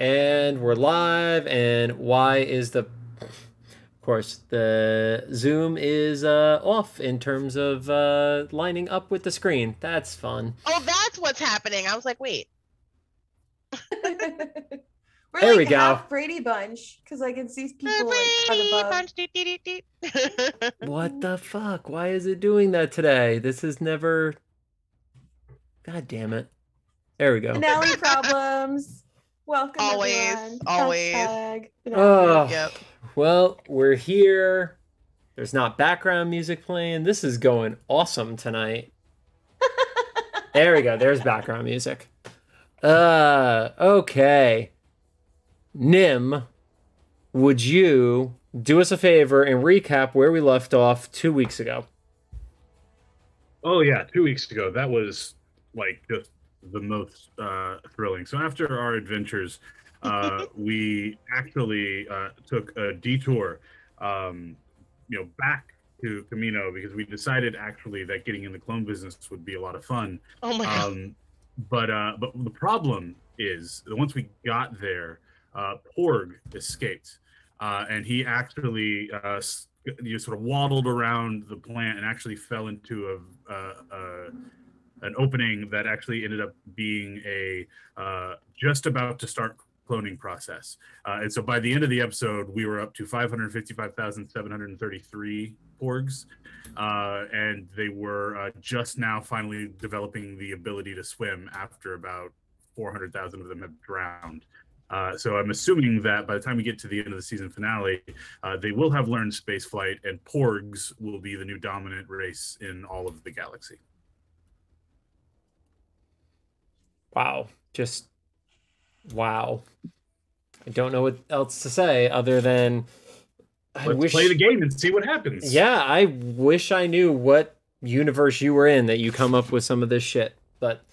And we're live. And why is the. Of course, the Zoom is uh, off in terms of uh, lining up with the screen. That's fun. Oh, that's what's happening. I was like, wait. We're There like we go. half Brady Bunch because I can see people like cut above. Punch, deet, deet, deet, deet. What the fuck? Why is it doing that today? This is never. God damn it. There we go. Finale problems. Welcome Always, everyone. always. Hashtag. Oh, Yep. well, we're here. There's not background music playing. This is going awesome tonight. there we go. There's background music. Uh, okay. Niim, would you do us a favor and recap where we left off two weeks ago? Oh yeah, two weeks ago. That was like just the most uh, thrilling. So after our adventures, uh, we actually uh, took a detour, um, you know, back to Kamino because we decided actually that getting in the clone business would be a lot of fun. Oh my god. Um, but uh, but the problem is that once we got there, uh, Porg escaped, uh, and he actually uh, you sort of waddled around the plant and actually fell into a, uh, uh, an opening that actually ended up being a uh, just about to start cloning process. Uh, and so by the end of the episode, we were up to 555,733 porgs, uh, and they were uh, just now finally developing the ability to swim after about 400,000 of them have drowned. Uh, so I'm assuming that by the time we get to the end of the season finale, uh, they will have learned space flight, and porgs will be the new dominant race in all of the galaxy. Wow. Just wow. I don't know what else to say other than I Let's wish play the game and see what happens. Yeah, I wish I knew what universe you were in that you come up with some of this shit. But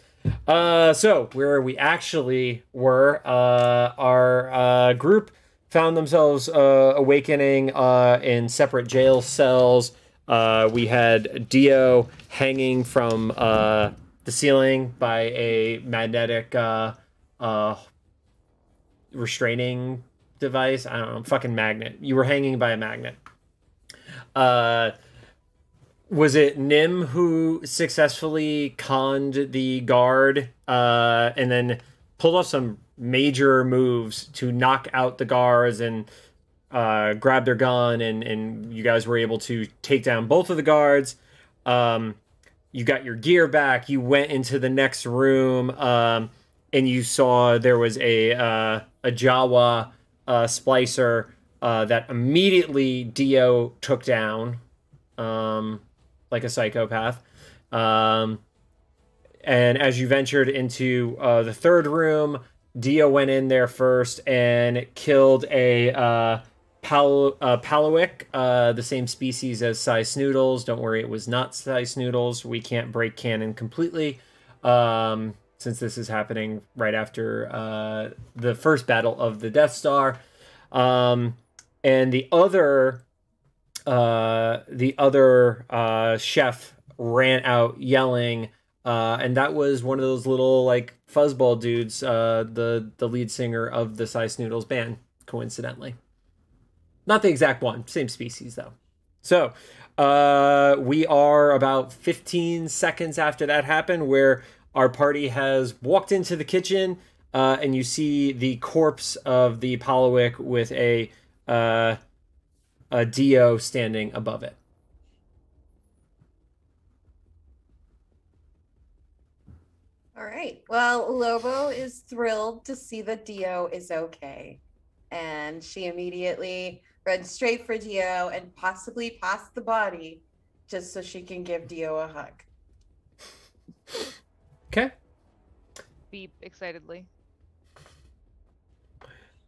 uh so where we actually were, uh our uh group found themselves uh awakening uh in separate jail cells. Uh we had Dio hanging from uh the ceiling by a magnetic uh uh restraining device. I don't know, fucking magnet. You were hanging by a magnet. Uh, was it Niim who successfully conned the guard uh, and then pulled off some major moves to knock out the guards and uh, grab their gun and, and you guys were able to take down both of the guards. Um, you got your gear back. You went into the next room um, and you saw there was a uh, a Jawa uh, splicer uh, that immediately Dio took down, um, like a psychopath. Um, and as you ventured into uh, the third room, Dio went in there first and killed a uh, Pal- uh, Pa'lowick, uh, the same species as Sy Snootles. Don't worry, it was not Sy Snootles. We can't break canon completely. Um, since this is happening right after uh, the first battle of the Death Star. Um, and the other, uh, the other uh, chef ran out yelling, uh, and that was one of those little like fuzzball dudes, the the lead singer of the Sy Snootles band, coincidentally. Not the exact one, same species though. So, uh, we are about 15 seconds after that happened, where our party has walked into the kitchen, uh, and you see the corpse of the Pa'lowick with a uh, a Dio standing above it. All right. Well, Lobo is thrilled to see that Dio is okay. And she immediately runs straight for Dio and possibly past the body just so she can give Dio a hug. Okay. Beep excitedly.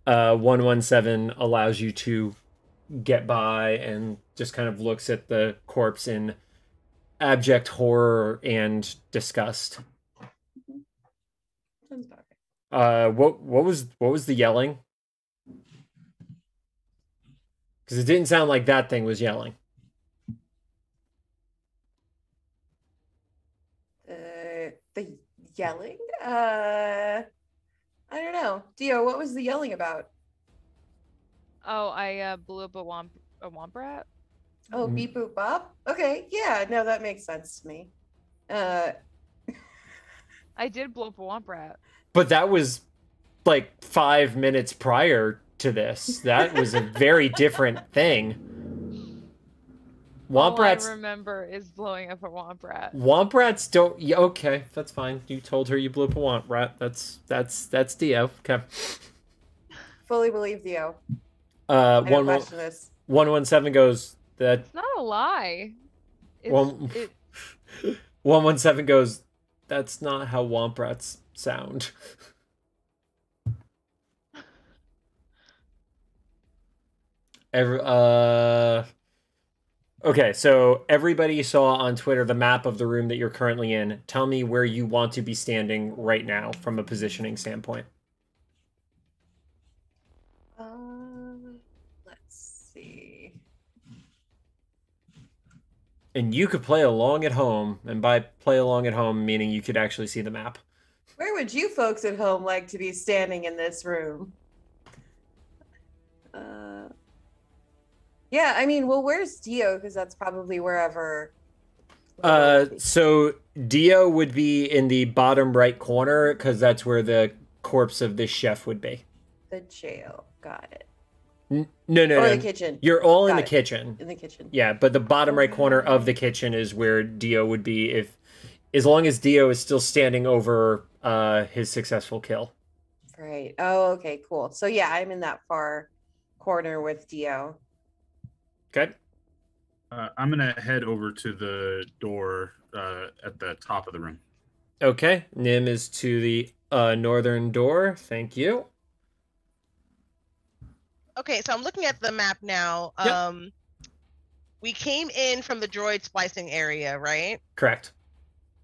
Uh, one one seven allows you to get by and just kind of looks at the corpse in abject horror and disgust. Sounds about right. Uh, what what was what was the yelling? Because it didn't sound like that thing was yelling. Uh, the yelling? Uh, I don't know. Dio, what was the yelling about? Oh, I uh, blew up a womp a womp rat. Oh, Mm. beep boop bop. Okay, yeah, no, that makes sense to me. Uh, I did blow up a womp rat. But that was like five minutes prior to this. That was a very different thing. Womp All rats. I remember is blowing up a womp rat. Womp rats don't. Yeah, okay, that's fine. You told her you blew up a womp rat. That's that's that's Dio. Okay. fully believe Dio. Uh, I don't one one question this. one one seven goes. That It's not a lie. It's, Well, it, one one seven goes. That's not how womp rats sound. Every, uh, okay, so everybody saw on Twitter the map of the room that you're currently in. Tell me where you want to be standing right now from a positioning standpoint. Uh, let's see. And you could play along at home, and by play along at home, meaning you could actually see the map. Where would you folks at home like to be standing in this room? Uh, yeah, I mean, well, where's Dio? Because that's probably wherever. Uh, so Dio would be in the bottom right corner because that's where the corpse of the chef would be. the jail. Got it. N- No, no, or no. the kitchen. You're all in the it. kitchen. In the kitchen. Yeah, but the bottom right corner of the kitchen is where Dio would be if, as long as Dio is still standing over uh his successful kill. Right. Oh, okay, cool. So yeah, I'm in that far corner with Dio. Okay. Uh, I'm gonna head over to the door uh, at the top of the room. Okay. Niim is to the uh northern door. Thank you. Okay, so I'm looking at the map now. Yep. Um, we came in from the droid splicing area, right? Correct.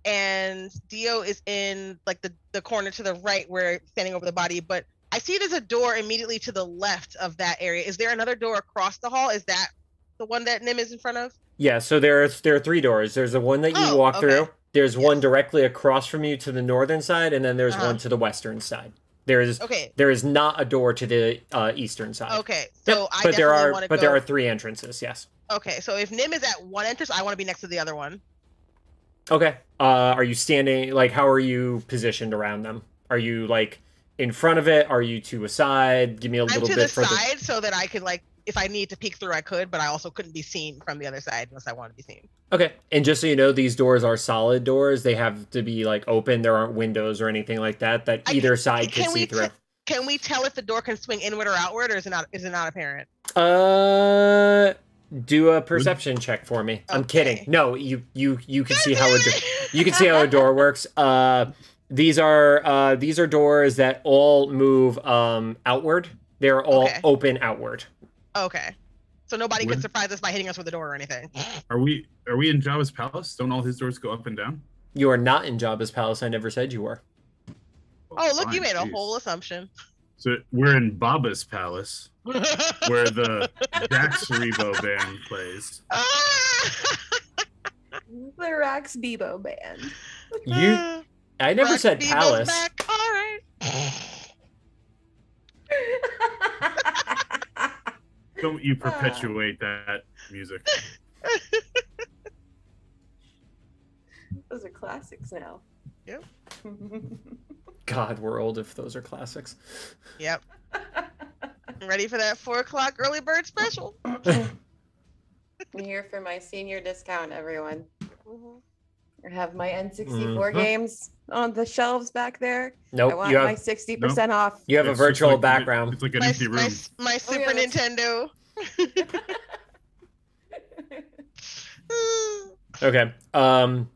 And Dio is in like the the corner to the right, where standing over the body. But I see there's a door immediately to the left of that area. Is there another door across the hall? Is that the one that Niim is in front of? Yeah, so there are there are three doors. There's the one that you Oh, walk okay. through. There's one directly across from you to the northern side, and then there's Uh-huh. one to the western side. There is Okay. there is not a door to the uh, eastern side. Okay. Yep, So I but there are but go. there are three entrances. Yes. Okay, so if Niim is at one entrance, I want to be next to the other one. Okay. Uh, are you standing? Like, how are you positioned around them? Are you like in front of it? Are you to a side? Give me a I'm little to bit the further. side so that I could like, if I need to peek through, I could, but I also couldn't be seen from the other side unless I want to be seen. Okay. And just so you know, these doors are solid doors. They have to be like open. There aren't windows or anything like that that I- either side can, can see through. Can we tell if the door can swing inward or outward, or is it not? Is it not apparent? Uh, do a perception check for me. I'm kidding. No, you you you can see how a door, you can see how a door works. Uh, these are uh these are doors that all move um outward. They're all Okay. open outward. Okay, so nobody When- can surprise us by hitting us with a door or anything. Are we are we in Jabba's palace? Don't all his doors go up and down? You are not in Jabba's palace. I never said you were. Oh, look, you fine, made a whole assumption. So we're in Baba's palace, where the Dax Rebo band plays. Ah! The Rax Bebo band. You. I never Rock said Beeble's palace. Back. All right. Don't you perpetuate ah. that music? Those are classics now. Yep. God, we're old if those are classics. Yep. Ready for that four o'clock early bird special? I'm here for my senior discount, everyone. I have my N64 Mhm. games on the shelves back there. Nope. I want You my 60% off. you have a It's just virtual like- background. It's like an My, empty room. my Oh, Super yeah, Nintendo. Okay. Um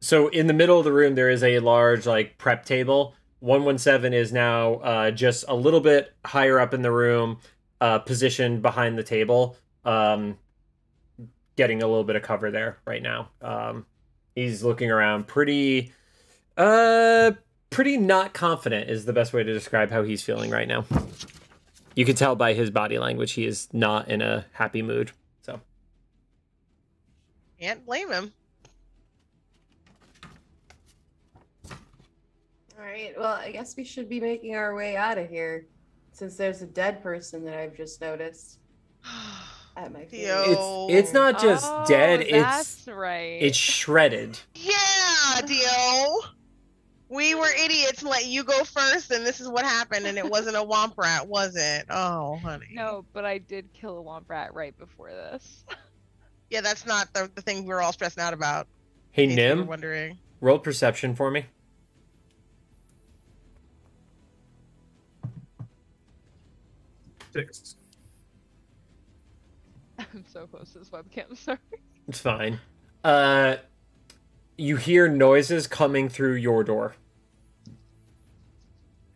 so in the middle of the room there is a large like prep table. 117 is now uh just a little bit higher up in the room, uh positioned behind the table. Um getting a little bit of cover there right now. Um he's looking around pretty uh pretty not confident is the best way to describe how he's feeling right now. You can tell by his body language he is not in a happy mood. So Can't blame him. All right. Well, I guess we should be making our way out of here, since there's a dead person that I've just noticed at my feet. Theo. It's it's not just Oh, dead. It's That's right. it's shredded. Yeah, Dio. We were idiots and let you go first, and this is what happened. And it wasn't a womp rat, was it? Oh, honey. No, but I did kill a womp rat right before this. Yeah, that's not the, the thing we were all stressing out about. Hey in you were Niim, wondering. roll perception for me. Six. I'm so close to this webcam. Sorry. It's fine. Uh, you hear noises coming through your door.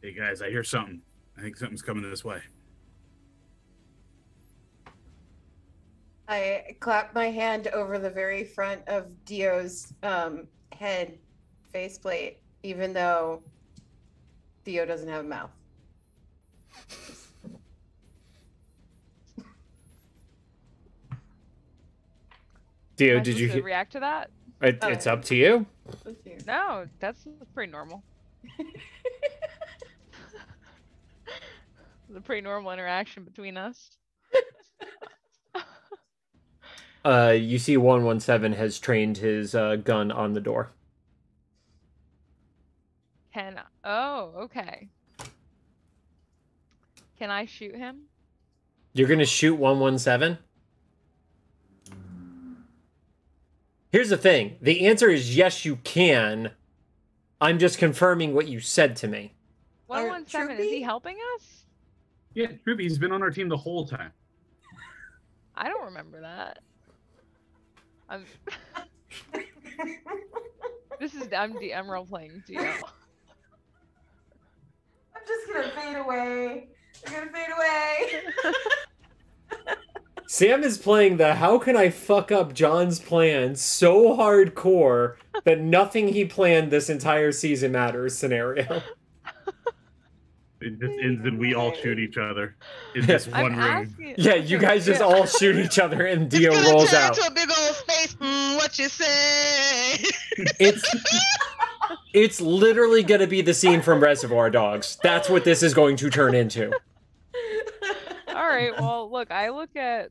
Hey guys, I hear something. I think something's coming this way. I clap my hand over the very front of Dio's um, head faceplate, even though Dio doesn't have a mouth. Dio, did you supposed react to that? It, Oh. it's up to you. No, that's pretty normal. It's a pretty normal interaction between us. Uh, you see, one one seven has trained his uh, gun on the door. Can I- oh okay. Can I shoot him? You're gonna shoot one one seven. Here's the thing. The answer is yes, you can. I'm just confirming what you said to me. One one seven. Is he helping us? Yeah, Troopy, he's been on our team the whole time. I don't remember that. I'm. this is I'm D- I'm role playing Dio. I'm just gonna fade away. I'm gonna fade away. Sam is playing the how can I fuck up John's plan so hardcore that nothing he planned this entire season matters scenario. It just ends and we all shoot each other in this I'm one room. Yeah, you guys just all shoot each other and Dio it's gonna rolls turn out. into a big old space. Mm, what you say? It's it's literally gonna be the scene from Reservoir Dogs. That's what this is going to turn into. All right. Well, look, I look at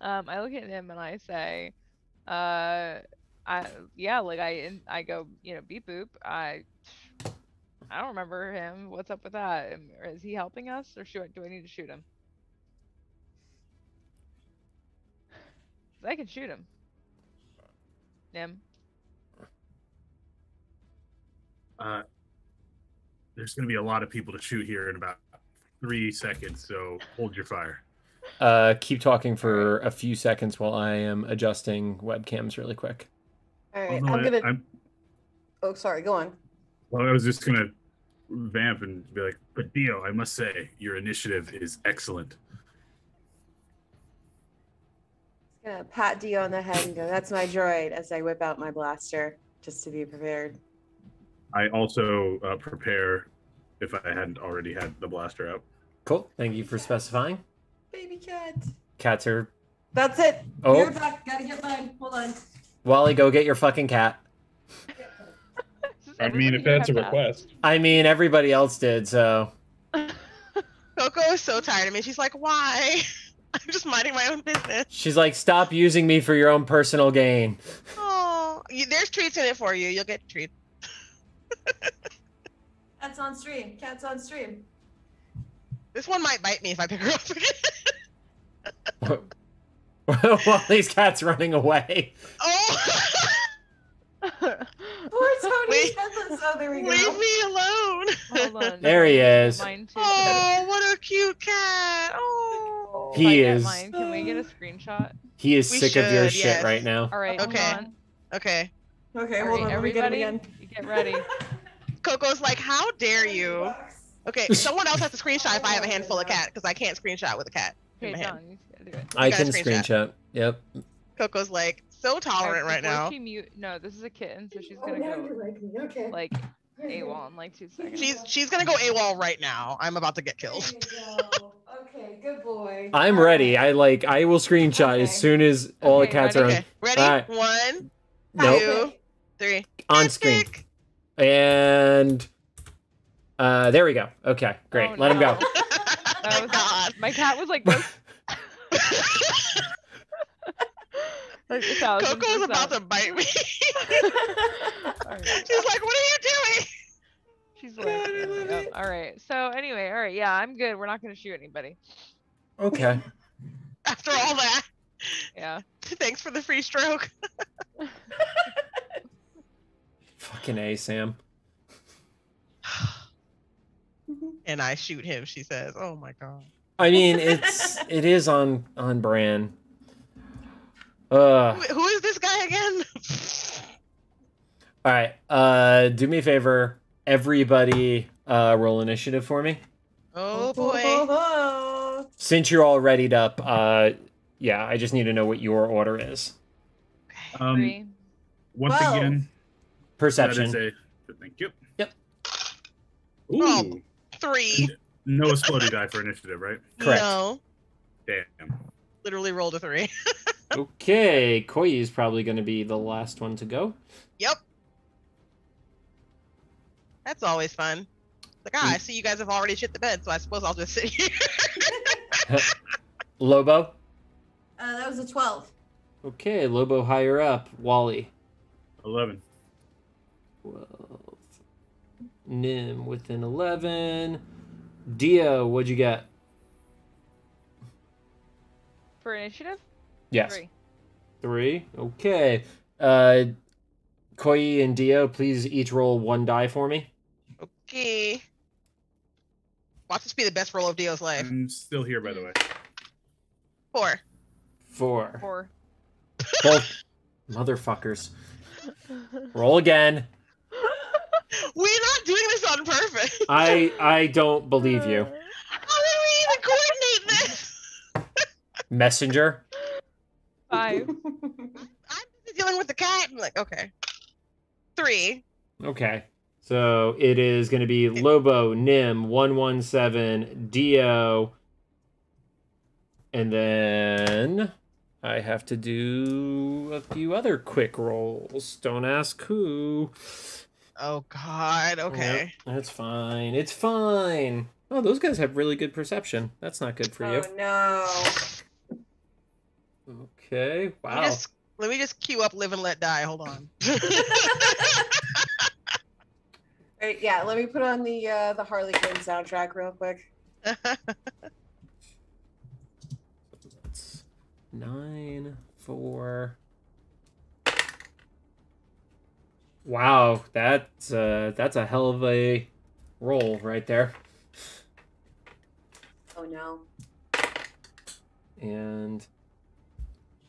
um I look at him and I say, uh, I yeah, like I I go you know beep boop. I I don't remember him. What's up with that? Is he helping us, or should do I need to shoot him? I can shoot him. Niim. Uh, there's going to be a lot of people to shoot here in about three seconds, so hold your fire. Uh, keep talking for a few seconds while I am adjusting webcams really quick. All right, Although I'm gonna. I'm- Oh, sorry. Go on. well, I was just going to vamp and be like, but Dio, I must say, your initiative is excellent. I'm gonna pat Dio on the head and go, "That's my droid." As I whip out my blaster, just to be prepared. I also uh, prepare if I hadn't already had the blaster out. Cool. Thank you for specifying. Baby cat. Cats are. That's it. Oh. You're back. Gotta get mine. Hold on. Wally, go get your fucking cat. I mean, if here that's a request. I mean, everybody else did, so. Coco is so tired of me. She's like, why? I'm just minding my own business. She's like, stop using me for your own personal gain. Oh, you, there's treats in it for you. You'll get treats. Cat's on stream. Cat's on stream. This one might bite me if I pick her up again. Wally's cat's running away. oh, Poor Tony Wait. headless. Oh, there we go. leave me alone. Hold on. There he is. Oh, what a cute cat. Oh. oh. He I is- can we get a screenshot? He is We sick of your should, shit right now. All right. Okay. Hold on. Okay. Okay, All hold right, on. Let me get him again. get ready. Coco's like, how dare you? Okay, someone else has to screenshot if I have a handful of cat because I can't screenshot with a cat in my hand. John, you gotta do it. I can screenshot. screenshot. Yep. Coco's like so tolerant Alright, right now. She mute. No, this is a kitten, so she's Oh, gonna now go like me. Okay. like AWOL in like two seconds. She's she's gonna go AWOL right now. I'm about to get killed. Go. Okay, good boy. I'm ready. I like. I will screenshot Okay. as soon as all Okay, the cats ready? are on. Okay, ready? Alright. One, Nope. two, three. On screen. And uh, there we go. Okay, great. Oh, Let him go. oh my god. My cat was like, this. like Coco was about to bite me. Alright. She's like, "What are you doing?" She's like, yep, all right. So anyway, all right, yeah, I'm good. We're not gonna shoot anybody. Okay. After all that, Yeah. thanks for the free stroke. Fucking A, Sam. And I shoot him. She says, "Oh my god." I mean, it's it is on on brand. Uh, Who- who is this guy again? all right. Uh, do me a favor, everybody. Uh, roll initiative for me. oh boy. Since you're all readied up, uh, yeah, I just need to know what your order is. Um, once Whoa. again, Perception. that is a thank you. Yep. Ooh, Oh. Three. no exploding die for initiative, right? Correct. No. Damn. Literally rolled a three. okay, Koyi is probably going to be the last one to go. Yep. That's always fun. Like, ah, I see you guys have already shit the bed, so I suppose I'll just sit here. Lobo. Uh, that was a 12. Okay, Lobo higher up. Wally. Eleven. 12. Niim with an 11. Dio, what'd you get? For initiative? Yes. Three. Three. Okay. Uh, Koyi and Dio, please each roll one die for me. okay. Watch this be the best roll of Dio's life. I'm still here, by the way. Four. Four. Four. Both motherfuckers. Roll again. We're not doing this on purpose. I I don't believe you. Uh, How did we even coordinate this? Messenger. Five. I'm busy dealing with the cat. I'm like, okay. Three. Okay. So it is going to be Lobo, Niim, 117, Dio. And then I have to do a few other quick rolls. Don't ask who. Oh God. Okay. Yep, that's fine. It's fine. Oh, those guys have really good perception. That's not good for oh you. Oh no. Okay. Let Wow. me just let me just queue up "Live and Let Die." Hold on. Right, yeah, let me put on the uh, the Harley Quinn soundtrack real quick. That's nine, four. Wow, that's uh, that's a hell of a roll right there. Oh no. And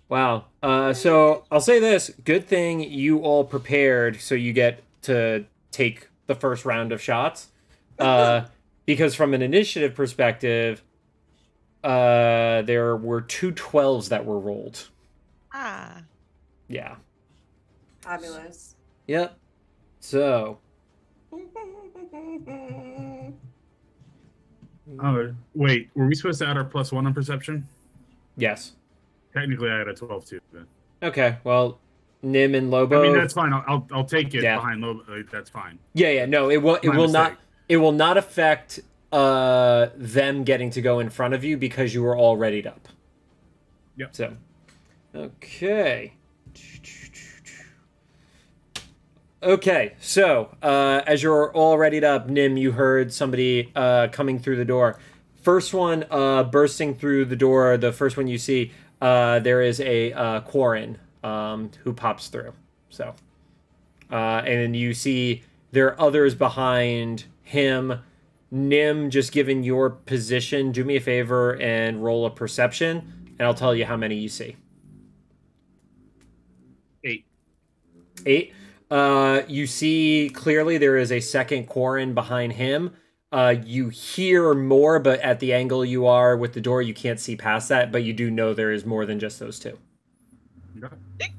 wow, uh, so I'll say this: good thing you all prepared, so you get to take the first round of shots. Uh, because from an initiative perspective, uh, there were two 12s that were rolled. ah. Yeah. Fabulous. Yep. So, Oh, wait. Were we supposed to add our plus one on perception? yes. Technically, I had a twelve too. Then. Okay. Well, Niim and Lobo. I mean, that's fine. I'll I'll, I'll take it Yeah. behind Lobo. That's fine. Yeah, yeah. No, it will. It My will not. It will not affect uh them getting to go in front of you because you were all readied up. Yep. So, okay. Okay, so uh, as you're all readied up, Niim, you heard somebody uh, coming through the door. First one uh, bursting through the door, the first one you see, uh, there is a uh, Quarren um, who pops through. So, uh, and you see there are others behind him. Niim, just given your position, do me a favor and roll a perception, and I'll tell you how many you see. Eight. Eight. Uh, you see clearly there is a second Quarren behind him. Uh, you hear more, but at the angle you are with the door, you can't see past that. But you do know there is more than just those two. Okay.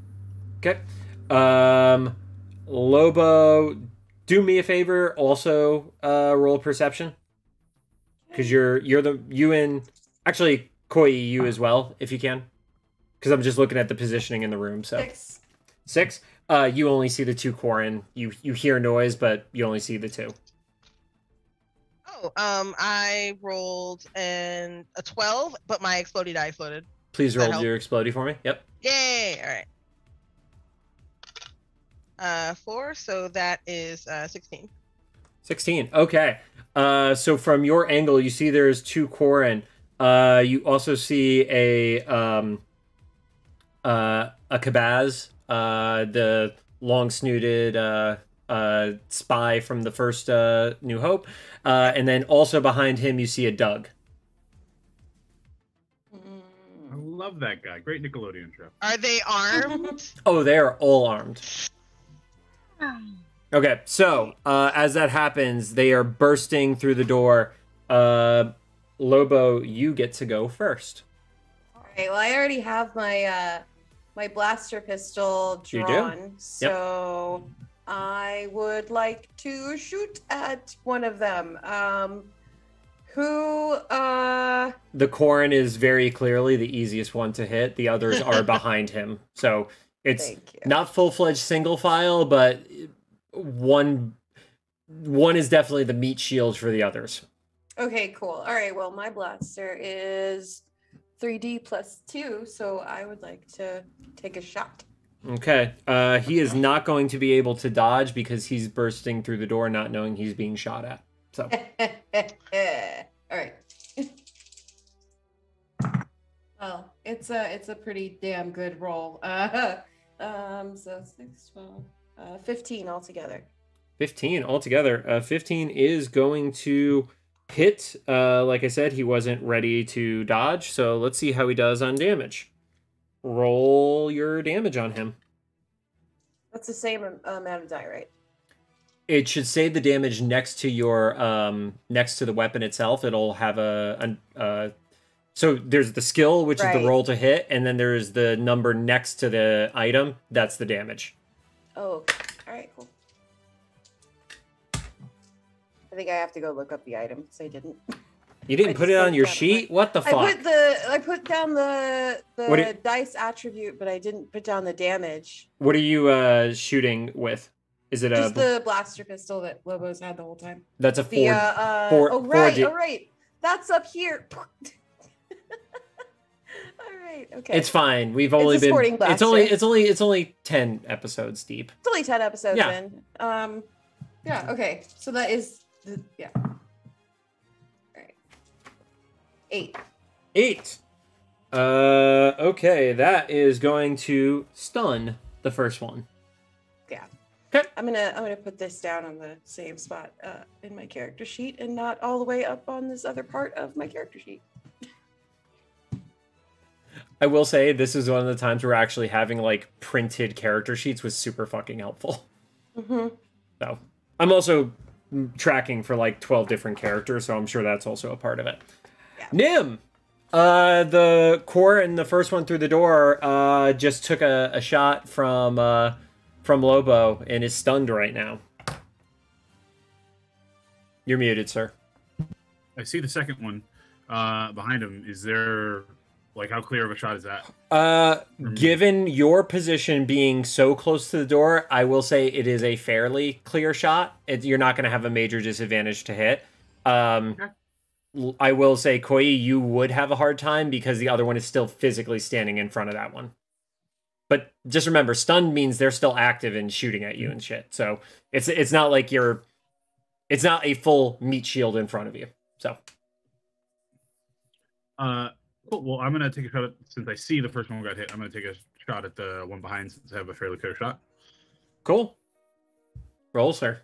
Okay. Um, Lobo, do me a favor. Also, uh, roll perception because you're you're the you and actually Koyi you as well if you can, because I'm just looking at the positioning in the room. So Six. six. Uh, you only see the two Quarren. You you hear noise, but you only see the two. Oh, um, I rolled an a twelve, but my explodey die exploded. Please roll your explodey for me. Yep. Yay! All right. Uh, four. So that is uh sixteen. 16. Okay. Uh, so from your angle, you see there's two Quarren. Uh, you also see a um, uh, a Kabaz, uh, the long snooted uh, uh, spy from the first uh, New Hope. Uh, and then also behind him, you see a Doug. I love that guy. Great Nickelodeon show. Are they armed? Oh, they are all armed. Okay, so uh, as that happens, they are bursting through the door. Uh, Lobo, you get to go first. All right. Well, I already have my uh my blaster pistol drawn, so I would like to shoot at one of them. Um, who? Uh, The Quarren is very clearly the easiest one to hit. The others are behind him. So it's not full fledged single file, but one one is definitely the meat shield for the others. Okay, cool. All right. Well, my blaster is 3D plus two, so I would like to take a shot. Okay. Uh, he is not going to be able to dodge because he's bursting through the door, not knowing he's being shot at. So All right. well, it's a it's a pretty damn good roll. Uh, um, so six, 12, uh, 15 altogether. 15 altogether. Uh, 15 is going to hit. Uh, like I said, he wasn't ready to dodge. So let's see how he does on damage. Roll your damage on him. That's the same amount of die, right? It should say the damage next to your um next to the weapon itself. It'll have a, a uh so there's the skill which is the roll to hit and then there's the number next to the item. That's the damage. Oh, okay. I think I have to go look up the item because I didn't. You didn't I put it on your it, sheet? What the fuck? I put the I put down the the dice attribute, but I didn't put down the damage. What are you uh shooting with? Is it a Just the blaster pistol that Lobos had the whole time. that's a The four uh, uh four- oh four right, di- oh right, that's up here. All right, okay. It's fine. We've only been sporting it's only it's only it's only 10 episodes deep. It's only ten episodes Yeah. in. Um, yeah. Okay. So that is the, yeah. All right. Eight. 8. Uh okay, that is going to stun the first one. Yeah. Okay. I'm gonna I'm gonna put this down on the same spot uh, in my character sheet and not all the way up on this other part of my character sheet. I will say this is one of the times where actually having like printed character sheets was super fucking helpful. Mm-hmm. So I'm also tracking for like 12 different characters, so I'm sure that's also a part of it. Yeah. Niim! Uh, the Quarren the first one through the door uh, just took a, a shot from uh, from Lobo and is stunned right now. You're muted, sir. I see the second one uh, behind him. Is there like how clear of a shot is that? Uh, given your position being so close to the door, I will say it is a fairly clear shot. It, you're not going to have a major disadvantage to hit. Um, Okay. I will say, Koyi, you would have a hard time because the other one is still physically standing in front of that one. But just remember, stunned means they're still active and shooting at you and shit. So it's it's not like you're, it's not a full meat shield in front of you. So Uh, cool. Well, I'm gonna take a shot at, since I see the first one got hit. I'm gonna take a shot at the one behind since I have a fairly clear shot. cool. Roll, sir.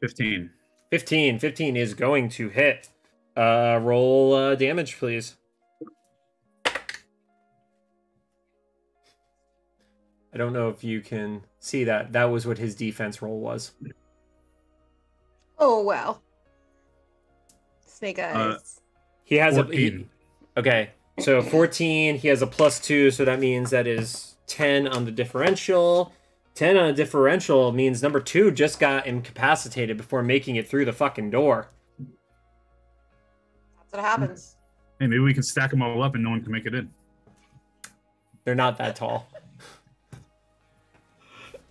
Fifteen. 15. 15 is going to hit. Uh, roll uh, damage, please. I don't know if you can see that. That was what his defense roll was. Oh wow. Snake eyes. Uh, He has a. 14. He, okay, so 14. He has a plus two, so that means that is 10 on the differential. 10 on a differential means number two just got incapacitated before making it through the fucking door. That's what happens. Hey, maybe we can stack them all up and no one can make it in. They're not that tall.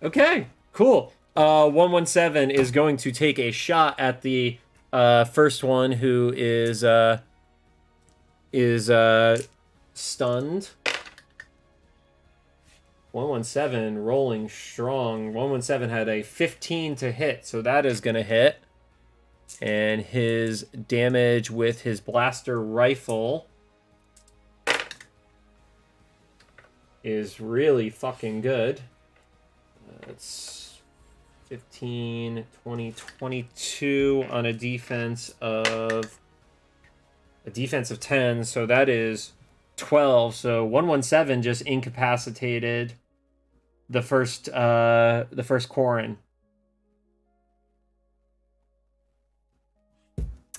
Okay, cool. Uh, 117 is going to take a shot at the uh, first one who is uh, is uh, stunned. 117 rolling strong. 117 had a 15 to hit, so that is going to hit. And his damage with his blaster rifle is really fucking good. That's 15, 20, 22 on a defense of a defense of 10, so that is 12. So 117 just incapacitated the first uh the first Quarren.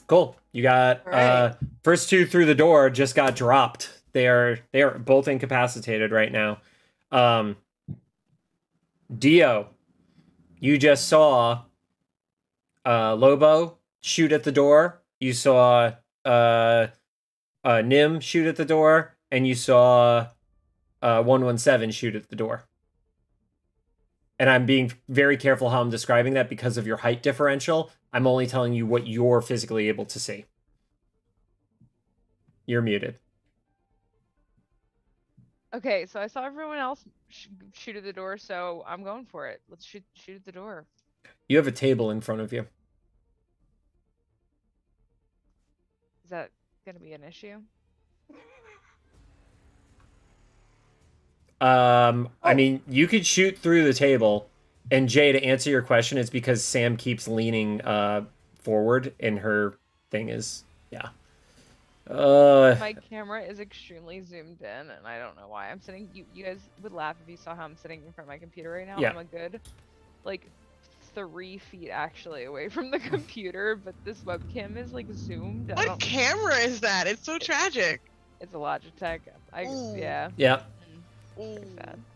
Cool. You got All uh first two through the door just got dropped. They are they are both incapacitated right now. Um Dio, you just saw uh Lobo shoot at the door. You saw uh uh Niim shoot at the door, and you saw uh 117 shoot at the door. And I'm being very careful how I'm describing that because of your height differential. I'm only telling you what you're physically able to see. You're muted. Okay, so I saw everyone else sh- shoot at the door, so I'm going for it. Let's shoot shoot at the door. You have a table in front of you. Is that gonna be an issue? Um, I Oh. mean, you could shoot through the table. And Jay, to answer your question, it's because Sam keeps leaning uh forward, and her thing is, yeah. Uh, My camera is extremely zoomed in, and I don't know why. I'm sitting. You you guys would laugh if you saw how I'm sitting in front of my computer right now. Yeah. I'm a good, like, three feet actually away from the computer, but this webcam is like zoomed. I What camera is that? It's so tragic. It's a Logitech. I Ooh. yeah. yeah. Ooh.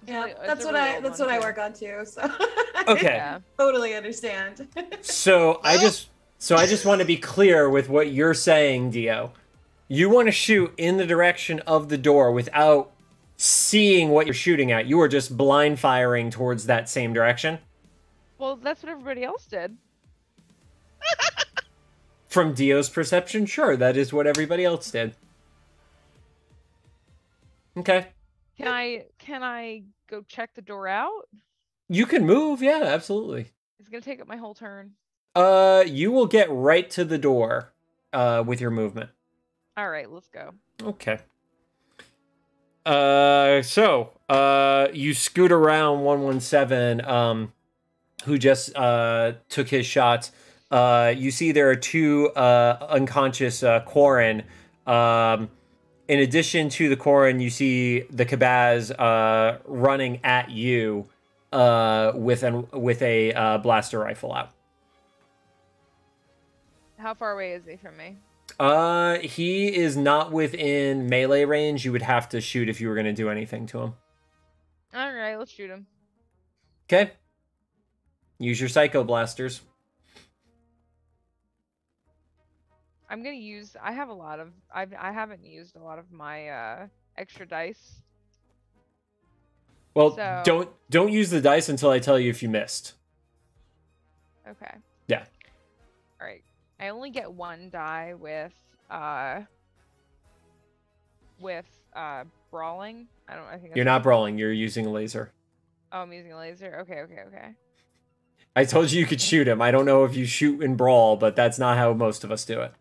Yeah, really- that's what really I that's one, what I work on too. So Okay. Yeah. totally understand. So I just, so I just want to be clear with what you're saying, Dio. You want to shoot in the direction of the door without seeing what you're shooting at. You are just blind firing towards that same direction. Well, that's what everybody else did. From Dio's perception, sure, that is what everybody else did. Okay. Can I can I go check the door out? You can move, yeah, absolutely. It's gonna take up my whole turn. Uh, you will get right to the door, uh, with your movement. All right, let's go. Okay. Uh, so, uh, you scoot around 117, um, who just, uh, took his shots. Uh, you see there are two, uh, unconscious, uh, Quarren. Um, in addition to the Quarren, you see the Kubaz, uh, running at you, uh, with an, with a, uh, blaster rifle out. How far away is he from me? Uh, he is not within melee range. You would have to shoot if you were going to do anything to him. All right, let's shoot him. Okay. Use your psycho blasters. I'm gonna use. I have a lot of. I've. I haven't used a lot of my uh extra dice. Well, So- don't don't use the dice until I tell you if you missed. Okay. Yeah. I only get one die with uh with uh brawling. I don't. I think You're not brawling. You're using a laser. Oh, I'm using a laser. Okay. Okay. Okay. I told you you could shoot him. I don't know if you shoot and brawl, but that's not how most of us do it.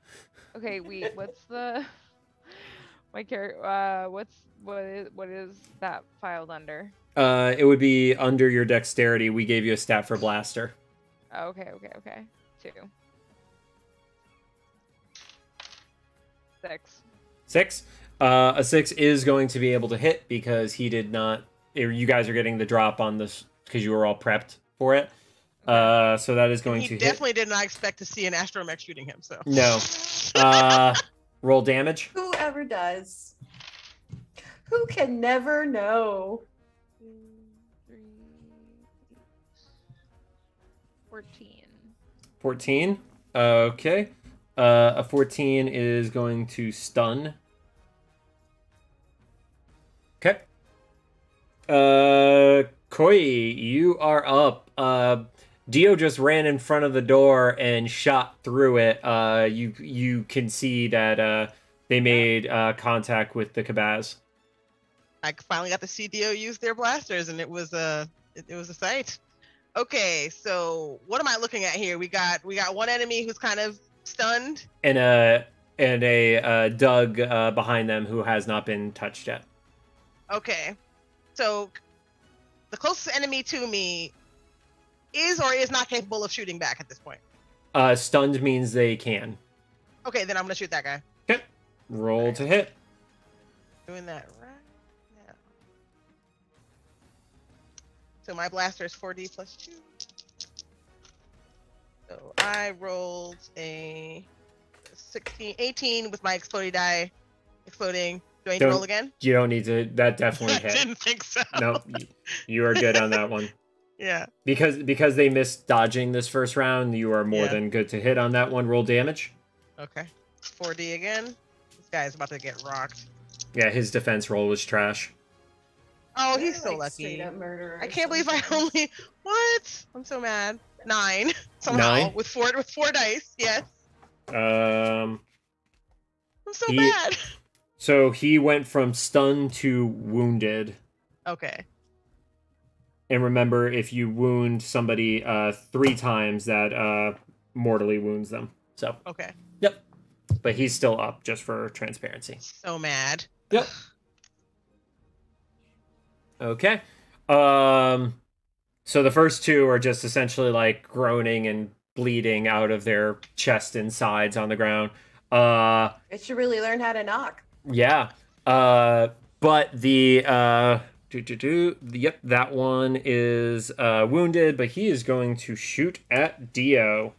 Okay. Wait. What's the my character? Uh, what's what is what is that filed under? Uh, it would be under your dexterity. We gave you a stat for blaster. Oh, okay. Okay. Okay. Two. Six. Six. Uh, a six is going to be able to hit because he did not. er, You guys are getting the drop on this because you were all prepped for it. Uh, so that is going He to hit. definitely did not expect to see an astromech shooting him. So No. Uh, roll damage. Whoever does. Who can never know? Two, three, fourteen. 14. Okay. Uh, a 14 is going to stun. Okay. Uh, Koyi, you are up. Uh, Dio just ran in front of the door and shot through it. Uh, you you can see that uh, they made uh, contact with the Kubaz. I finally got to see Dio use their blasters, and it was a it, it was a sight. Okay, so what am I looking at here? We got we got one enemy who's kind of stunned. and a and a uh, Dug uh, behind them who has not been touched yet. Okay, so the closest enemy to me is or is not capable of shooting back at this point. Uh, stunned means they can Okay, then I'm gonna shoot that guy. Okay, roll to hit. Doing that right now. So my blaster is 4d plus 2. So I rolled a 16, 18 with my exploding die exploding. Do I need Don't- to roll again? You don't need to. That definitely I hit. didn't think so. No, y- you are good on that one Yeah. because because they missed dodging this first round. You are more Yeah. than good to hit on that one. Roll damage. Okay. 4d again. This guy is about to get rocked. Yeah, his defense roll was trash. Oh, he's so like, straight lucky. up murderers I can't believe I only what? I'm so mad. Nine somehow Nine? with four with four dice. Yes, Um, I'm so He- bad. so he went from stunned to wounded. Okay. And remember, if you wound somebody uh, three times, that uh, mortally wounds them. So, Okay. Yep. But he's still up, just for transparency. So mad. Yep. Okay. Um so the first two are just essentially like groaning and bleeding out of their chest and sides on the ground. Uh It should really learn how to knock. yeah. Uh but the uh do, do, do, yep, that one is uh wounded, but he is going to shoot at Dio.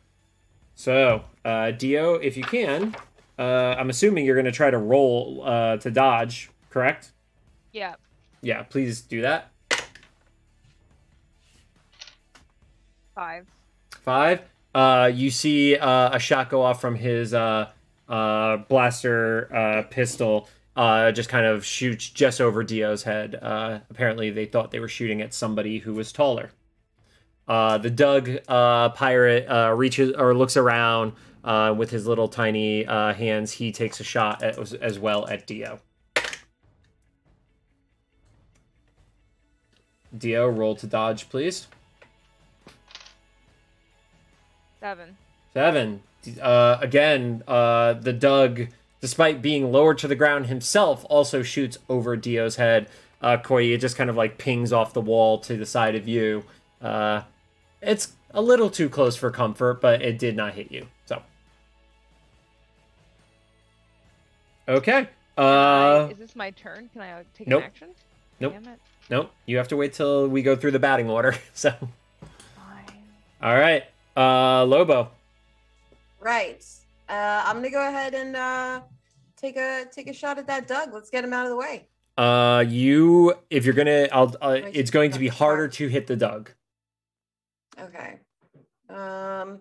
So, uh Dio, if you can, uh I'm assuming you're going to try to roll uh to dodge, correct? Yeah. Yeah, please do that. Five. Five. Uh, you see uh, a shot go off from his uh, uh, blaster uh, pistol. Uh, just kind of shoots just over Dio's head. Apparently, they thought they were shooting at somebody who was taller. The Dug pirate reaches or looks around with his little tiny hands. He takes a shot at, as well at Dio. Dio, roll to dodge, please. Seven. Seven. Uh, again, uh, the Dug, despite being lowered to the ground himself, also shoots over Dio's head. Uh, Koyi, it just kind of like pings off the wall to the side of you. Uh, it's a little too close for comfort, but it did not hit you. So. Okay. Can I- Uh, is this my turn? Can I uh, take nope. an action? Nope. Damn it. nope. You have to wait till we go through the batting order. So. Fine. All right. Uh, Lobo. Right. Uh, I'm gonna go ahead and uh, take a take a shot at that Dug. Let's get him out of the way. Uh, you if you're gonna, I'll. Uh, it's going to be harder to hit the Dug. Okay. Um.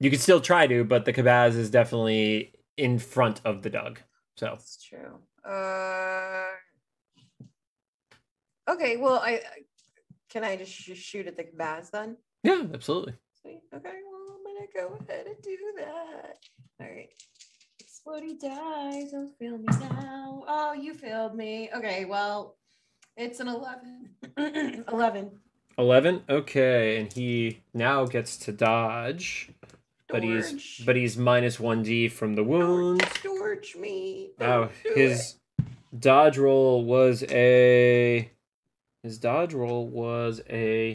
You can still try to, but the Kubaz is definitely in front of the Dug. So That's true. Uh. Okay. Well, I I- can I just sh- shoot at the Kubaz then? yeah, absolutely. Sweet. Okay. Well, I'm gonna go ahead and do that. All right. Exploding dies. Don't fail me now. Oh, you failed me. Okay. Well, it's an eleven. eleven. Eleven. Okay, and he now gets to dodge, but he's but he's minus one D from the wound. Dorge me. Oh, Don't do his dodge roll was a his dodge roll was a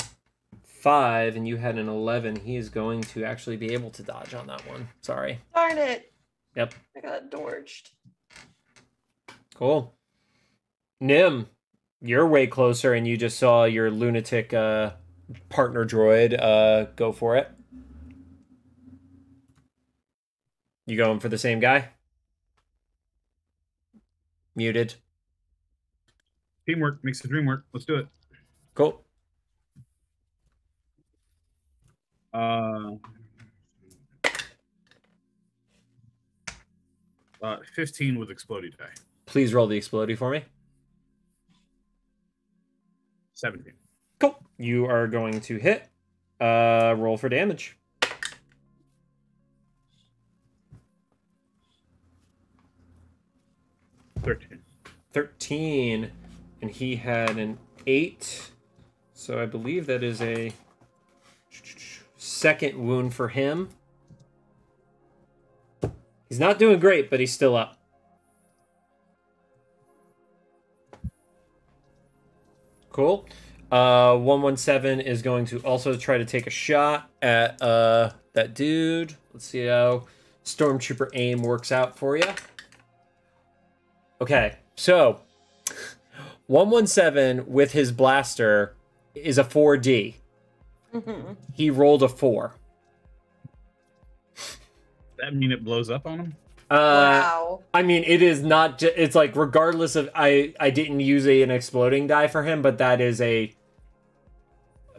five, and you had an eleven. He is going to actually be able to dodge on that one. Sorry. Darn it. Yep. I got dorged. Cool. Niim, you're way closer, and you just saw your lunatic uh, partner droid uh, go for it. You going for the same guy? Muted. Teamwork makes the dream work. Let's do it. Cool. Uh, Uh, 15 with exploding die. Please roll the explodey for me. 17. Cool. You are going to hit. Uh, roll for damage. Thirteen. 13 and he had an 8 so i believe that is a second wound for him. He's not doing great but he's still up. Cool. Uh 117 is going to also try to take a shot at uh that dude. Let's see how stormtrooper aim works out for you okay so 117 with his blaster is a 4D. Mhm. He rolled a 4. That mean it blows up on him? Uh wow. I mean it is not ju- it's like regardless of I I didn't use a, an exploding die for him, but that is a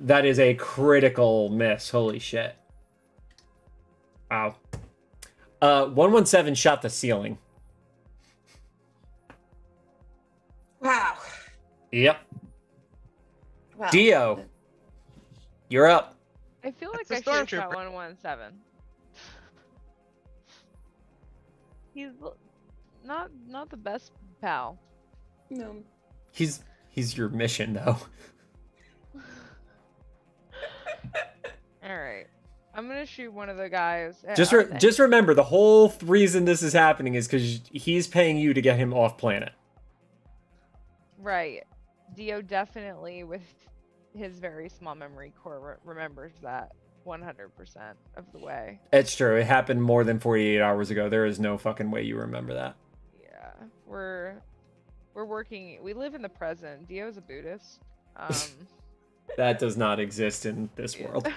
that is a critical miss. Holy shit. Wow. Uh 117 shot the ceiling. Wow. Yep. Wow. Dio. You're up. I feel like That's I a should have shot 117. He's not not the best pal. No. He's he's your mission though. All right. I'm gonna shoot one of the guys. Uh, Just re- just remember the whole th- reason this is happening is because he's paying you to get him off planet. right. Dio definitely, with his very small memory core, re- remembers that 100% of the way. It's true. It happened more than 48 hours ago. There is no fucking way you remember that. Yeah, we're we're working. We live in the present. Dio's a Buddhist. Um, That does not exist in this world.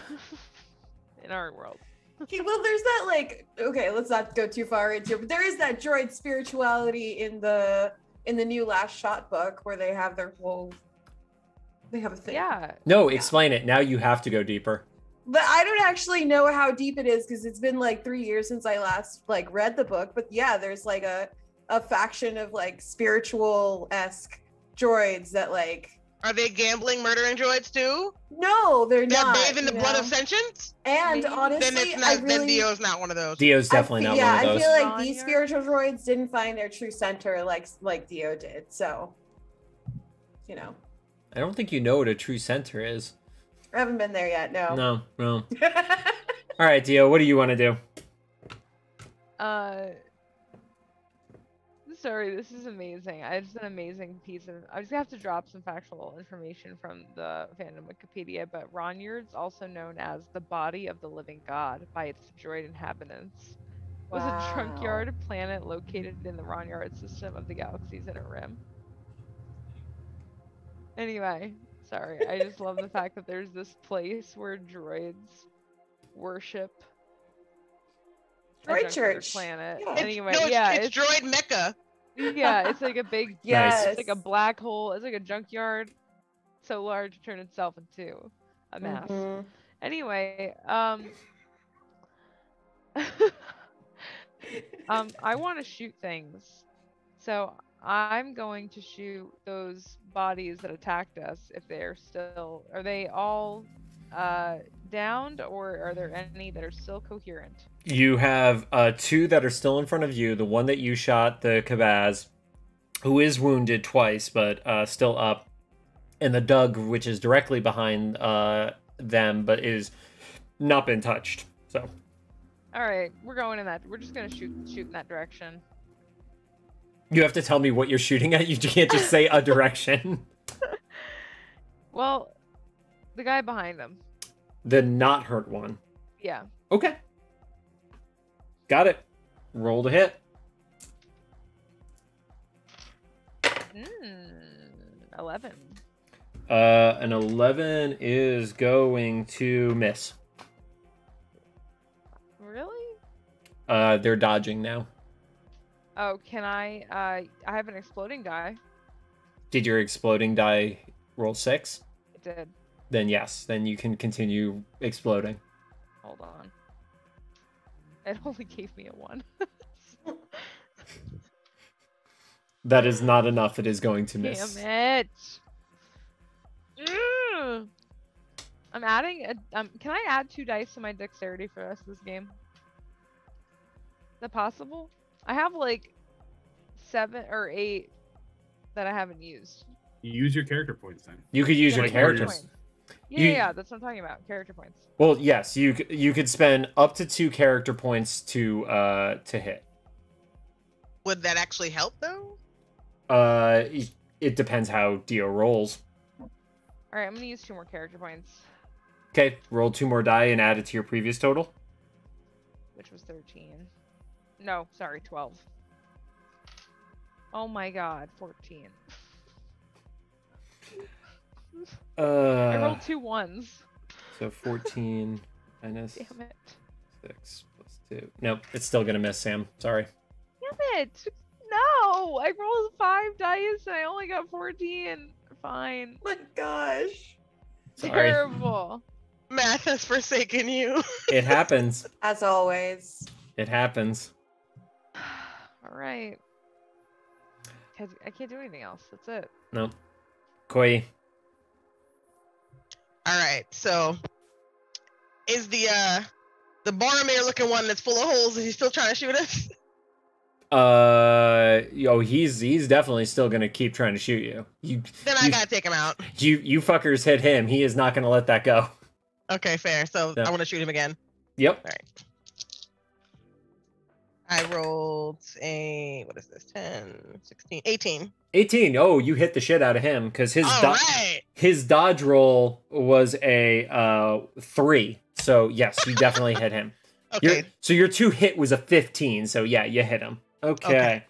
in our world. Okay, well, there's that like okay, let's not go too far into it, but there is that droid spirituality in the in the new Last Shot book where they have their whole they have a thing. Yeah, No, explain it. Now you have to go deeper. But I don't actually know how deep it is because it's been like three years since I last like read the book. But yeah, there's like a a faction of like spiritual esque droids that like Are they gambling, murdering droids too? no, they're They're not. bathed in the you blood know? of sentience? And Maybe- honestly, then it's I not. really, Then Dio's not one of those. Dio's definitely fe- not yeah, one of those. I feel like these spiritual droids didn't find their true center like like Dio did. So, you know, I don't think you know what a true center is. I haven't been there yet. No. No, no. All right, Dio, what do you want to do? Uh, sorry, this is amazing. I It's an amazing piece of. I just have to drop some factual information from the fandom Wikipedia, but Ronyards, also known as the body of the living god by its droid inhabitants, was a Wow. trunkyard planet located in the Ronyard system of the galaxy's inner rim. Anyway, sorry. I just love the fact that there's this place where droids worship Droid church. planet. Yeah. It's- Anyway, no, it's, yeah, it's, droid Mecca. yeah, it's like a big Yes. it's like a black hole. It's like a junkyard so large to turn itself into a mass. Mhm. Anyway, um um I want to shoot things. So I'm going to shoot those bodies that attacked us if they're still are they all uh downed or are there any that are still coherent? You have uh, two that are still in front of you. The one that you shot, the Kubaz, who is wounded twice, but uh, still up. And the dug which is directly behind uh, them, but is not been touched. So All right, we're going in that. We're just going to shoot shoot in that direction. You have to tell me what you're shooting at. You can't just say a direction. Well, the guy behind them. the not hurt one. Yeah. Okay. Got it. Roll to hit. Mm, 11. Uh, an 11 is going to miss. Really? Uh, they're dodging now. Oh, can I? Uh, I have an exploding die. Did your exploding die roll six? It did. Then yes, then you can continue exploding. Hold on. It only gave me a one. That is not enough. It is going to miss. Damn it. Mm. I'm adding a, um can I add two dice to my dexterity for the rest of this game? Is that possible? I have like seven or eight that I haven't used. Use your character points then. You could use your character. Points. Yeah, You- yeah, yeah, that's what I'm talking about. Character points. Well, yes, you you could spend up to two character points to uh to hit. Would that actually help though? Uh, it depends how Dio rolls. Alright, I'm gonna use two more character points, Okay, roll two more die and add it to your previous total. which was 13. No, sorry, 12. Oh my god, 14. I Uh, rolled two ones. so fourteen minus Damn it. six plus two. Nope, it's still gonna miss, Sam. Sorry. Damn it! No! I rolled five dice and I only got 14. Fine. my gosh. Sorry. Terrible. Math has forsaken you. It happens. As always. It happens. Alright. Can't, I can't do anything else. That's it. No. Koyi. All right, so is the uh the Boromir looking one that's full of holes? Is he still trying to shoot us? Uh, yo, he's he's definitely still gonna keep trying to shoot you. You Then I You- gotta take him out. you you fuckers hit him. He is not gonna let that go. Okay, fair. So Yeah. I want to shoot him again. Yep. I rolled a what is this? 10, 16, 18. 18. Oh, you hit the shit out of him because his do- right. his dodge roll was a uh three. So yes, you definitely hit him. Okay. Your, so your two hit was a 15. So yeah, you hit him. Okay. Okay.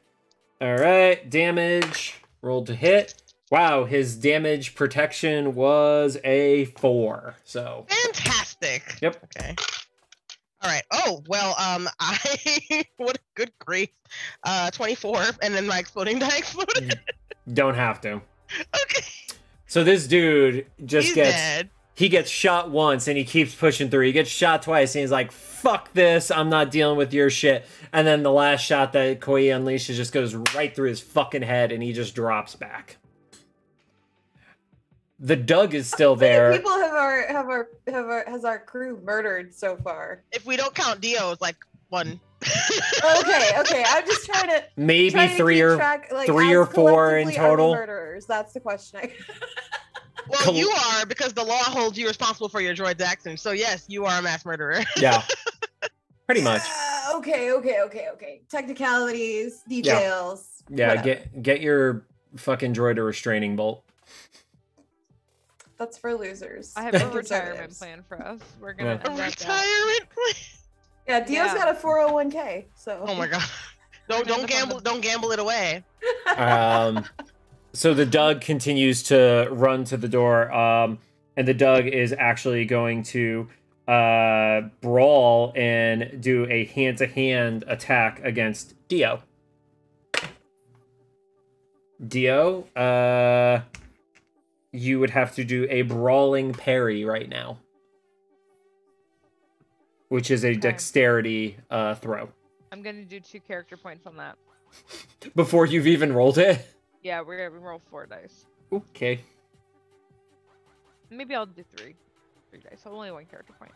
All right. Damage rolled to hit. Wow, his damage protection was a four. So Fantastic. Yep. Okay. All right. Oh well. Um. I what a good grief. Uh, twenty four, and then my exploding die exploded. don't have to. okay. So this dude just He's gets dead. he gets shot once and he keeps pushing through. He gets shot twice and he's like, "Fuck this! I'm not dealing with your shit." And then the last shot that Koyi unleashes just goes right through his fucking head and he just drops back. The Dug is still How many there. people have our have our have our has our crew murdered so far? If we don't count Dio, it's like one. Okay, okay. I'm just trying to Maybe trying to three keep or track, like, three or four in collectively are we total. Murderers. That's the question. I... Well, Col- you are because the law holds you responsible for your droid's actions. So yes, you are a mass murderer. yeah, pretty much. Yeah, okay, okay, okay, okay. Technicalities, details. Yeah, whatever. get get your fucking droid a restraining bolt. That's for losers. I have a retirement plan for us. We're gonna Yeah. A end up that. retirement plan. Yeah, Dio's Yeah. got a 401k. So. Oh my god. Don't don't end up on gamble don't gamble it away. Um, so the Dug continues to run to the door, um, and the Dug is actually going to uh, brawl and do a hand to hand attack against Dio. Dio, uh, you would have to do a brawling parry right now, which is a Okay. dexterity uh, throw. I'm gonna do two character points on that. Before you've even rolled it. Yeah, we're gonna roll four dice. Okay. Maybe I'll do three. Three dice. So only one character point.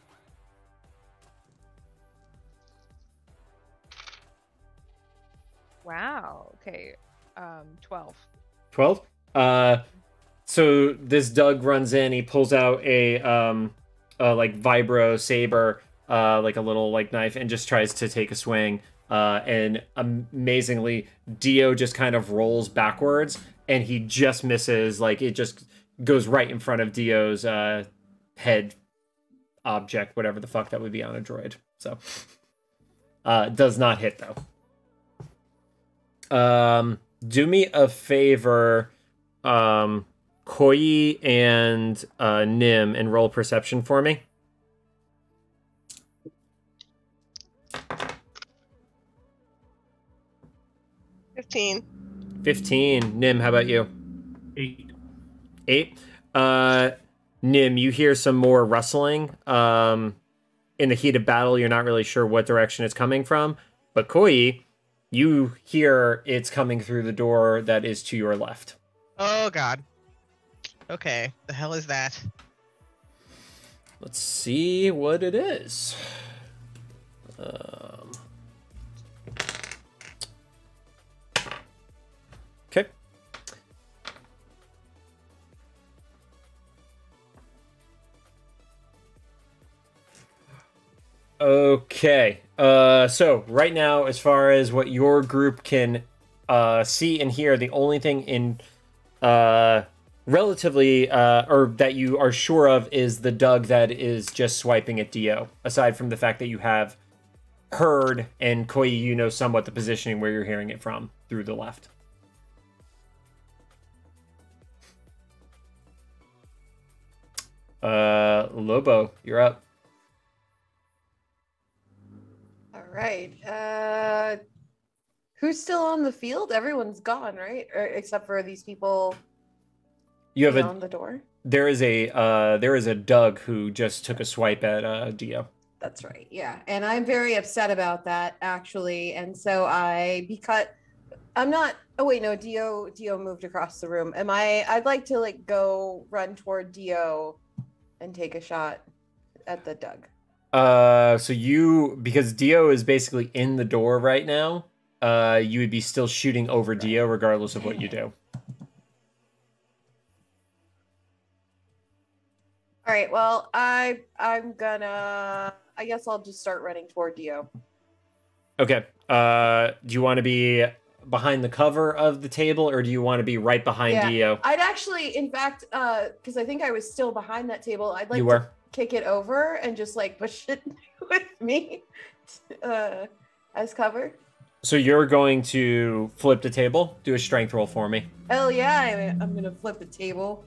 Wow. Okay. Um, twelve. 12 uh so this dug runs in he pulls out a um like vibro saber uh like a little like knife and just tries to take a swing uh and amazingly dio just kind of rolls backwards and he just misses like it just goes right in front of dio's uh head object whatever the fuck that would be on a droid. So uh does not hit though. Um do me a favor, um, Koyi and uh, Niim, and roll perception for me. Fifteen. 15. Niim, how about you? Eight. Eight. Uh, Niim, you hear some more rustling. Um, in the heat of battle, you're not really sure what direction it's coming from. But Koyi, You hear it's coming through the door that is to your left. Oh God. Okay, the hell is that? Let's see what it is. Um, okay. Okay. Uh, so right now, as far as what your group can uh, see and hear, the only thing in uh, relatively uh, or that you are sure of is the Dug that is just swiping at Dio. Aside from the fact that you have heard and Koyi, you know somewhat the positioning where you're hearing it from through the left. Uh, Lobo, you're up. All right. Uh, who's still on the field? Everyone's gone, right? Or, except for these people You have a the door. there is a uh there is a Dug who just took a swipe at uh Dio. That's right. Yeah. And I'm very upset about that actually. And so I because I'm not oh wait, no, Dio Dio moved across the room. Am I I'd like to like go run toward Dio and take a shot at the Dug. Uh, so you because Dio is basically in the door right now. Uh, you would be still shooting over Dio regardless of what you do. All right. Well, I I'm gonna I guess I'll just start running toward Dio. Okay. Uh, do you want to be behind the cover of the table or do you want to be right behind Yeah. Dio? I'd actually, in fact, uh, because I think I was still behind that table, I'd like you to were. kick it over and just like push it with me uh, as cover. So you're going to flip the table. Do a strength roll for me. Hell yeah! I, I'm gonna flip the table.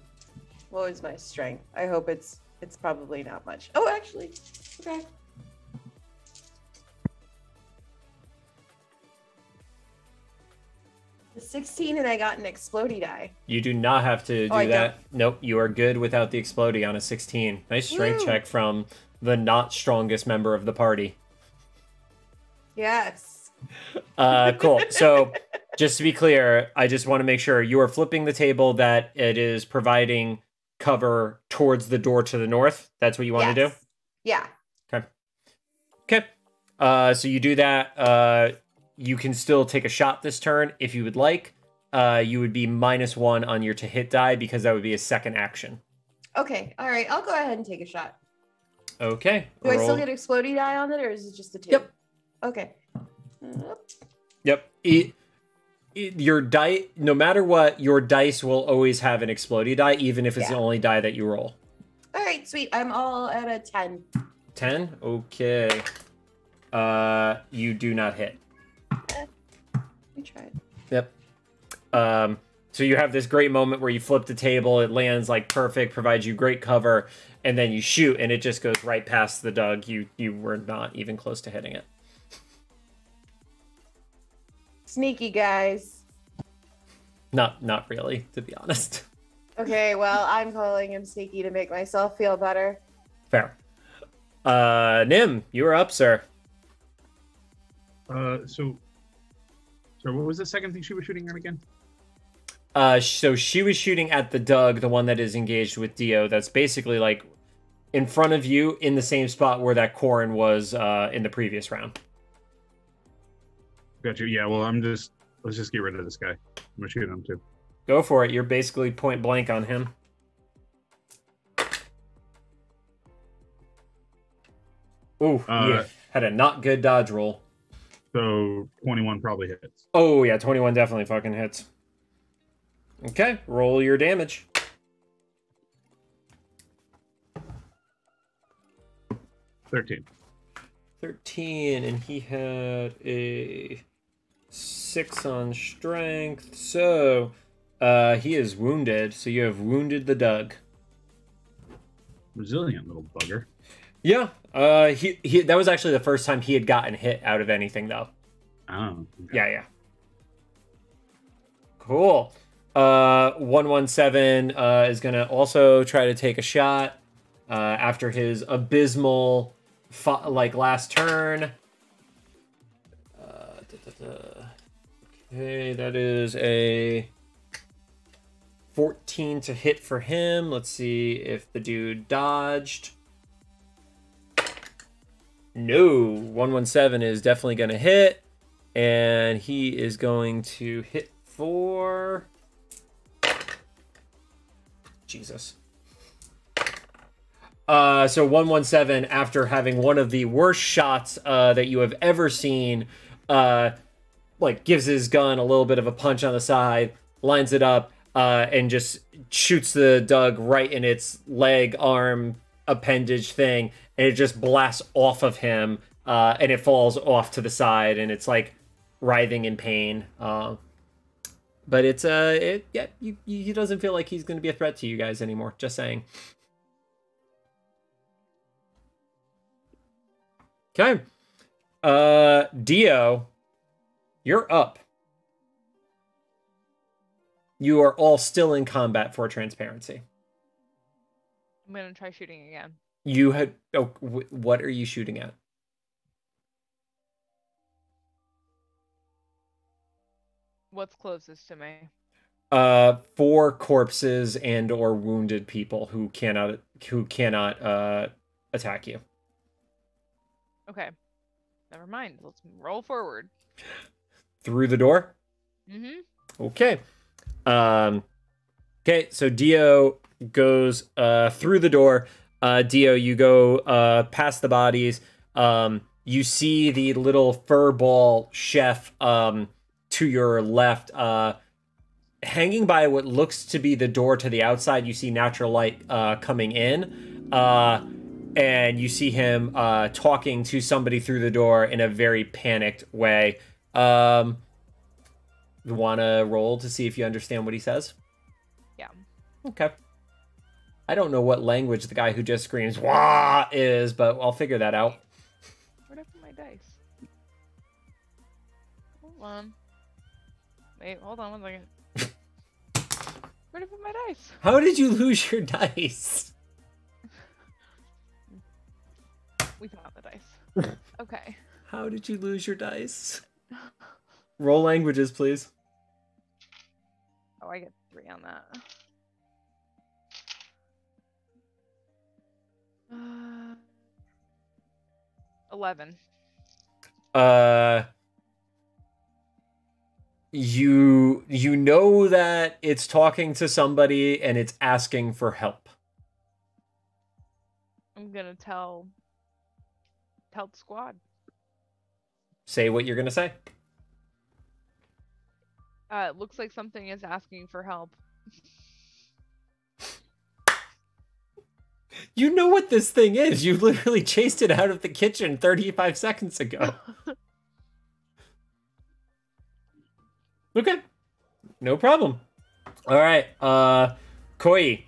What is my strength? I hope it's it's probably not much. Oh, actually, okay. The 16 and I got an explodey die. You do not have to do Oh, that. Nope, you are good without the explodey on a 16. Nice strength Woo. check from the not strongest member of the party. Yes. Uh, cool. So, just to be clear, I just want to make sure you are flipping the table that it is providing cover towards the door to the north. That's what you want to do? Yeah. Okay. Uh, so you do that. Uh, you can still take a shot this turn if you would like. Uh, you would be minus one on your to hit die because that would be a second action. Okay. All right. I'll go ahead and take a shot. Okay. Do I still get explodey die on it, or is it just the two? Yep. Okay. Yep. It- your die, no matter what, your dice will always have an explodey die, even if it's the only die that you roll. All right. Sweet. I'm all at a ten. 10? Okay. Uh, you do not hit. We tried. Yep. Um, so you have this great moment where you flip the table, it lands like perfect, provides you great cover, and then you shoot, and it just goes right past the Dug. You you were not even close to hitting it. Sneaky guys. Not not really, to be honest. Okay. Well, I'm calling him sneaky to make myself feel better. Fair. Uh, Niim, you are up, sir. Uh, so, so what was the second thing she was shooting at again? Uh, so she was shooting at the Dug, the one that is engaged with Dio. That's basically like in front of you in the same spot where that Corin was uh, in the previous round. Got you. Yeah. Well, I'm just let's just get rid of this guy. I'm gonna shoot him too. Go for it. You're basically point blank on him. Ooh, Uh, yeah. Had a not good dodge roll. So 21 probably hits. Oh, yeah. 21 definitely fucking hits. Okay. Roll your damage. Thirteen. 13, and he had a 6 on strength. So uh, he is wounded. So you have wounded the Dug. Resilient little bugger. Yeah. Uh, he, he that was actually the first time he had gotten hit out of anything, though. Oh. okay. Yeah, yeah. Cool. Uh, 117 uh, is going to also try to take a shot uh, after his abysmal, like, last turn. Okay, that is a 14 to hit for him. Let's see if the dude dodged. No, 117 is definitely going to hit. And he is going to hit for. Jesus. Uh, so 117, after having one of the worst shots uh, that you have ever seen, uh, like gives his gun a little bit of a punch on the side, lines it up, uh, and just shoots the Dug right in its leg, arm, appendage thing, and it just blasts off of him, uh, and it falls off to the side, and it's like writhing in pain. Uh, but it's uh, it yeah, you, he doesn't feel like he's going to be a threat to you guys anymore. Just saying. Okay. Uh, Dio, you're up. You are all still in combat for transparency. I'm gonna try shooting again. You had. Oh, wh- what are you shooting at? What's closest to me? Uh, four corpses and or wounded people who cannot who cannot uh attack you. Okay. Never mind. Let's roll forward. Through the door. Mm-hmm. Okay. Um. Okay, so Dio goes uh through the door. Uh, Dio, you go uh past the bodies. Um, you see the little fur ball chef um to your left. Uh, hanging by what looks to be the door to the outside. You see natural light uh coming in. Uh and you see him uh, talking to somebody through the door in a very panicked way. Um, you want to roll to see if you understand what he says? Yeah. Okay. I don't know what language the guy who just screams "wah" is, but I'll figure that out. Where'd I put my dice? Hold on. Wait, hold on one second. Where'd I put my dice? How did you lose your dice? We found the dice. Okay. How did you lose your dice? Roll languages, please. Oh, I get three on that. Uh, Eleven. uh you you know that it's talking to somebody and it's asking for help I'm gonna tell tell the squad. Say what you're gonna say. Uh, it looks like something is asking for help. you know what this thing is. You literally chased it out of the kitchen 35 seconds ago. Okay. No problem. All right uh Koyi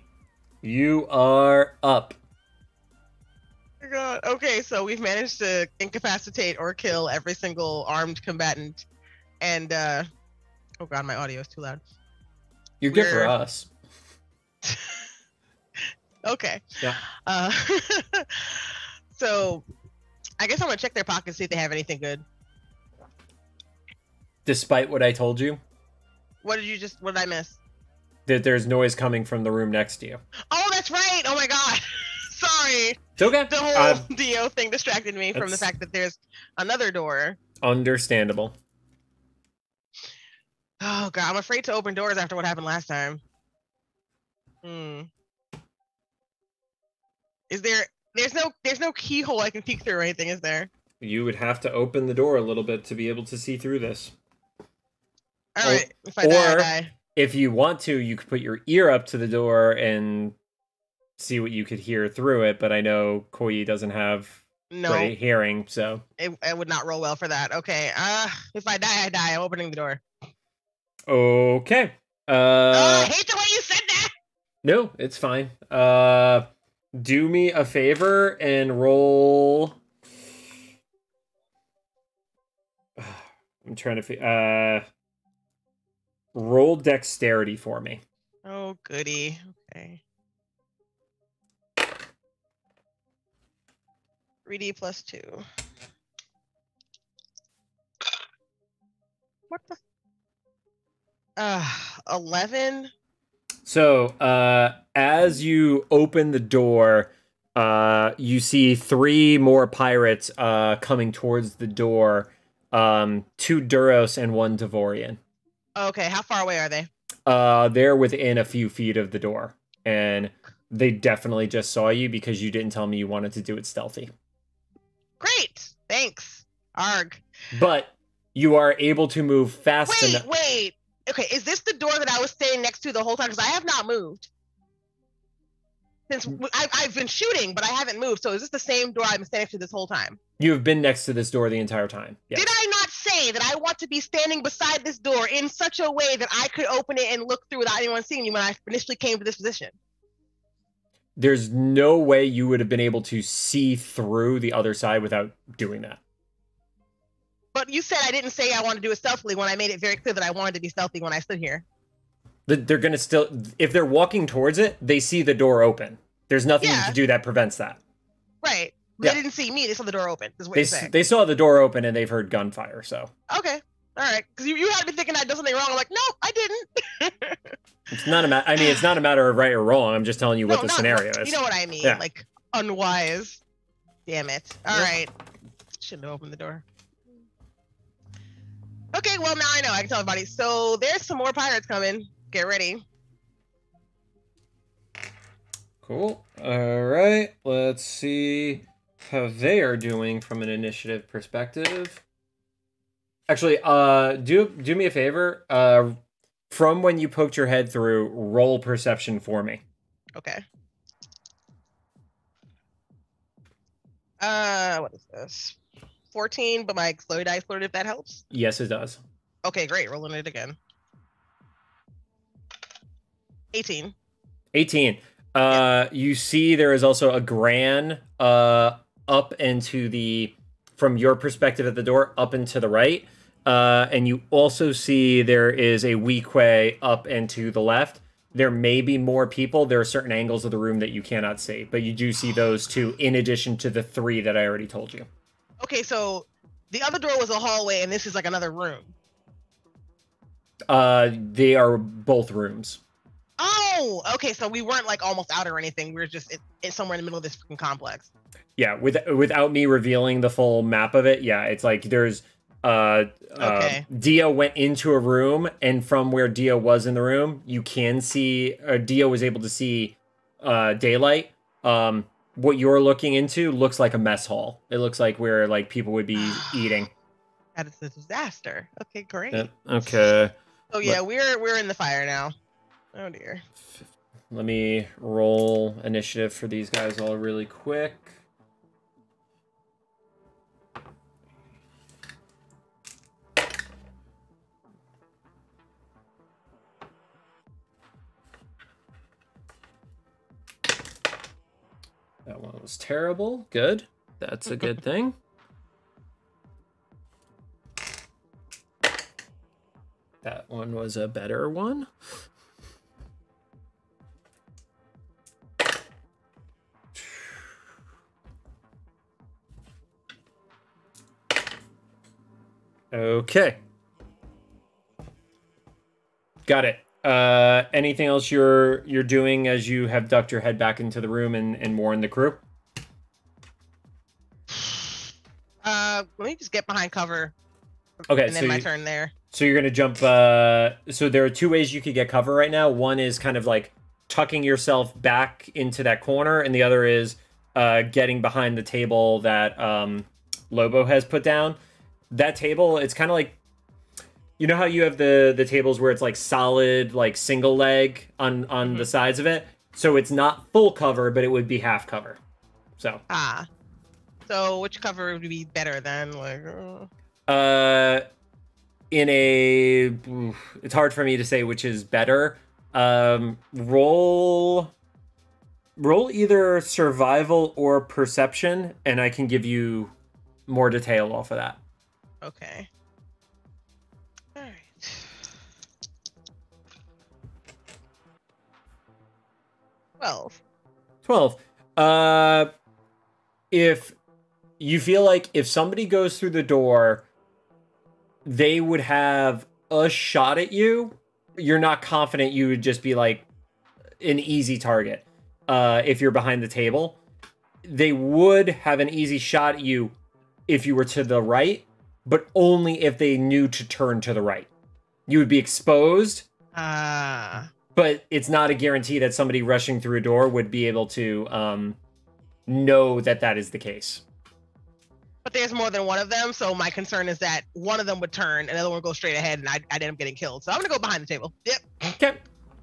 you are up God. Okay, so we've managed to incapacitate or kill every single armed combatant, and uh, oh god, my audio is too loud. you're good for We're- us Okay. Yeah. Uh, so, I guess I'm gonna check their pockets see if they have anything good. despite what i told you What did you just? What did I miss? that there's noise coming from the room next to you Oh, that's right. Oh my god. Sorry. okay The whole Uh, Dio thing distracted me from the fact that there's another door. understandable Oh god, I'm afraid to open doors after what happened last time. Hmm. Is there? There's no. There's no keyhole I can peek through or anything, is there? You would have to open the door a little bit to be able to see through this. All Or- If I die, I die. If you want to, you could put your ear up to the door and see what you could hear through it, but I know Koyi doesn't have No, great hearing, so it, it would not roll well for that. Okay. Uh, if I die, I die. I'm opening the door. okay. oh, Uh I hate the way you said that. no, it's fine. Uh do me a favor and roll I'm trying to uh roll dexterity for me. Oh, goody. Okay. 3D plus two. What the? Uh, eleven. So, uh, as you open the door, uh, you see three more pirates uh, coming towards the door. Um, two Duros and one Devaronian. Okay, how far away are they? Uh, they're within a few feet of the door, and they definitely just saw you because you didn't tell me you wanted to do it stealthy. Great, thanks. Arg. But you are able to move fast Wait, enough. wait. Okay, is this the door that I was standing next to the whole time? Because I have not moved since I've been shooting, but I haven't moved. So is this the same door I've been standing next to this whole time? You have been next to this door the entire time. Yes. Did I not say that I want to be standing beside this door in such a way that I could open it and look through without anyone seeing me when I initially came to this position? There's no way you would have been able to see through the other side without doing that. But you said I didn't say I wanted to do it stealthily when I made it very clear that I wanted to be stealthy when I stood here. The- They're gonna still, if they're walking towards it, they see the door open. There's nothing you Yeah. can do that prevents that. Right. They Yeah. didn't see me. They saw the door open. Is what They you're saying. they saw the door open and they've heard gunfire. So Okay. All right. Because you, you had me thinking I did something wrong. I'm like, no, I didn't. it's not a ma- I mean, it's not a matter of right or wrong. I'm just telling you what the not- scenario is. You know what I mean? Yeah. Like unwise. Damn it. All Yep. right. Shouldn't have opened the door. Okay, well now I know. I can tell everybody. So there's some more pirates coming. Get ready. Cool. All right. Let's see how they are doing from an initiative perspective. Actually, uh, do do me a favor. Uh, from when you poked your head through, roll perception for me. Okay. Uh, what is this? 14, but my slow dice loaded if that helps. Yes, it does. Okay, great. Rolling it again. 18. 18. Uh, you see there is also a gran uh up into the from your perspective at the door up and to the right. Uh, and you also see there is a Weequay up and to the left. There may be more people. There are certain angles of the room that you cannot see, but you do see those two in addition to the three that I already told you. Okay, so the other door was a hallway, and this is like another room. Uh, they are both rooms. Oh, okay. So we weren't like almost out or anything. We were just in somewhere in the middle of this freaking complex. Yeah, with without me revealing the full map of it, yeah, it's like there's uh, Okay. uh Dio went into a room and from where Dio was in the room, you can see uh, Dio was able to see uh daylight. Um what you're looking into looks like a mess hall. It looks like where like people would be eating. That is a disaster. Okay, great. Yep, Okay. Oh yeah, we're we're in the fire now. Oh dear. Let me roll initiative for these guys all really quick. That one was terrible. Good. That's a good thing. That one was a better one. Okay. Got it. Uh, anything else you're you're doing as you have ducked your head back into the room and, and warn the crew? Uh, let me just get behind cover. Okay, and then so my you- turn there. So you're gonna jump. Uh, so there are two ways you could get cover right now. One is kind of like tucking yourself back into that corner, and the other is uh, getting behind the table that um, Lobo has put down. That table, it's kind of like you know how you have the the tables where it's like solid, like single leg on on the sides of it. So it's not full cover, but it would be half cover. So Ah. So which cover would be better then? Like, uh, Uh, in a, it's hard for me to say which is better. Um, roll, roll either survival or perception, and I can give you more detail off of that. okay. Twelve. Twelve. Uh, if you feel like if somebody goes through the door, they would have a shot at you, you're not confident you would just be like an easy target uh, if you're behind the table. They would have an easy shot at you if you were to the right, but only if they knew to turn to the right. You would be exposed, Ah. But it's not a guarantee that somebody rushing through a door would be able to um, know that that is the case. but there's more than one of them, so my concern is that one of them would turn, another one would go straight ahead, and I I'd end up getting killed. So I'm gonna go behind the table. Yep. Okay.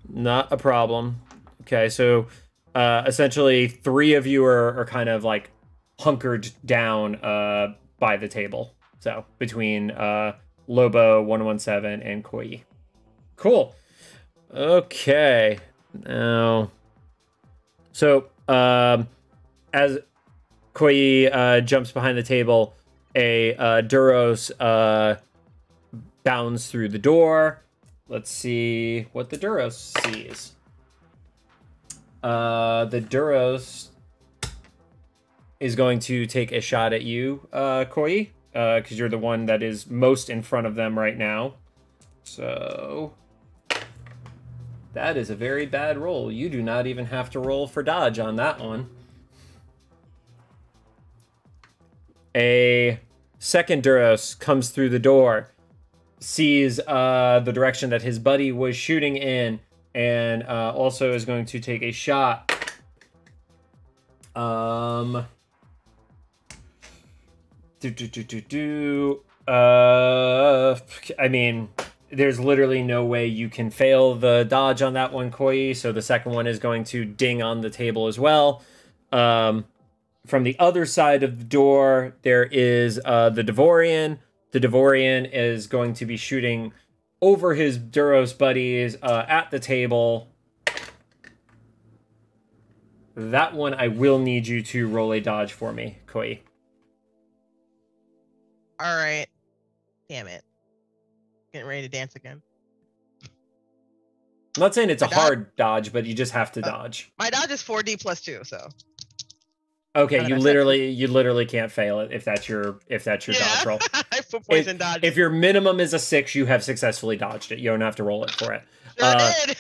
Not a problem. Okay, so uh, essentially, three of you are, are kind of like hunkered down uh, by the table. So between uh, Lobo, 117, and Koyi. Cool. Okay. Now, so um, as Koyi uh, jumps behind the table, a uh, Duros uh, bounds through the door. Let's see what the Duros sees. Uh, the Duros is going to take a shot at you, uh, Koyi, because you're the one that is most in front of them right now. So that is a very bad roll. You do not even have to roll for dodge on that one. A second Duros comes through the door, sees uh, the direction that his buddy was shooting in, and uh, also is going to take a shot. Um. Do do do do do. Uh, I mean, there's literally no way you can fail the dodge on that one, Koyi. So the second one is going to ding on the table as well. Um, from the other side of the door, there is uh, the Devaronian. The Devaronian is going to be shooting over his Duros buddies uh, at the table. That one I will need you to roll a dodge for me, Koyi. All right. Damn it. Getting ready to dance again. I'm not saying it's a dodge- hard dodge, but you just have to Uh, dodge. My dodge is 4D plus two, so Okay, you literally you literally can't fail it if that's your if that's your dodge roll. I put poison dodge. If your minimum is a six, you have successfully dodged it. You don't have to roll it for it. sure uh, did.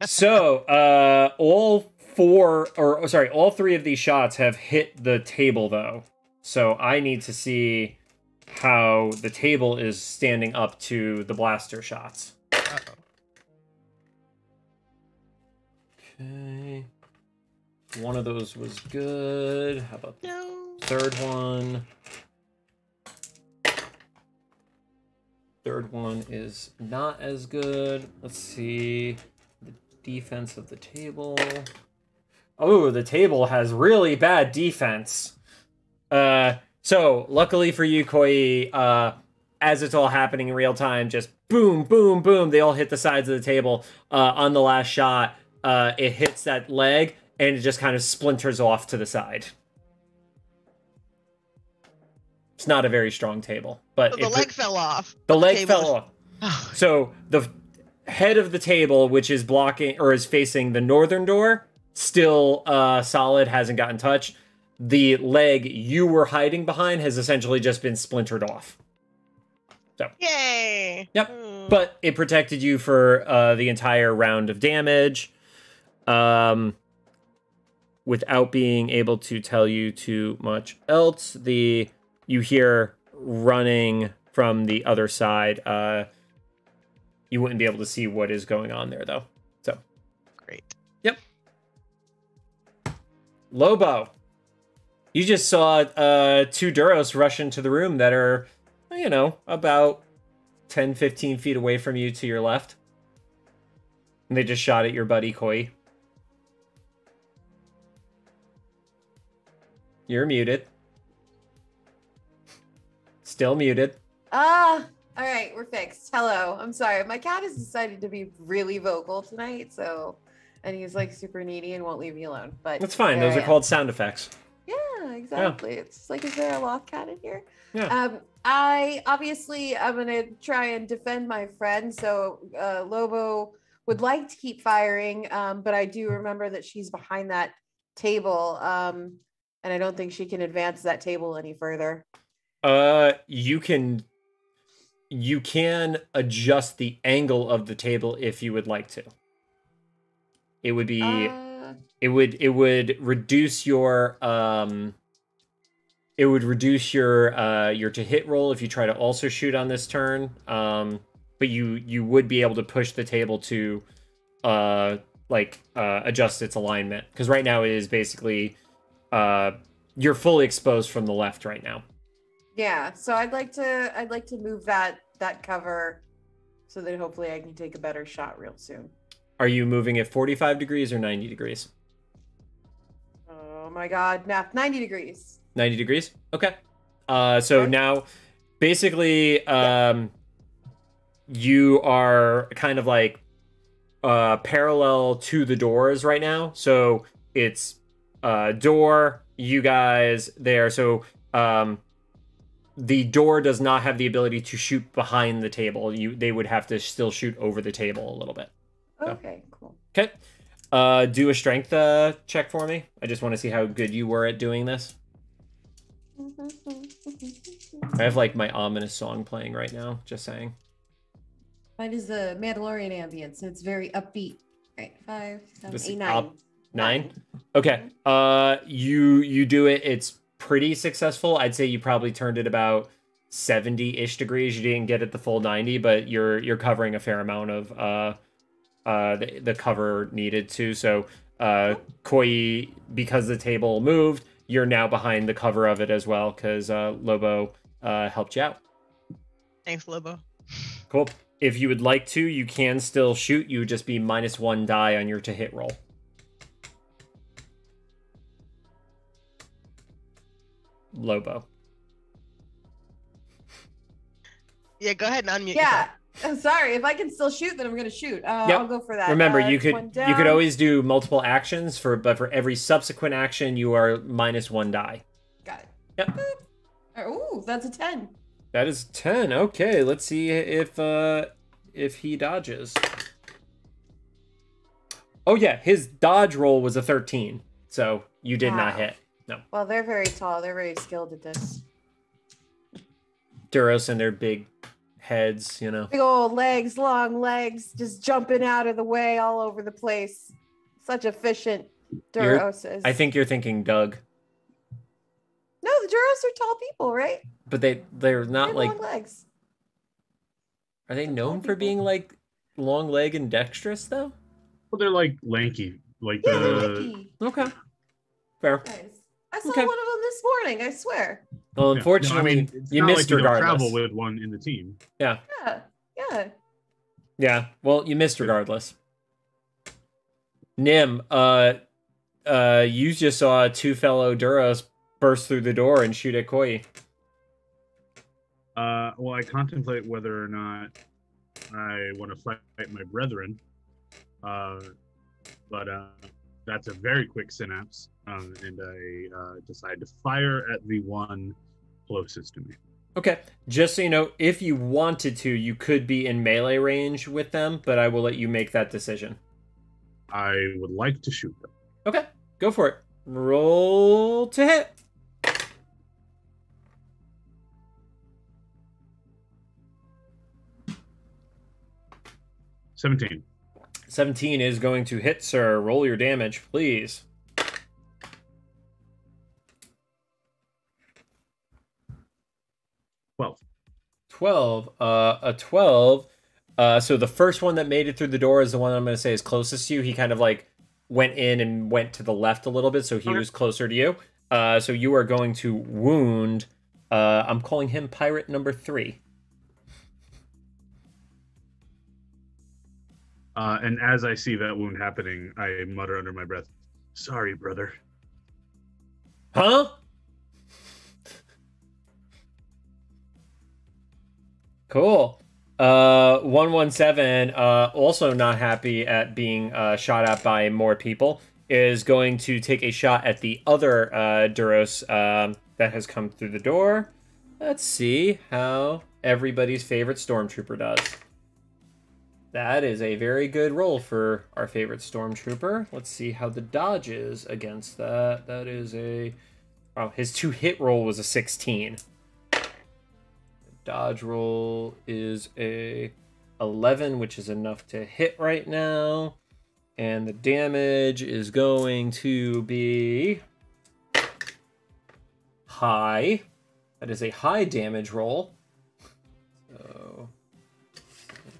So, uh, all four, or oh, sorry, all three of these shots have hit the table, though. So I need to see how the table is standing up to the blaster shots. Uh-oh. Okay. One of those was good. How about the No. third one? Third one is not as good. Let's see the defense of the table. Oh, the table has really bad defense. Uh, so luckily for you, Koyi, uh, as it's all happening in real time, just boom, boom, boom, they all hit the sides of the table. Uh, on the last shot, uh, it hits that leg and it just kind of splinters off to the side. It's not a very strong table, but So the it- leg fell off. the leg table fell off. Oh, So the head of the table, which is blocking or is facing the northern door, still uh, solid, hasn't gotten touched. The leg you were hiding behind has essentially just been splintered off. Yay. Yep. Hmm. But it protected you for uh, the entire round of damage. Um, without being able to tell you too much else, the you hear running from the other side. Uh, you wouldn't be able to see what is going on there, though. So, great. Yep. Lobo, you just saw uh, two Duros rush into the room that are, you know, about 10, 15 feet away from you to your left. And they just shot at your buddy Koyi. You're muted. Still muted. Ah, all right, we're fixed. Hello, I'm sorry. My cat has decided to be really vocal tonight, so and he's like super needy and won't leave me alone. But That's fine. Those I are am. called sound effects. Yeah, exactly. It's like, is there a Loth-cat in here? Yeah. Um, I obviously I'm gonna try and defend my friend. So uh, Lobo would like to keep firing, um, but I do remember that she's behind that table, um, and I don't think she can advance that table any further. Uh, you can you can adjust the angle of the table if you would like to. It would be Uh, it would it would reduce your um it would reduce your uh your to hit roll if you try to also shoot on this turn. Um but you you would be able to push the table to uh like uh adjust its alignment because right now it is basically uh you're fully exposed from the left right now. yeah, so I'd like to I'd like to move that that cover so that hopefully I can take a better shot real soon. Are you moving at 45 degrees or 90 degrees? Oh my god, math 90 degrees. 90 degrees okay uh so Okay. now basically um you are kind of like uh parallel to the doors right now so it's uh door you guys there so um the door does not have the ability to shoot behind the table you they would have to still shoot over the table a little bit Yeah. Okay, cool. okay uh do a strength uh check for me i just want to see how good you were at doing this I have like my ominous song playing right now. Just saying. Mine is the Mandalorian ambience, so it's very upbeat. Right, five, seven, eight, nine. Nine. Okay. Uh, you you do it. It's pretty successful. I'd say you probably turned it about seventy ish degrees. You didn't get it the full ninety, but you're you're covering a fair amount of uh, uh, the, the cover needed to. So uh, Koyi, because the table moved, you're now behind the cover of it as well because uh, Lobo uh helped you out. Thanks, Lobo. Cool. If you would like to, you can still shoot. You would just be minus one die on your to hit roll. Lobo. Yeah, go ahead and unmute. Yeah. I'm sorry. If I can still shoot, then I'm gonna shoot. Uh, Yep. I'll go for that. Remember, Uh, you could you could always do multiple actions for, but for every subsequent action, you are minus one die. Got it. Yep. Ooh, that's a ten. That is ten. Okay, let's see if uh if he dodges. Oh yeah, his dodge roll was a thirteen, so you did not hit. No, Well, they're very tall. They're very skilled at this. Duros and their big heads, you know. Big old legs, long legs, just jumping out of the way all over the place. Such efficient You're- Duroses. I think you're thinking Dug, No, the Duros are tall people, right? but they they're not have like. long legs. Are they tall known for people. being like long leg and dexterous though? Well, they're like lanky, like Yeah, they're the lucky. Okay, fair. Guys. I saw Okay. one of them this morning. I swear. Well, Yeah. No, unfortunately, I mean, you missed like you regardless. travel with one in the team. yeah, Yeah, yeah. yeah. Well, you missed regardless. Niim, uh, uh, you just saw two fellow Duros burst through the door and shoot at Koyi. Uh, well, I contemplate whether or not I want to fight my brethren. Uh, but uh, that's a very quick synapse, um, and I uh, decide to fire at the one closest to me. Okay, just so you know, if you wanted to, you could be in melee range with them, but I will let you make that decision. I would like to shoot them. Okay, go for it. Roll to hit. 17. 17 is going to hit, sir. Roll your damage, please. 12. Uh, a 12. Uh, so the first one that made it through the door is the one I'm going to say is closest to you. He kind of like went in and went to the left a little bit, so he was closer to you. Uh, so you are going to wound. Uh, I'm calling him pirate number three. Uh, and as I see that wound happening, I mutter under my breath, "Sorry, brother." Huh? Cool. Uh, 117, uh, also not happy at being uh, shot at by more people, is going to take a shot at the other uh, Duros um, that has come through the door. Let's see how everybody's favorite stormtrooper does. That is a very good roll for our favorite stormtrooper. Let's see how the dodge is against that. That is a. Oh, his two hit roll was a 16. Dodge roll is a 11, which is enough to hit right now. And the damage is going to be high. That is a high damage roll. So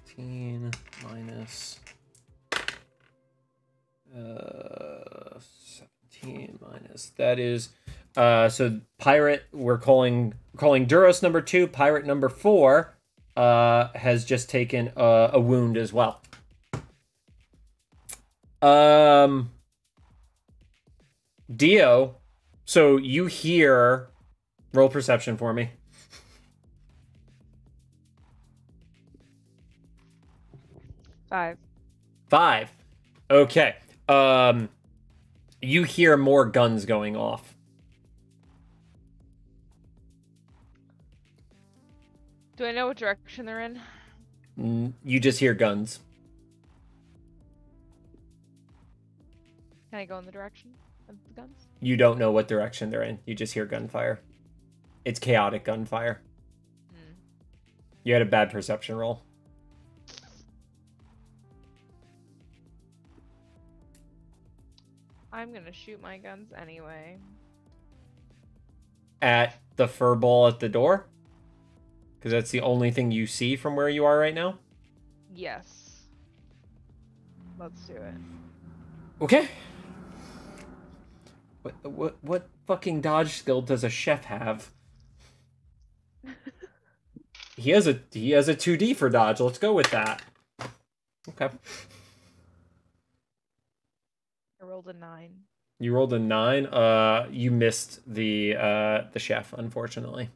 17 minus uh 17 minus that is uh so pirate we're calling calling Duros number 2, pirate number 4 uh has just taken a, a wound as well. Um D0, so you hear roll perception for me. Five. Five. Okay. Um, you hear more guns going off. Do I know what direction they're in? N- You just hear guns. Can I go in the direction of the guns? You don't know what direction they're in. You just hear gunfire. It's chaotic gunfire. Hmm. You had a bad perception roll. I'm gonna shoot my guns anyway. At the fur ball at the door? Because that's the only thing you see from where you are right now? Yes. Let's do it. Okay. What what what fucking dodge skill does a chef have? he has a he has a 2D for dodge. Let's go with that. Okay. I rolled a nine. You rolled a 9. Uh you missed the uh the chef unfortunately.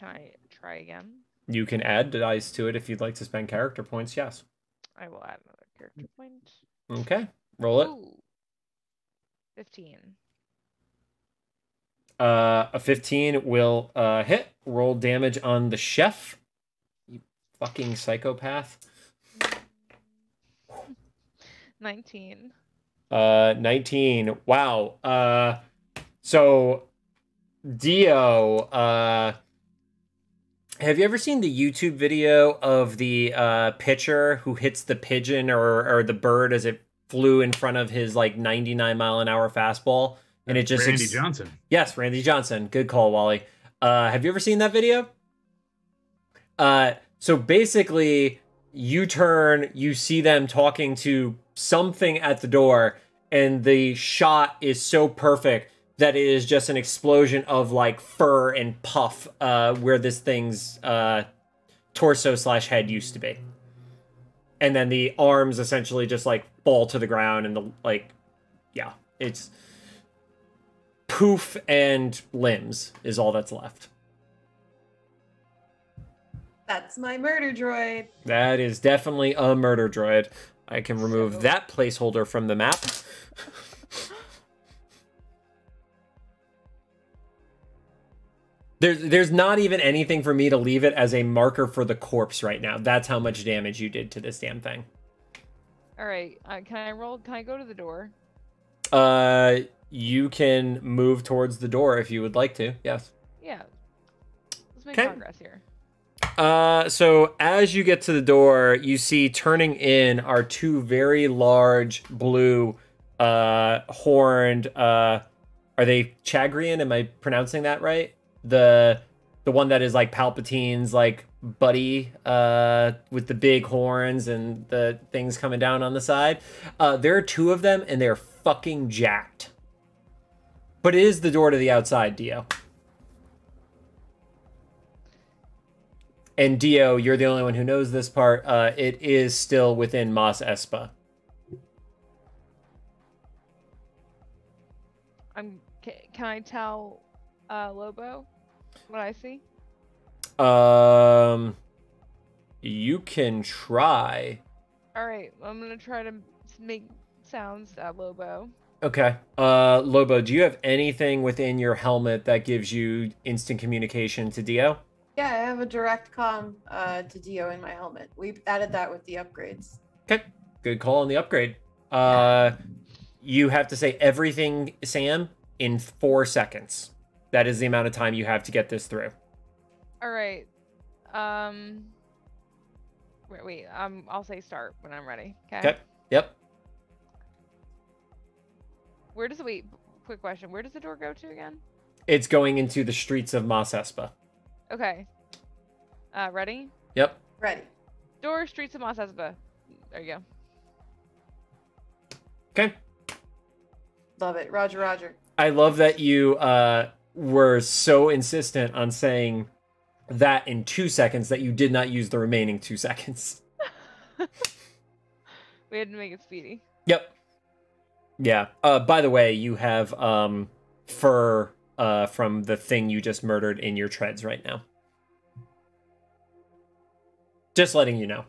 Can I try again? You can add dice to it if you'd like to spend character points. Yes. I will add another character point. Okay. Roll it. Ooh. 15. Uh, a 15 will uh, hit. Roll damage on the chef. You fucking psychopath. 19. Uh, 19. Wow. Uh, so D0, uh, have you ever seen the YouTube video of the uh, pitcher who hits the pigeon or, or the bird as it flew in front of his like 99 mile an hour fastball? And it just Randy ex- Johnson. Yes, Randy Johnson. Good call, Wally. Uh, have you ever seen that video? Uh, so basically, you turn, you see them talking to something at the door, and the shot is so perfect that is just an explosion of like fur and puff uh, where this thing's uh, torso slash head used to be. And then the arms essentially just like fall to the ground, and the like, yeah, it's poof and limbs is all that's left. That's my murder droid. That is definitely a murder droid. I can remove So- that placeholder from the map. There's there's not even anything for me to leave it as a marker for the corpse right now. That's how much damage you did to this damn thing. All right. Uh, can I roll? Can I go to the door? Uh you can move towards the door if you would like to. Yes. Yeah. Let's make Okay. progress here. Uh, so as you get to the door, you see turning in are two very large blue, uh, horned. Uh, are they Chagrian? Am I pronouncing that right? The the one that is like Palpatine's like buddy, uh, with the big horns and the things coming down on the side. Uh, there are two of them, and they're fucking jacked. But it is the door to the outside, D0. And D0, you're the only one who knows this part. Uh, it is still within Mos Espa. I'm. Can, can I tell uh, Lobo what I see? Um, you can try. All right. I'm gonna try to make sounds at Lobo. Okay. Uh, Lobo, do you have anything within your helmet that gives you instant communication to D0? Yeah, I have a direct com uh, to D0 in my helmet. We added that with the upgrades. Okay. Good call on the upgrade. Uh, you have to say everything, Sam, in four seconds. That is the amount of time you have to get this through. All right. Um. Wait, wait. Um, I'll say start when I'm ready. Okay. Okay. Yep. Where does the wait? Quick question. Where does the door go to again? It's going into the streets of Mos Espa. Okay. Uh, ready? Yep. Ready. Door, streets of Mos Espa. There you go. Okay. Love it. Roger, Roger. I love that you uh, were so insistent on saying that in two seconds that you did not use the remaining two seconds. We had to make it speedy. Yep. Yeah. Uh, by the way, you have um, fur uh, from the thing you just murdered in your treads right now. Just letting you know.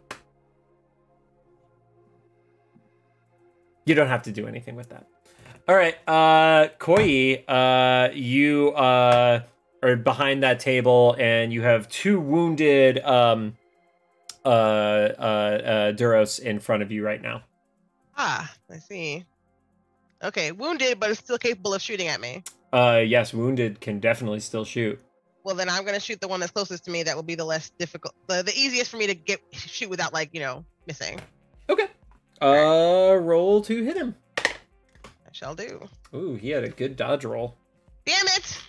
You don't have to do anything with that. All right, uh, Koyi, uh, you uh, are behind that table, and you have two wounded um, uh, uh, uh, Duros in front of you right now. Ah, I see. Okay, wounded, but it's still capable of shooting at me. Uh, yes, wounded can definitely still shoot. Well, then I'm gonna shoot the one that's closest to me. That will be the less difficult, the, the easiest for me to get shoot without like you know missing. Okay. Uh, roll to hit him. Shall do. Ooh, he had a good dodge roll. Damn it!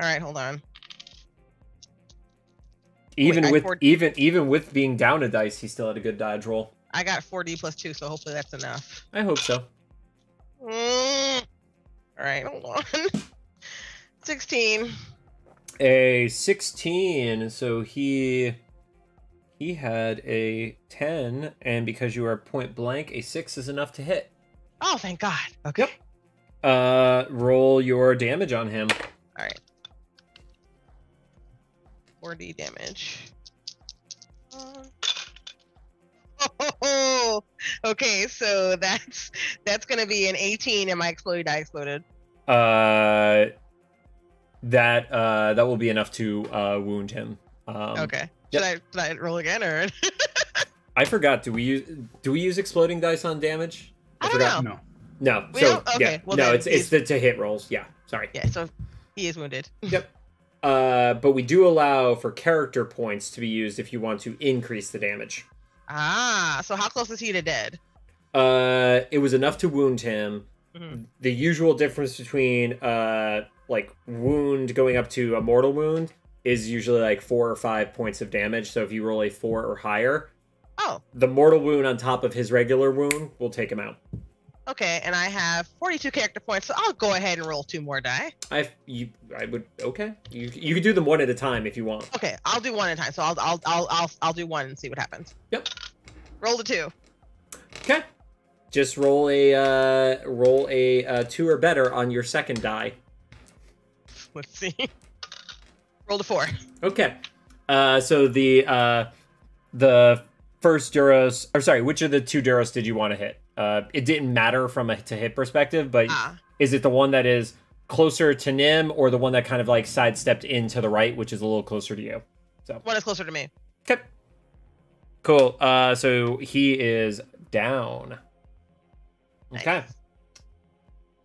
All right, hold on. Even I with even even with being down a dice, he still had a good dodge roll. I got 4D plus two, so hopefully that's enough. I hope so. Mm. All right, hold on. 16. A sixteen, so he he had a ten, and because you are point blank, a six is enough to hit. Oh, thank God. Okay. Uh, roll your damage on him. All right. 4D damage. Uh, Oh, okay. So that's that's gonna be an 18, and my exploded die exploded. Uh, that uh that will be enough to uh wound him. Um, okay. Should yep. I should I roll again or? I forgot. Do we use do we use exploding dice on damage? I don't forgot. know. No. No. We so? Okay, yeah, well no. It's it's the to hit rolls. Yeah. Sorry. yeah. So he is wounded. Yep. Uh, but we do allow for character points to be used if you want to increase the damage. Ah. So how close is he to dead? Uh, it was enough to wound him. Mhm. The usual difference between uh like wound going up to a mortal wound is usually like four or five points of damage. So if you roll a four or higher, Oh. the mortal wound on top of his regular wound will take him out. Okay. And I have 42 character points, so I'll go ahead and roll two more die. I you I would okay. You you could do them one at a time if you want. Okay. I'll do one at a time. So I'll I'll I'll I'll, I'll do one and see what happens. Yep. Roll the two. Okay. Just roll a uh, roll a uh, two or better on your second die. Let's see. Roll the four. Okay. Uh, so the uh, the first Duros, or sorry, which of the two Duros did you want to hit? Uh, it didn't matter from a to hit perspective, but Ah. is it the one that is closer to Niim or the one that kind of like sidestepped in to the right, which is a little closer to you? So One is closer to me. okay, cool. Uh, so he is down. Okay. Nice.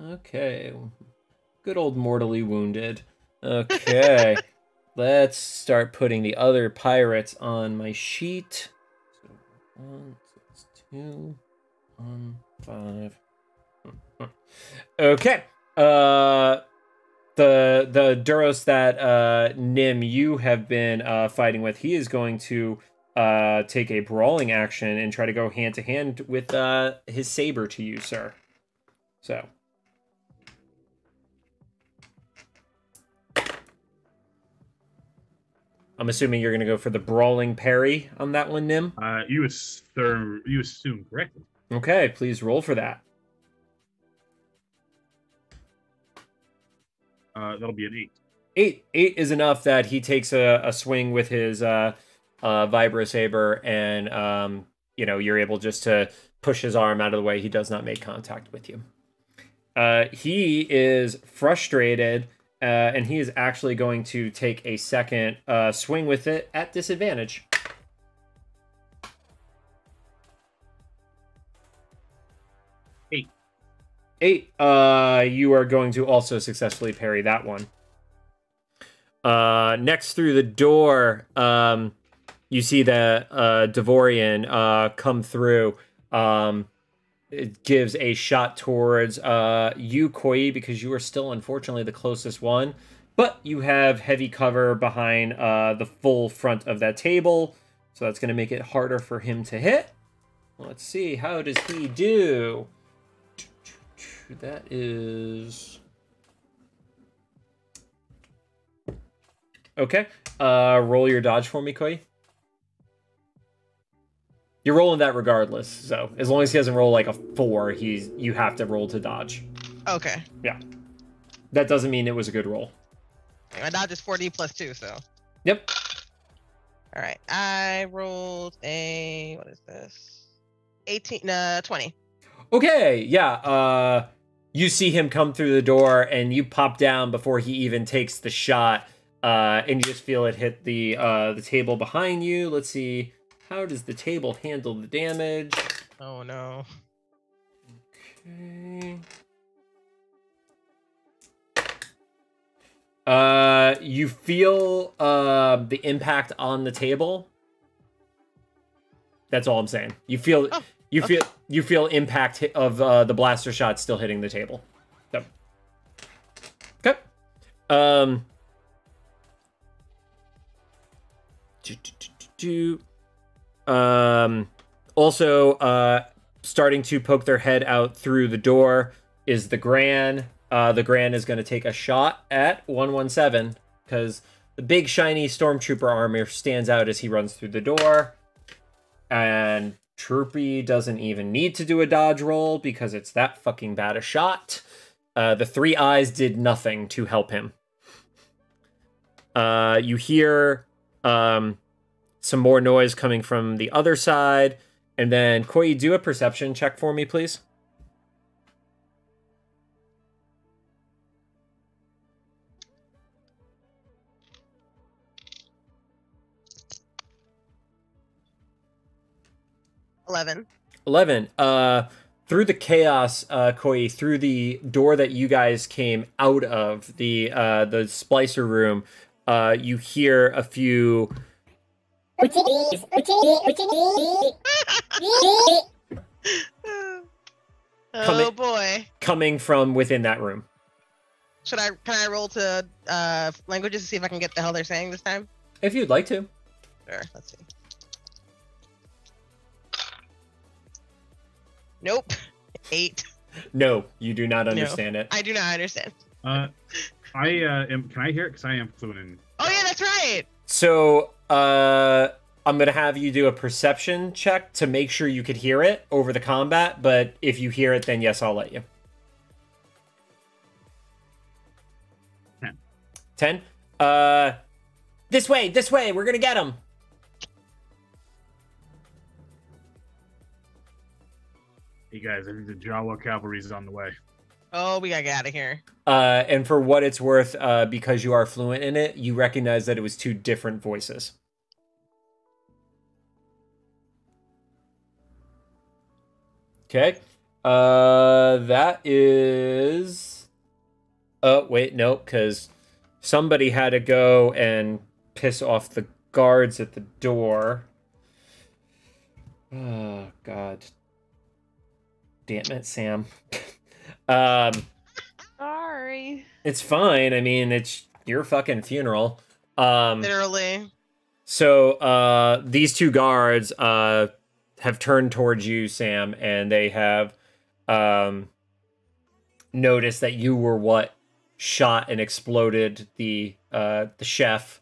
Okay. Good old mortally wounded. Okay. Let's start putting the other pirates on my sheet. So one, two, one, five. Okay. Uh the the Duros that uh Niim you have been uh fighting with, he is going to uh take a brawling action and try to go hand to hand with uh his saber to you, sir. So I'm assuming you're gonna go for the brawling parry on that one, Niim. Uh, you assume you assume correctly. Okay, please roll for that. Uh, that'll be an eight. Eight. Eight is enough that he takes a, a swing with his uh, uh, vibro saber, and um, you know you're able just to push his arm out of the way. He does not make contact with you. Uh, he is frustrated, uh, and he is actually going to take a second uh, swing with it at disadvantage. Eight. Uh, you are going to also successfully parry that one. Uh, next through the door, um, you see the uh, Devaronian uh, come through. Um, it gives a shot towards uh, you, Koyi, because you are still unfortunately the closest one. But you have heavy cover behind uh, the full front of that table, so that's going to make it harder for him to hit. Let's see, how does he do? That is. Okay. Uh, roll your dodge for me, Koyi. You're rolling that regardless, so as long as he doesn't roll like a four, he's you have to roll to dodge. Okay. Yeah. That doesn't mean it was a good roll. My dodge is 4D plus two, so. Yep. All right. I rolled a what is this? 18 uh 20. Okay, yeah. Uh you see him come through the door and you pop down before he even takes the shot. Uh and you just feel it hit the uh the table behind you. Let's see. How does the table handle the damage? Oh no. Okay. Uh, you feel uh the impact on the table. That's all I'm saying. You feel Oh, you okay. feel you feel impact of uh, the blaster shot still hitting the table. So. Okay. Um. Um. Also, uh, starting to poke their head out through the door is the Gran. Uh, the Gran is going to take a shot at 117 because the big shiny stormtrooper armor stands out as he runs through the door. And Troopy doesn't even need to do a dodge roll because it's that fucking bad a shot. Uh, the three eyes did nothing to help him. Uh, you hear um, some more noise coming from the other side. And then, Koyi, do a perception check for me, please. Eleven. 11 uh through the chaos uh Koyi through the door that you guys came out of the uh the splicer room uh you hear a few oh boy. coming from within that room Should I can I roll to uh languages to see if I can get the hell they're saying this time? if you'd like to Sure, let's see. Nope. Eight. no you do not understand it I do not understand. Uh, I uh, am. Can I hear it? Because I am fluent in. Oh yeah, that's right. so uh i'm gonna have you do a perception check to make sure you could hear it over the combat but if you hear it then yes i'll let you Ten. 10 uh this way this way we're gonna get him Hey guys, I think the Jawa cavalry is on the way. Oh, we gotta get out of here. Uh, and for what it's worth, uh, because you are fluent in it, you recognize that it was two different voices. Okay. Uh, that is. Oh wait, no, because somebody had to go and piss off the guards at the door. Oh God. Damn it, Sam. um. Sorry. It's fine. I mean, it's your fucking funeral. Um, Literally. so uh, these two guards uh, have turned towards you, Sam, and they have um, noticed that you were what shot and exploded the uh, the chef.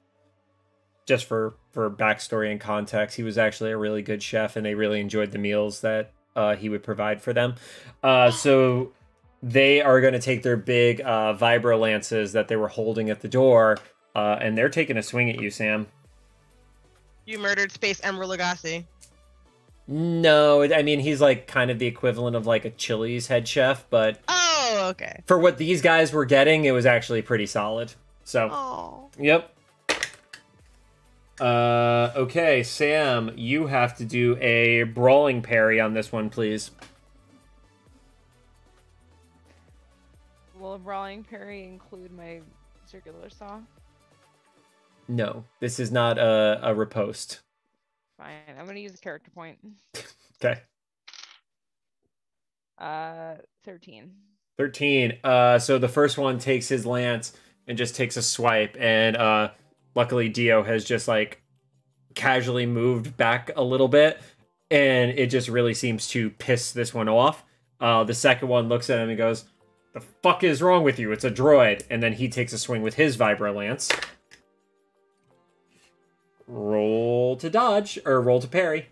Just for for backstory and context, he was actually a really good chef, and they really enjoyed the meals that uh, he would provide for them. Uh, so they are going to take their big uh, vibro lances that they were holding at the door, uh, and they're taking a swing at you, Sam. You murdered Space Emeril Lagasse. No, I mean he's like kind of the equivalent of like a Chili's head chef, but Oh, okay. for what these guys were getting, it was actually pretty solid. So, Oh. yep. Uh, okay, Sam, you have to do a brawling parry on this one, please. Will a brawling parry include my circular saw? No, this is not a, a riposte. Fine. I'm gonna use a character point. Okay. Uh, thirteen. 13. Uh, so the first one takes his lance and just takes a swipe, and uh, luckily D0 has just like casually moved back a little bit, and it just really seems to piss this one off. Uh, the second one looks at him and goes, "The fuck is wrong with you? It's a droid." And then he takes a swing with his vibro lance. Roll to dodge or roll to parry.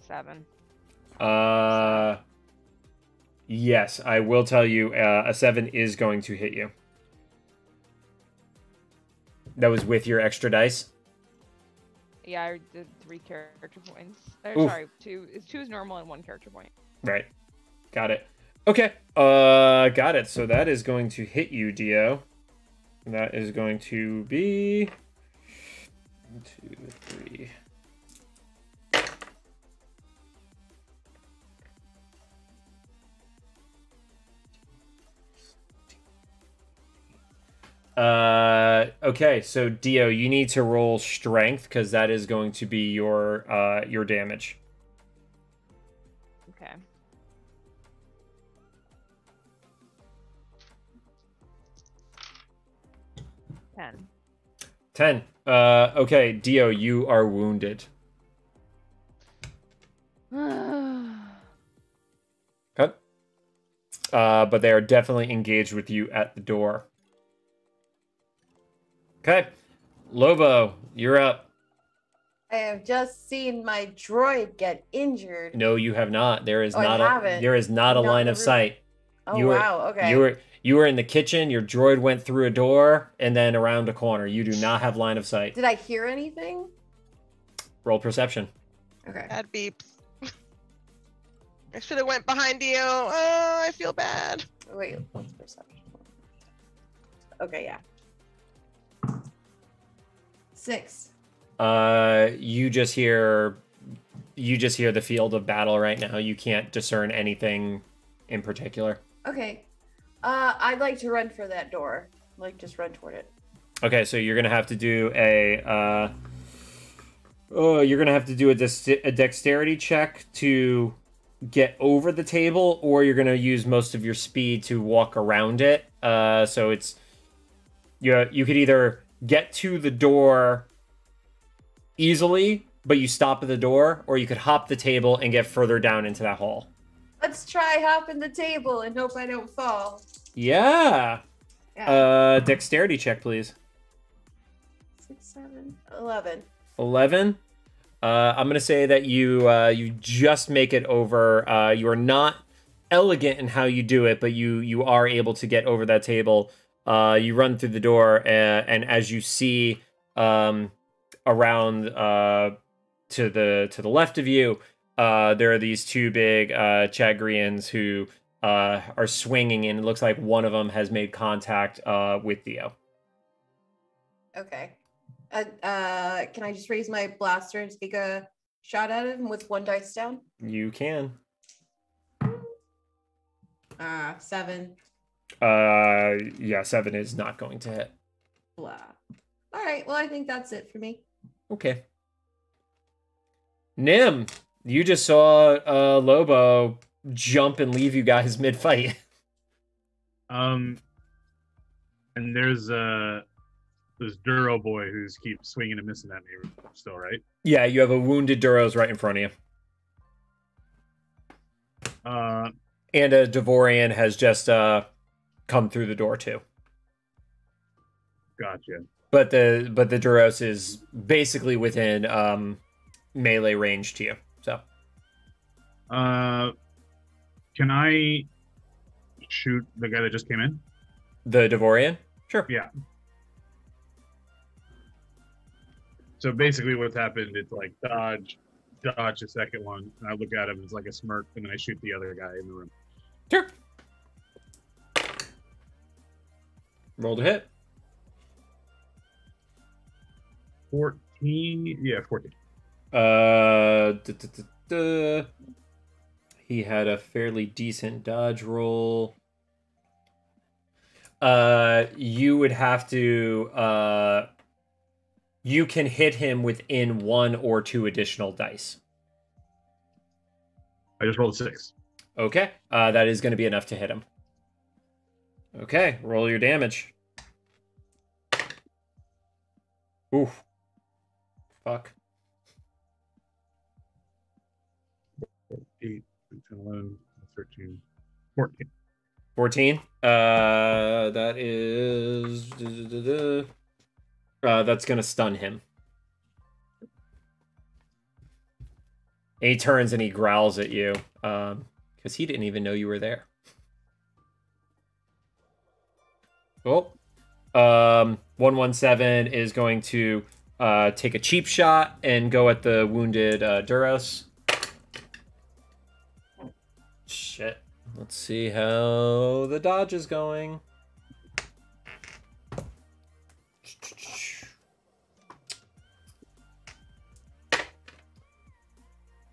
Seven. Uh, yes, I will tell you, uh, a seven is going to hit you. That was with your extra dice. Yeah, I did three character points. Oof. sorry, two. Is two is normal and one character point. Right. Got it. Okay. Uh, got it. So that is going to hit you, D0. That is going to be one, two, three. Uh, okay, so D0, you need to roll strength because that is going to be your uh your damage. Okay. Ten. 10. Uh, okay, D0, you are wounded. Okay. Uh, but they are definitely engaged with you at the door. Okay. Lobo, you're up. I have just seen my droid get injured. No, you have not. There is Oh, not a haven't. there is not a Not line of room. sight. Oh you were- wow, okay. You were you were in the kitchen, your droid went through a door and then around a corner. You do not have line of sight. Did I hear anything? Roll perception. Okay. Bad beeps. I should have went behind you. Oh, I feel bad. Wait, what's perception? Okay, yeah. Six. Uh, you just hear, you just hear the field of battle right now. You can't discern anything in particular. Okay. Uh, I'd like to run for that door. Like, just run toward it. Okay, so you're gonna have to do a, uh, oh, you're gonna have to do a, dex- a dexterity check to get over the table, or you're gonna use most of your speed to walk around it. Uh, so it's, you you could either get to the door easily, but you stop at the door, or you could hop the table and get further down into that hall. Let's try hopping the table and hope I don't fall. Yeah. Yeah. Uh, dexterity check, please. Six, seven, eleven. 11 uh, i'm gonna say that you uh, you just make it over uh, you are not elegant in how you do it but you you are able to get over that table uh, you run through the door and, and as you see um, around uh, to the to the left of you uh, there are these two big uh, chagrians who uh, are swinging and it looks like one of them has made contact uh, with D0 Okay. Uh, uh, can I just raise my blaster and take a shot at him with one dice down? you can Uh, seven. Uh, yeah, seven is not going to hit. Blah. All right. Well, I think that's it for me. Okay. Niim, you just saw uh Lobo jump and leave you guys mid fight. Um, and there's uh this Duro boy who's keeps swinging and missing at me still, right? yeah, you have a wounded Duros right in front of you, Uh, and a Devaronian has just uh come through the door too. gotcha. But the but the Duros is basically within um melee range to you. So Uh, can I shoot the guy that just came in? the Devaronian, sure. Yeah. So basically, what's happened? It's like dodge, dodge the second one, and I look at him. It's like a smirk, and then I shoot the other guy in the room. Sure. Roll to hit. Fourteen, yeah, fourteen. Uh, duh, duh, duh, duh. he had a fairly decent dodge roll. Uh, you would have to. Uh, you can hit him within one or two additional dice. I just rolled a six. Okay, uh, that is going to be enough to hit him. Okay, roll your damage. Oof. Fuck. 8, 10, 11, 13, 14. 14. Uh, that is. Uh, that's going to stun him. And he turns and he growls at you um, because he didn't even know you were there. Oh. Um, 117 is going to uh, take a cheap shot and go at the wounded uh, Duros. Shit. Let's see how the dodge is going.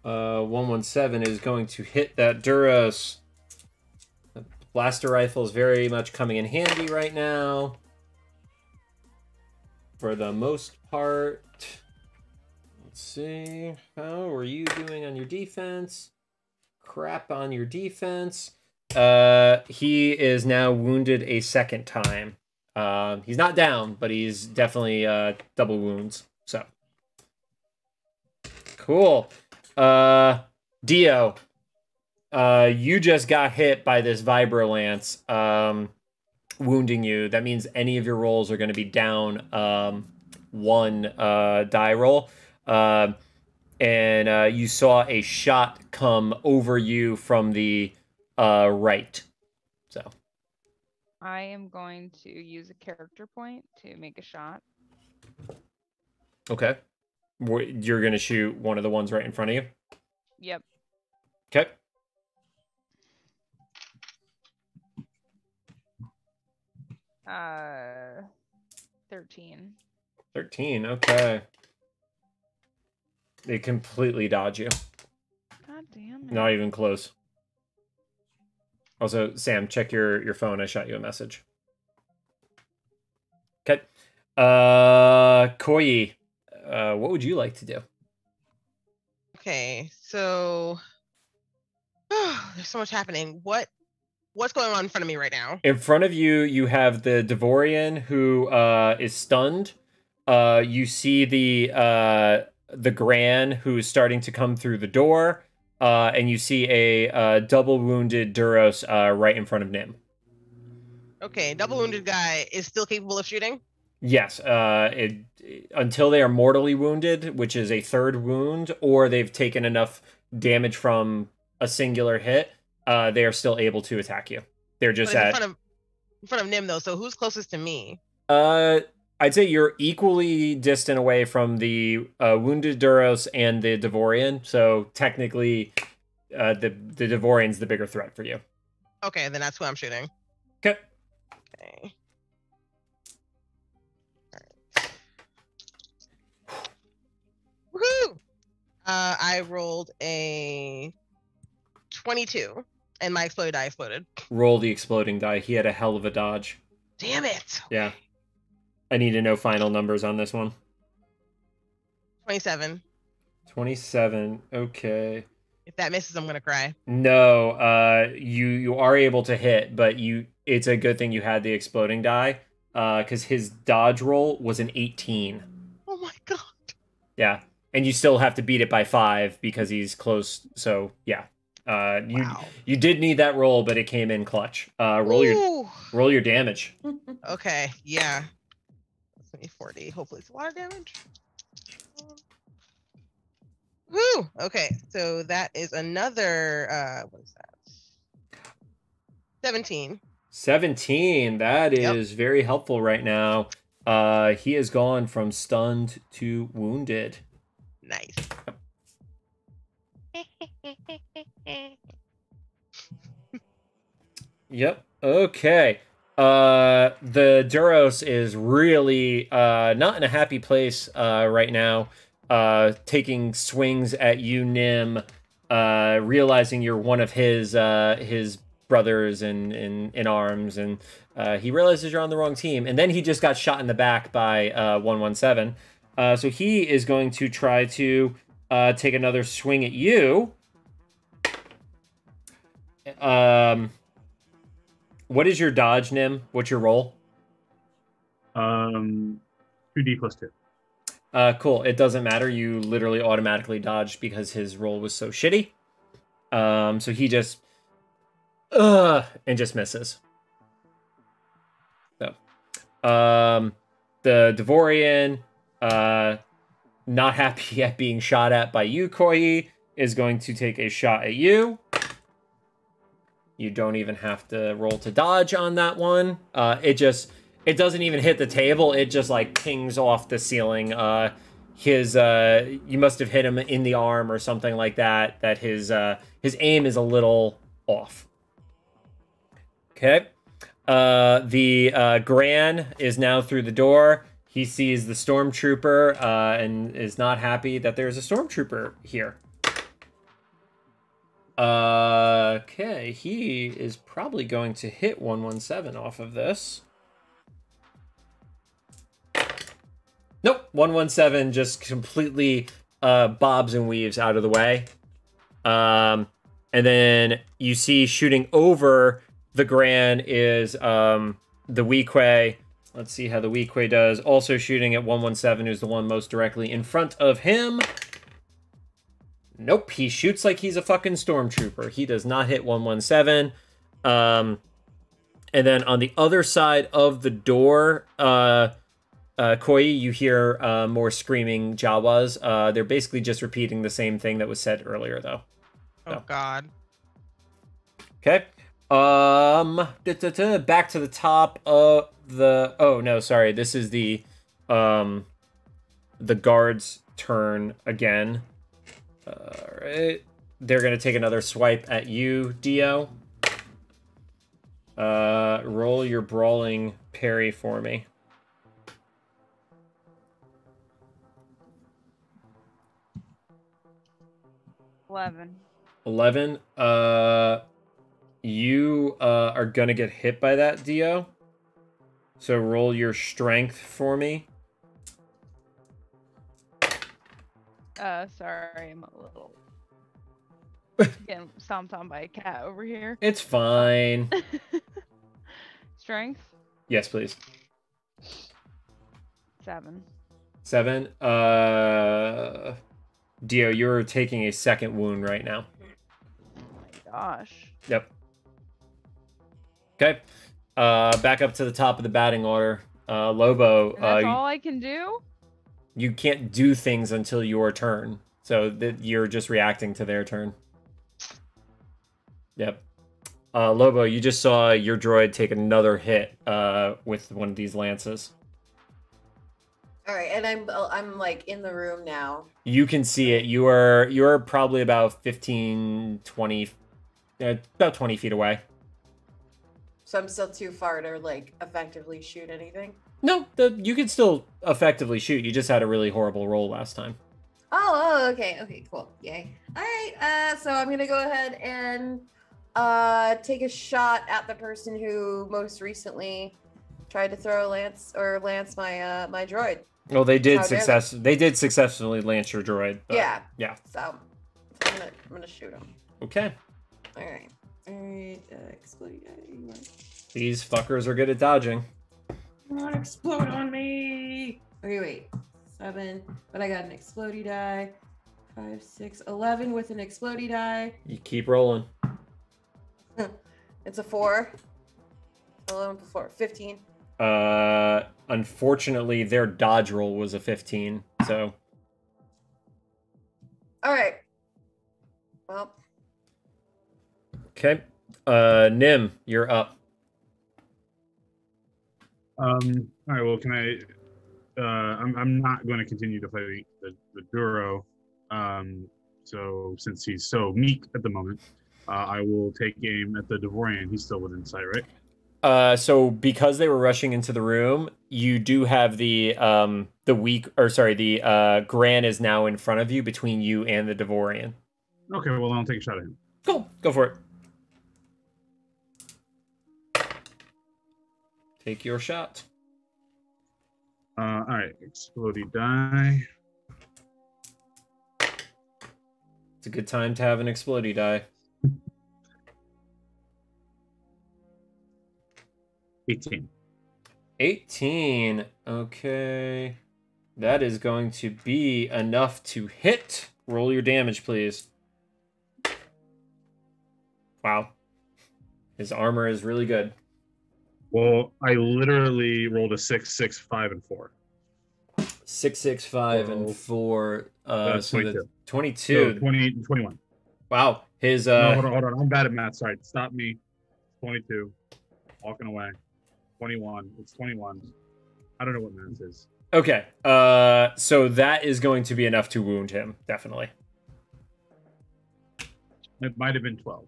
Uh, 117 is going to hit that Duros. Blaster rifle is very much coming in handy right now. For the most part. Let's see. How are you doing on your defense? Crap on your defense. Uh, he is now wounded a second time. Uh, he's not down, but he's definitely uh, double wounds. So cool. Uh, D0, uh, you just got hit by this Vibrolance, um, wounding you. That means any of your rolls are going to be down um, one uh, die roll. Uh, and uh, you saw a shot come over you from the uh, right. So I am going to use a character point to make a shot. okay, you're going to shoot one of the ones right in front of you. Yep. Okay. Uh, thirteen. 13. Okay. They completely dodge you. God damn it. Not even close. Also, Sam, check your your phone. I shot you a message. Okay. Uh, Koyi, uh, what would you like to do? Okay, so there's so much happening. What what's going on in front of me right now? In front of you, you have the Devaronian who uh, is stunned. Uh, you see the uh, the Gran who's starting to come through the door, uh, and you see a uh, double wounded Duros uh, right in front of Niim. Okay, double wounded guy is still capable of shooting. Yes, uh, it, until they are mortally wounded, which is a third wound, or they've taken enough damage from a singular hit, uh, they are still able to attack you. They're just it's in front of in front of Niim though. So who's closest to me? Uh, I'd say you're equally distant away from the uh, wounded Duros and the Devaronian. So technically, uh, the the Devaronian's the bigger threat for you. Okay, then that's who I'm shooting. Okay. Okay. Woohoo! Uh, I rolled a 22, and my exploded die exploded. Roll the exploding die. He had a hell of a dodge. Damn it! Yeah. I need to know final numbers on this one. 27. 27. Okay. If that misses, I'm gonna cry. No, uh you you are able to hit, but you it's a good thing you had the exploding die uh cuz his dodge roll was an 18. Oh my god! Yeah. And you still have to beat it by 5 because he's close. So, yeah. Uh you Wow. you did need that roll, but it came in clutch. Uh roll your roll your damage. Okay, yeah. That's gonna be 40. Hopefully it's water damage. Woo! Okay, so that is another uh what is that? 17. 17. That is Yep. very helpful right now. Uh he has gone from stunned to wounded. Nice. Yep. Okay. Uh the Duros is really uh not in a happy place uh right now. Uh taking swings at you Niim uh, realizing you're one of his uh, his brothers in in, in arms, and uh, he realizes you're on the wrong team, and then he just got shot in the back by uh, one one seven. Uh, so he is going to try to uh, take another swing at you. Um, what is your dodge, Niim? What's your roll? Um, two D plus two. Uh, cool. It doesn't matter. You literally automatically dodged because his roll was so shitty. Um, so he just, uh, and just misses. So, um, the Devaronian, uh, not happy at being shot at by you, Koyi, is going to take a shot at you. You don't even have to roll to dodge on that one. Uh, it just it doesn't even hit the table. It just like pings off the ceiling. Uh, his uh, you must have hit him in the arm or something like that. That his uh, his aim is a little off. Okay. Uh, the uh, Gran is now through the door. He sees the stormtrooper uh, and is not happy that there's a stormtrooper here. Uh, okay, he is probably going to hit 117 off of this. Nope, 117 just completely uh, bobs and weaves out of the way. Um, and then you see shooting over the Gran is um, the Weequay. Let's see how the Weequay does. Also shooting at 117, who's the one most directly in front of him. Nope, he shoots like he's a fucking stormtrooper. He does not hit 117. Um, and then on the other side of the door, uh, uh, Koyi, you hear uh, more screaming Jawas. Uh, they're basically just repeating the same thing that was said earlier, though. Oh. God. Okay. Um, da-da-da, back to the top of the. Oh no, sorry. This is the, um, the guards' turn again. All right. They're gonna take another swipe at you, D0. Uh, roll your brawling parry for me. Eleven. 11 uh you uh are gonna get hit by that D0. So roll your strength for me. Uh, sorry, I'm a little getting stomped on by a cat over here. it's fine. Strength? Yes please. Seven. seven. Uh D0 you're taking a second wound right now. Oh my gosh. yep okay uh back up to the top of the batting order uh lobo And that's uh all I can do. you can't do things until your turn. So that you're just reacting to their turn. Yep. Uh, Lobo, you just saw your droid take another hit uh, with one of these lances. All right, and I'm I'm like in the room now. You can see it. You are you're probably about 15, 20, uh, about 20 feet away. So I'm still too far to like effectively shoot anything. No, the, you can still effectively shoot. You just had a really horrible roll last time. Oh, oh, okay, okay, cool. Yay. All right, uh, so I'm gonna go ahead and uh take a shot at the person who most recently tried to throw lance or lance my uh my droid. Well, they did How dare they. success. They did successfully lance your droid. yeah. yeah. So, so I'm gonna I'm gonna shoot him. Okay. All right. All right. Uh, explode. uh, These fuckers are good at dodging. want explode on me? Okay, wait. Seven. But I got an explodey die. Five, six, eleven with an explodey die. You keep rolling. It's a four. 11 plus four. 15. Uh, unfortunately, their dodge roll was a 15. So All right. Well, okay. Uh, Niim, you're up. Um, all right. Well, can I? Uh, I'm I'm not going to continue to play the the Duro. Um, so since he's so meek at the moment, uh, I will take aim at the Devaronian. He's still within sight, right? Uh, so because they were rushing into the room, you do have the um the weak or sorry the uh Gran is now in front of you between you and the Devaronian. Okay, well, I'll take a shot at him. Cool. Go for it. Take your shot. Uh, all right, explodey die. It's a good time to have an explodey die. 18. 18. Okay. That is going to be enough to hit. Roll your damage, please. Wow. His armor is really good. Well, I literally rolled a six, six, five, and four. Six, six, five, and four. Uh, That's so the 22. 22. No, 28 and 21. Wow. His no, uh, hold on, hold on. I'm bad at math. Sorry. Stop me. 22. Walking away. 21. It's 21. I don't know what math is. okay. Uh, so that is going to be enough to wound him. Definitely. It might have been 12.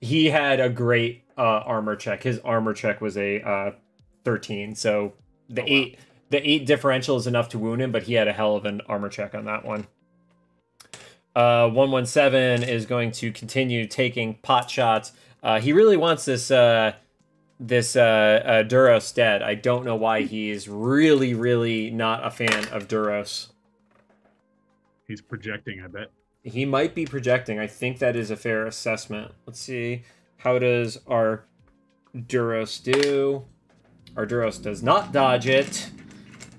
He had a great uh, armor check. His armor check was a uh, 13. So the Oh, wow. eight the eight differential is enough to wound him, but he had a hell of an armor check on that one. Uh, 117 is going to continue taking pot shots. Uh, he really wants this uh, this uh, uh, Duros dead. I don't know why he's really, really not a fan of Duros. He's projecting, I bet. He might be projecting. I think that is a fair assessment. Let's see. How does our Duros do? Our Duros does not dodge it.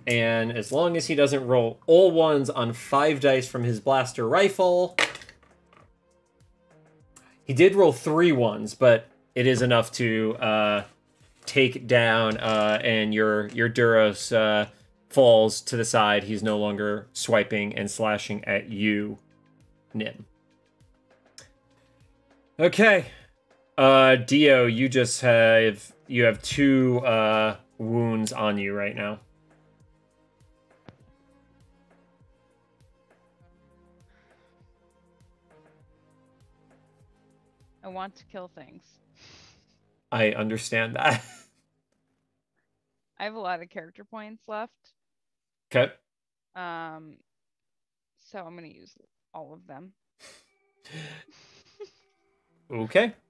And as long as he doesn't roll all ones on five dice from his blaster rifle. He did roll three ones, but it is enough to uh, take down, uh, and your your Duros uh, falls to the side. He's no longer swiping and slashing at you, Niim. Okay, uh, D0, you just have you have two uh, wounds on you right now. I want to kill things. I understand that. I have a lot of character points left. okay. Um, so I'm gonna use all of them. Okay.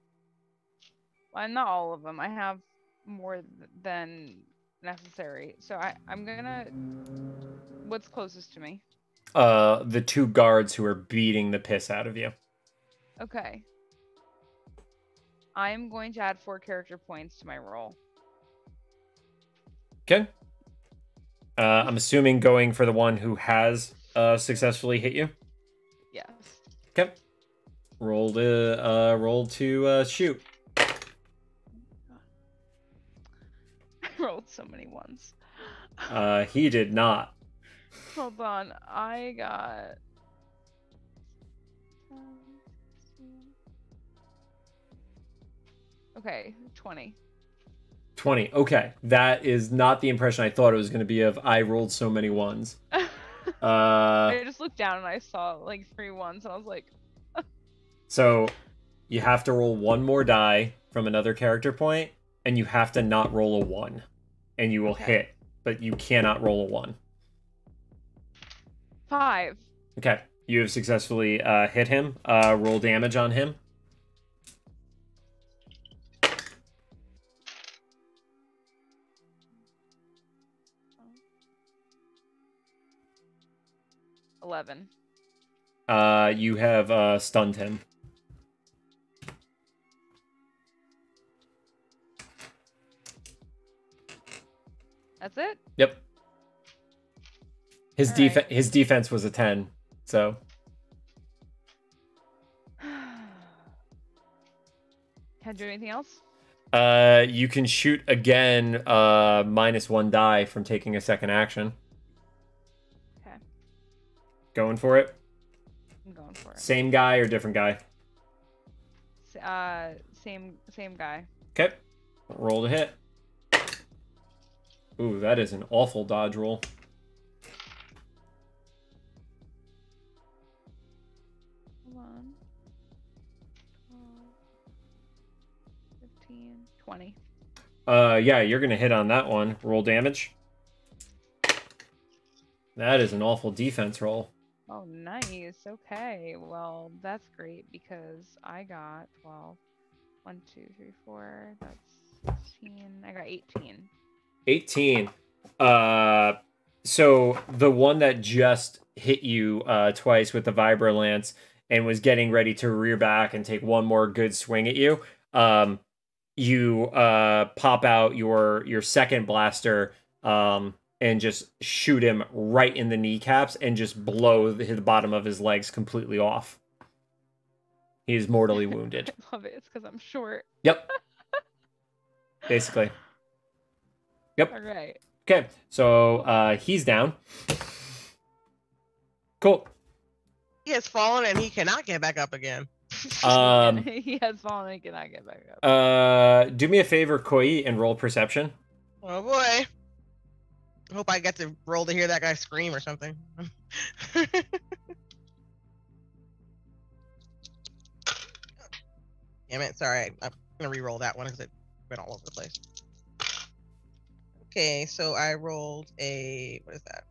Well, not all of them. I have more than necessary. So I, I'm gonna. What's closest to me? Uh, the two guards who are beating the piss out of you. Okay. I am going to add four character points to my roll. Okay. Uh, I'm assuming going for the one who has uh, successfully hit you. Yes. Okay. Roll to uh, roll to uh, shoot. I rolled so many ones. Uh, he did not. Hold on. I got. Okay, 20. 20. Okay. That is not the impression I thought it was going to be of I rolled so many ones. Uh, I just looked down and I saw like three ones, and I was like, so you have to roll one more die from another character point, and you have to not roll a one, and you will Okay. hit, but you cannot roll a one. five. Okay. You have successfully uh, hit him. Uh, roll damage on him. Eleven. Uh, you have uh, stunned him. That's it. Yep. His All def- right. his defense was a 10. So, Can I do anything else? uh you can shoot again uh minus 1 die from taking a second action. Going for it. I'm going for it. Same guy or different guy? Uh, same same guy. Okay. Roll to hit. Ooh, that is an awful dodge roll. Hold on. 12, 15, 20. Uh yeah, you're going to hit on that one. Roll damage. That is an awful defense roll. Oh, nice. Okay. Well, that's great because I got 12. 1, 2, 3, 4. That's 16. I got 18. 18. Uh, so the one that just hit you uh, twice with the Vibrolance and was getting ready to rear back and take one more good swing at you, um, you uh, pop out your your second blaster um, and just shoot him right in the kneecaps and just blow the, the bottom of his legs completely off. He is mortally wounded. I love it. It's because I'm short. Yep. Basically. Yep. All right. Okay, so uh, he's down. Cool. He has fallen and he cannot get back up again. Um, he has fallen and cannot get back up. uh, do me a favor, Koyi, and roll perception. oh boy. Hope I get to roll to hear that guy scream or something. Damn it! Sorry, I'm gonna re-roll that one because it went all over the place. Okay, so I rolled a what is that?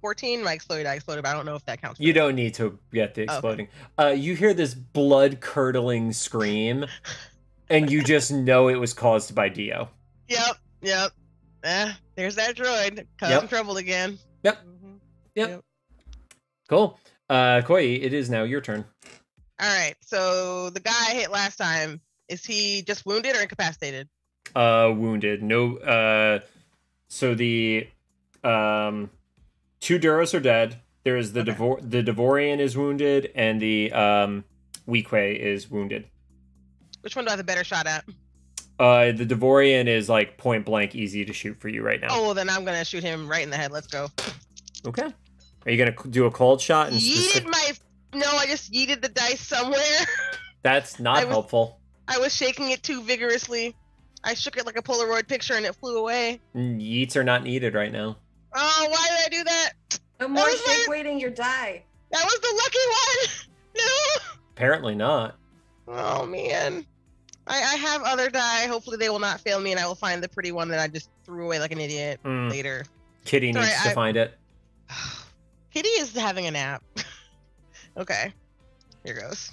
14. My exploded, I exploded, but I don't know if that counts. You this. don't need to get the Okay. exploding. Uh, you hear this blood curdling scream, and you just know it was caused by D0. Yep, yep. Eh, there's that droid causing Yep. trouble again. Yep. Mhm. Yep. Cool. Uh, Koyi, it is now your turn. All right. So the guy I hit last time is he just wounded or incapacitated? Uh, wounded. No. Uh, so the um, two Duros are dead. There is the Okay. Devor- the Devaronian is wounded, and the um, Weequay is wounded. Which one do I have a better shot at? Uh, the Devaronian is like point blank easy to shoot for you right now. Oh, well, then I'm gonna shoot him right in the head. Let's go. Okay. Are you gonna do a cold shot? And Yeeted specific- my. No, I just yeeted the dice somewhere. That's not I was- helpful. I was shaking it too vigorously. I shook it like a Polaroid picture and it flew away. Mm, Yeets are not needed right now. Oh, why did I do that? No more was my- shake weighting your die. That was the lucky one. No. Apparently not. Oh man. I, I have other die. Hopefully they will not fail me and I will find the pretty one that I just threw away like an idiot Mm, later. Kitty Sorry, needs to I- find it. Kitty is having a nap. okay. Here goes.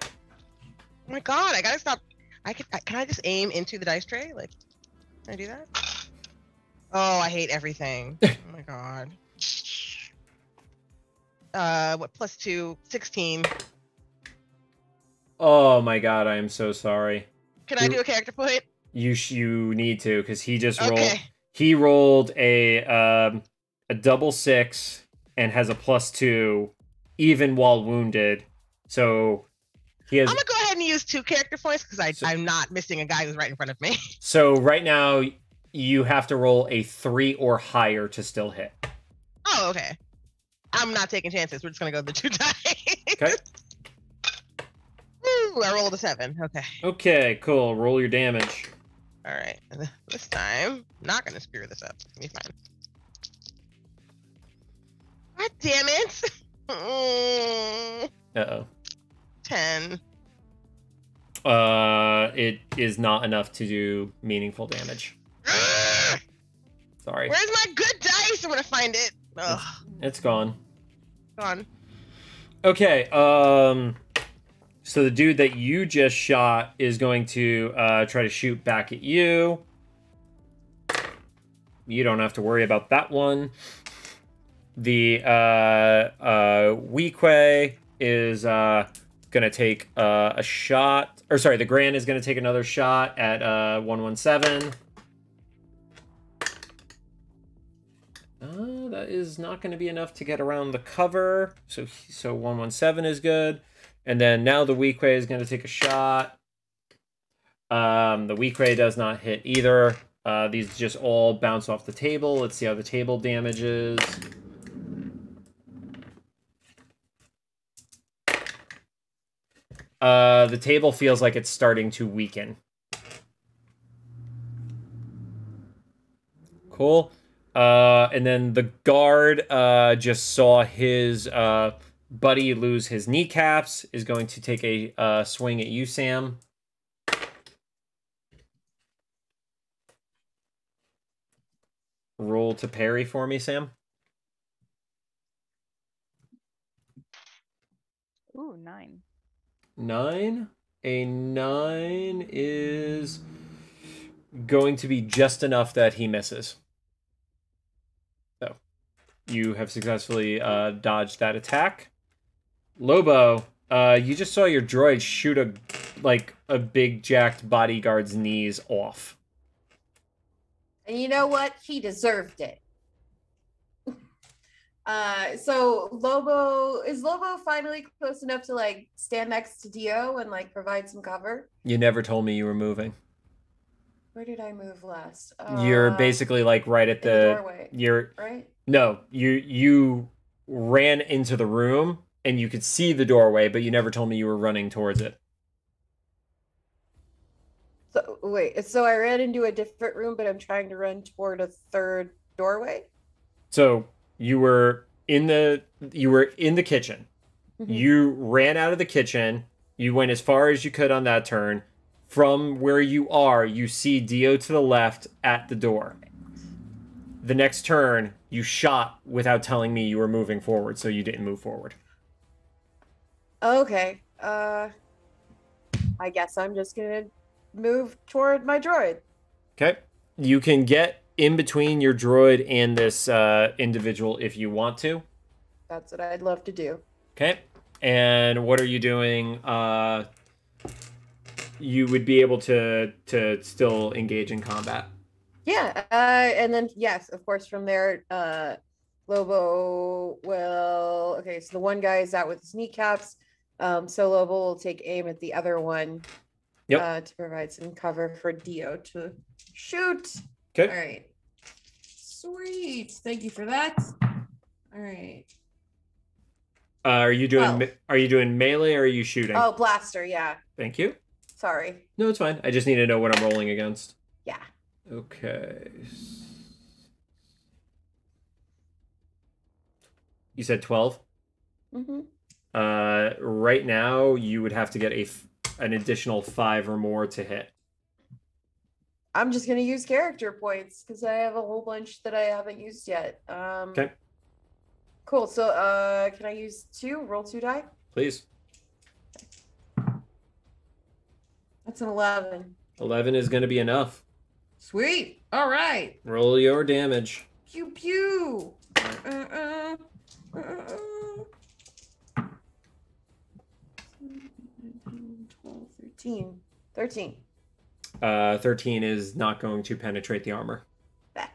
Oh my god, I gotta stop. I can, I, can I just aim into the dice tray? Like, can I do that? Oh, I hate everything. oh my god. Uh, what, plus two? 16. Oh my god, I am so sorry. Can I do a character point? You sh- you need to because he just rolled. Okay. He rolled a um a double six and has a plus two, even while wounded. So he has. I'm gonna go ahead and use two character points because I So- I'm not missing a guy who's right in front of me. So right now you have to roll a three or higher to still hit. Oh, okay. I'm not taking chances. We're just gonna go the two die. Okay. Woo, I rolled a seven. Okay. Okay, cool. Roll your damage. All right. This time, I'm not gonna screw this up. It's gonna be fine. God damn it! Mm, Uh oh. Ten. Uh, it is not enough to do meaningful damage. Sorry, Where's my good dice? I'm gonna find it. Ugh, it's gone. gone. Okay. Um. So the dude that you just shot is going to uh, try to shoot back at you. You don't have to worry about that one. The uh, uh, Weequay is uh, gonna take uh, a shot, or sorry, the Gran is gonna take another shot at uh, one one seven. Uh, that is not going to be enough to get around the cover. So so 117 is good. And then now the Weequay is going to take a shot. Um, the Weequay does not hit either. Uh, these just all bounce off the table. Let's see how the table damages. Uh, the table feels like it's starting to weaken. Cool. Uh, and then the guard uh, just saw his uh, buddy lose his kneecaps, is going to take a uh, swing at you, Sam. Roll to parry for me, Sam. Ooh, nine. Nine. A nine is going to be just enough that he misses. So you have successfully uh, dodged that attack. Lobo, uh, you just saw your droid shoot a like a big jacked bodyguard's knees off. And you know what? He deserved it. Uh, so Lobo is Lobo finally close enough to like stand next to D0 and like provide some cover? You never told me you were moving. Where did I move last? You're Uh, basically like right at the the doorway, you're right? no, you you ran into the room and you could see the doorway, but you never told me you were running towards it. So wait, so I ran into a different room, but I'm trying to run toward a third doorway. So you were in the you were in the kitchen. Mhm. You ran out of the kitchen. You went as far as you could on that turn. From where you are, you see D0 to the left at the door. The next turn, you shot without telling me you were moving forward, so you didn't move forward. Okay. Uh, I guess I'm just gonna move toward my droid. Okay. You can get in between your droid and this uh, individual if you want to. That's what I'd love to do. Okay. And what are you doing? Uh, you would be able to to still engage in combat. Yeah, uh, and then yes, of course, from there, uh, Lobo will. Okay, so the one guy is out with his kneecaps. Um, so Lobo will take aim at the other one. Yep. Uh, to provide some cover for D0 to shoot. Okay. All right. Sweet. Thank you for that. All right. Uh, are you doing me- are you doing melee or are you shooting? Oh, blaster. Yeah. Thank you. Sorry. No, it's fine. I just need to know what I'm rolling against. Yeah. Okay. You said 12? Mm-hmm. Uh, right now you would have to get a f- an additional 5 or more to hit. I'm just gonna use character points because I have a whole bunch that I haven't used yet. Um, Okay. Cool. So, uh, can I use two? Roll two die. Please. That's an eleven. 11 is going to be enough. Sweet. All right. Roll your damage. Pew pew. Uh, uh, uh, uh. 12, 13. 13. Uh, 13 is not going to penetrate the armor. That.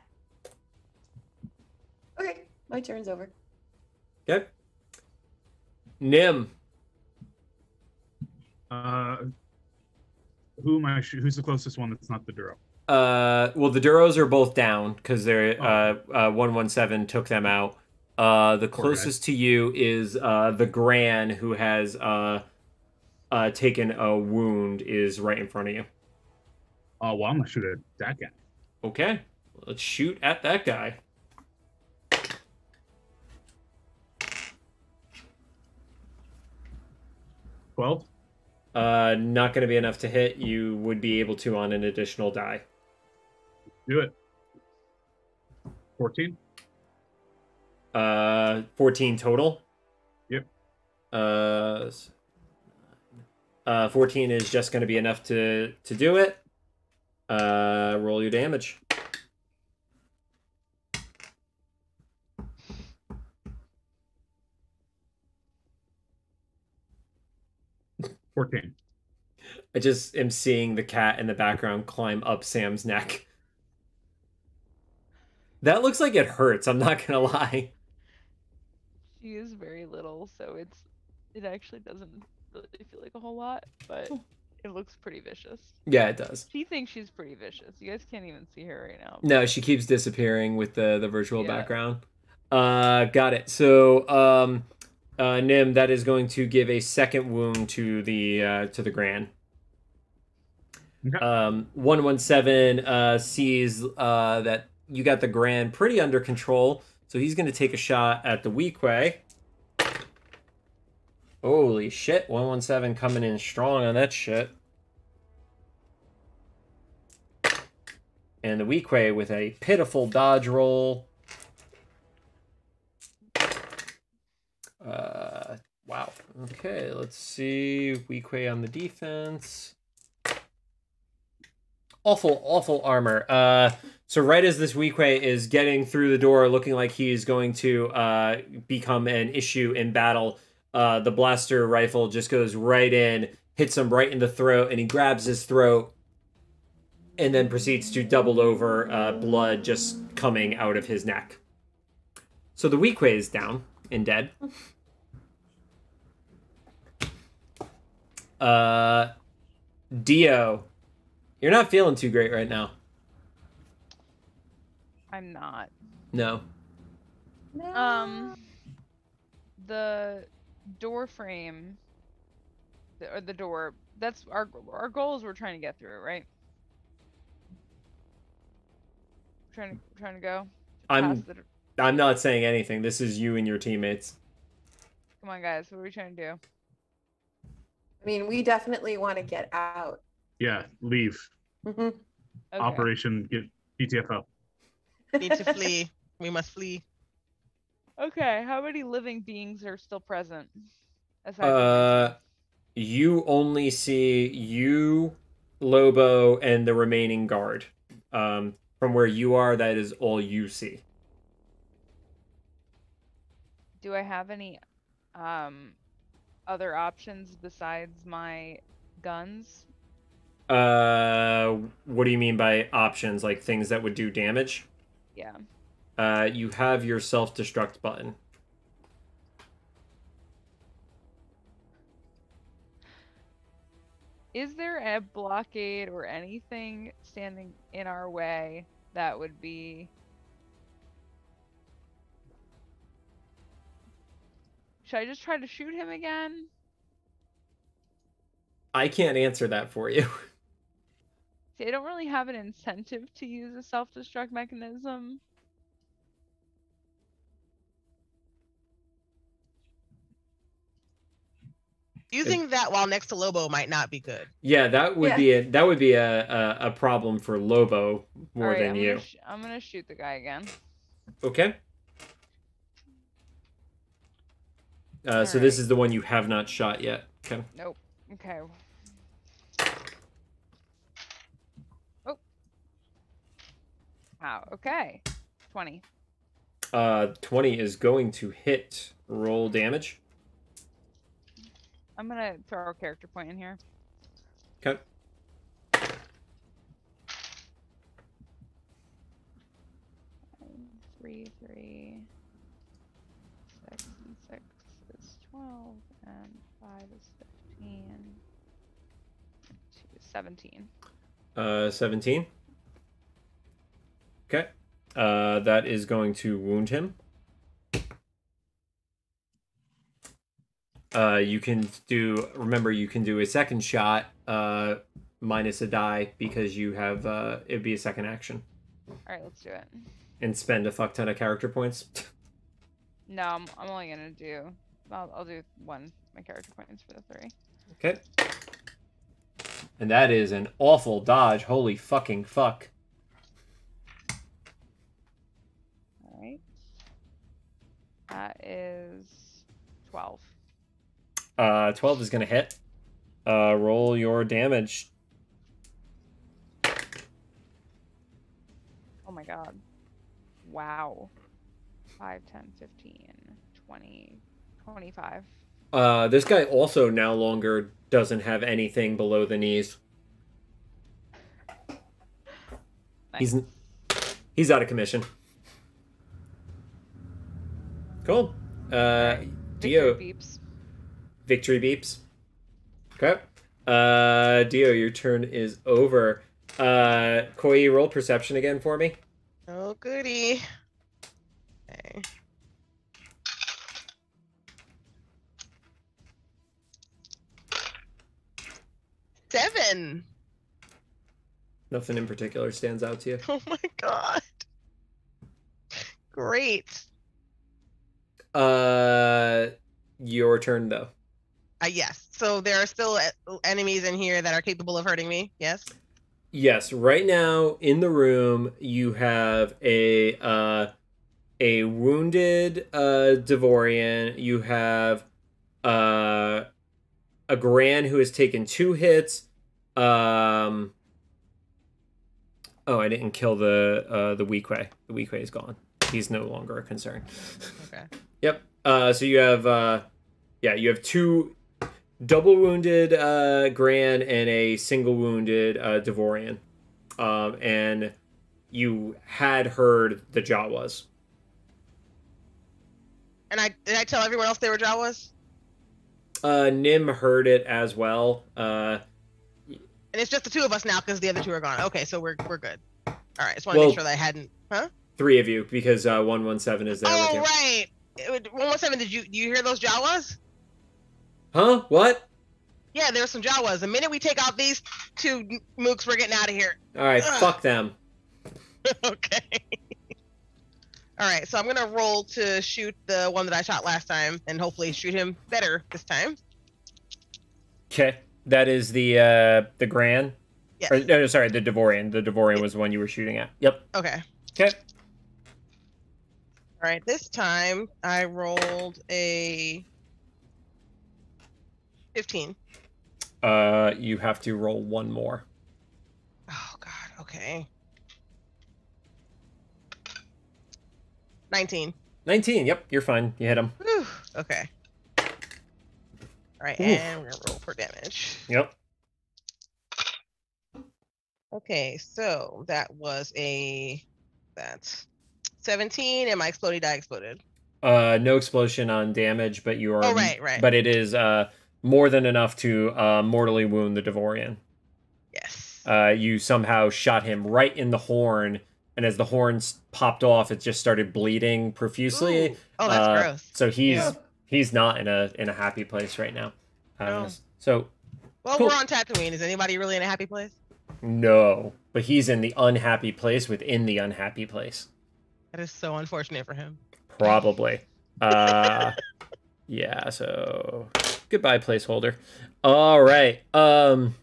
Okay, my turn's over. Okay. Niim. Uh, who am I? Sh- who's the closest one that's not the Duro? Uh, well, the Duros are both down because they're Oh. uh, uh, one one seven took them out. Uh, the closest to you is uh the Gran who has uh, uh taken a wound is right in front of you. Oh well, I'm gonna shoot at that guy. Okay, let's shoot at that guy. Twelve. Uh, not going to be enough to hit. You would be able to on an additional die. Do it. Fourteen. Uh, fourteen total. Yep. Uh, s- uh, fourteen is just going to be enough to to do it. Uh, roll your damage. Fourteen. I just am seeing the cat in the background climb up Sam's neck. That looks like it hurts. I'm not gonna lie. She is very little, so it's it actually doesn't really feel like a whole lot, but it looks pretty vicious. Yeah, it does. She thinks she's pretty vicious. You guys can't even see her right now. No, she keeps disappearing with the the virtual Yeah. background. Uh, got it. So, um, uh, Niim, that is going to give a second wound to the uh, to the Gran. Okay. Um, one one seven uh sees uh that you got the Gran pretty under control, so he's going to take a shot at the Weequay. Holy shit! One one seven coming in strong on that shit. And the Weequay with a pitiful dodge roll. Uh, Wow. Okay, let's see. Weequay on the defense. Awful, awful armor. Uh, so right as this Weequay is getting through the door, looking like he's going to uh, become an issue in battle, uh, the blaster rifle just goes right in, hits him right in the throat, and he grabs his throat, and then proceeds to double over, uh, blood just coming out of his neck. So the Weequay is down and dead. Uh, D0, you're not feeling too great right now. I'm not. No. No. Um, the door frame, the, or the door. That's our our goals. We're trying to get through, right? Trying to trying to go. I'm the, I'm not saying anything. This is you and your teammates. come on, guys. What are we trying to do? I mean, we definitely want to get out. Yeah, leave. Mhm. Okay. Operation get GTFO. Need to flee. We must flee. Okay. How many living beings are still present? Uh, you only see you, Lobo, and the remaining guard. Um, from where you are, that is all you see. do I have any um other options besides my guns? Uh, what do you mean by options? Like things that would do damage? Yeah. Uh, you have your self destruct button. Is there a blockade or anything standing in our way that would be Should I just try to shoot him again? I can't answer that for you. See, I don't really have an incentive to use a self-destruct mechanism. Using that while next to Lobo might not be good. Yeah, that would Yeah. be a that would be a, a, a problem for Lobo more Alright, than I'm you. Gonna sh- I'm gonna shoot the guy again. Okay. Uh, so this is the one you have not shot yet. Okay. Nope. Okay. Oh. Wow. Okay. Twenty. Uh, twenty is going to hit. Roll damage. I'm gonna throw a character point in here. Okay. Three, three, six, and six is twelve, and five is fifteen. Two is seventeen. Uh, seventeen. Okay. Uh, that is going to wound him. Uh, you can do. Remember, you can do a second shot. Uh, minus a die because you have. Uh, it'd be a second action All right, let's do it. and spend a fuck ton of character points. No, I'm, I'm only gonna do. I'll, I'll do one. My character points for the three. Okay. And that is an awful dodge. Holy fucking fuck. All right. That is twelve. Uh, 12 is going to hit. Uh, roll your damage. Oh my god. Wow. 5, 10, 15, 20, 25. Uh, this guy also now longer doesn't have anything below the knees. He's he's out of commission. Cool. Uh, D0, beeps. Victory beeps. Okay. Uh, D0, your turn is over. Uh, Koyi, roll perception again for me. Oh goody. Okay. Seven. Nothing in particular stands out to you. Oh my god. Great. Uh, your turn though. Uh, yes. So there are still e- enemies in here that are capable of hurting me. Yes. Yes, right now in the room you have a uh, a wounded uh, Devaronian. You have uh, a Gran who has taken two hits. Um, oh, I didn't kill the uh, the Weequay. The Weequay is gone. He's no longer a concern. Okay. Yep. Uh, so you have, uh, yeah, you have two double wounded uh, Gran and a single wounded uh, Devaronian, um, and you had heard the Jawas. And I did I tell everyone else they were Jawas? Uh, Niim heard it as well. Uh, And it's just the two of us now because the other two are gone. Okay, so we're we're good. All right, just want to Well- make sure that I hadn't. Huh? three of you because uh, one one seven is there Oh right. One one seven. Did you do you hear those Jawas? Huh? What? Yeah, there's some Jawas. The minute we take out these two mooks, we're getting out of here. All right, Ugh. fuck them. okay. All right, so I'm gonna roll to shoot the one that I shot last time, and hopefully shoot him better this time. Okay, that is the uh, the Gran. Yes. Or, no, no, sorry, the Devaronian. The Devaronian was the one you were shooting at. Yep. Okay. Okay. All right, this time I rolled a 15. Uh, you have to roll one more. Oh God. Okay. 19. 19. Yep, you're fine. You hit him. Whew. Okay. All right, and we're gonna roll for damage. Yep. Okay, so that was a that's 17, and my exploding die exploded. Uh, no explosion on damage, but you are. Oh, right, right. But it is uh more than enough to uh mortally wound the Devaronian. Yes. Uh, you somehow shot him right in the horn, and as the horns popped off, it just started bleeding profusely. Ooh. Oh, that's Uh, gross. So he's Yeah. he's not in a in a happy place right now. Uh, No. So Well, cool. we're on Tatooine. Is anybody really in a happy place? no, but he's in the unhappy place within the unhappy place. That is so unfortunate for him. Probably. Uh, yeah. So goodbye, placeholder. All right. Um.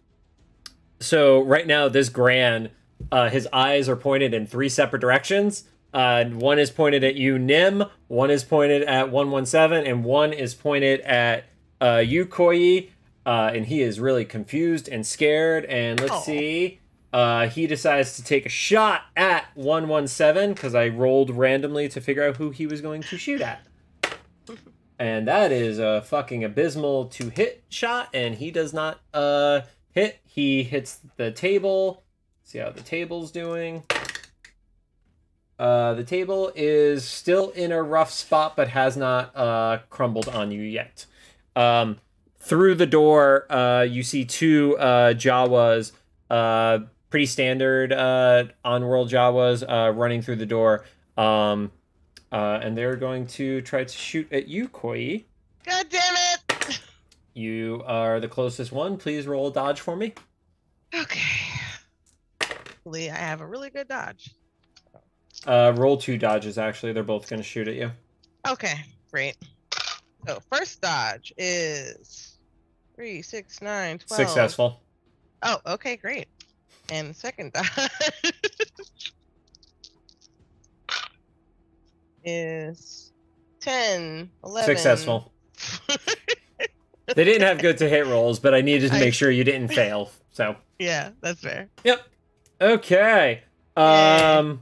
So right now, this Gran, uh, his eyes are pointed in three separate directions. Uh, one is pointed at you, Niim. One is pointed at one one seven, and one is pointed at uh, you, Koyi. Uh, and he is really confused and scared. And let's Aw. see. Uh, he decides to take a shot at 117 because I rolled randomly to figure out who he was going to shoot at. And that is a fucking abysmal to hit shot, and he does not uh hit. He hits the table. See how the table's doing. Uh, the table is still in a rough spot, but has not uh, crumbled on you yet. Um, through the door, uh, you see two uh, Jawas, uh, pretty standard uh, on-world Jawas, uh, running through the door, um, uh, and they're going to try to shoot at you, Koyi. God damn it! You are the closest one. Please roll a dodge for me. Okay. Hopefully, I have a really good dodge. Uh, roll two dodges. Actually, they're both going to shoot at you. Okay, great. So first dodge is three, six, nine, twelve. Successful. Oh, okay, great. And second dodge is 10, 11. Successful. They didn't have good to hit rolls, but I needed to make sure you didn't fail. So, yeah, that's fair. yep. Okay. Um,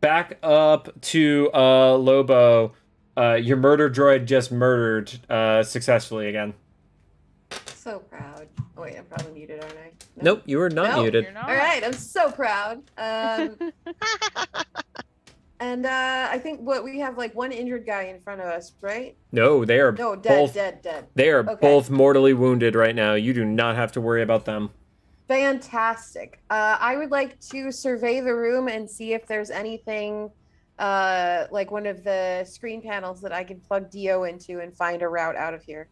back up to uh Lobo. Uh, your murder droid just murdered uh successfully again. So proud. Oh, wait, I'm probably muted, aren't I? No? Nope, you were not No, muted. Not. All right, I'm so proud. Um, and uh, I think what we have like one injured guy in front of us, right? No, they are No, dead, both dead, dead. they are Okay. both mortally wounded right now. You do not have to worry about them. Fantastic. Uh, I would like to survey the room and see if there's anything uh, like one of the screen panels that I can plug D0 into and find a route out of here.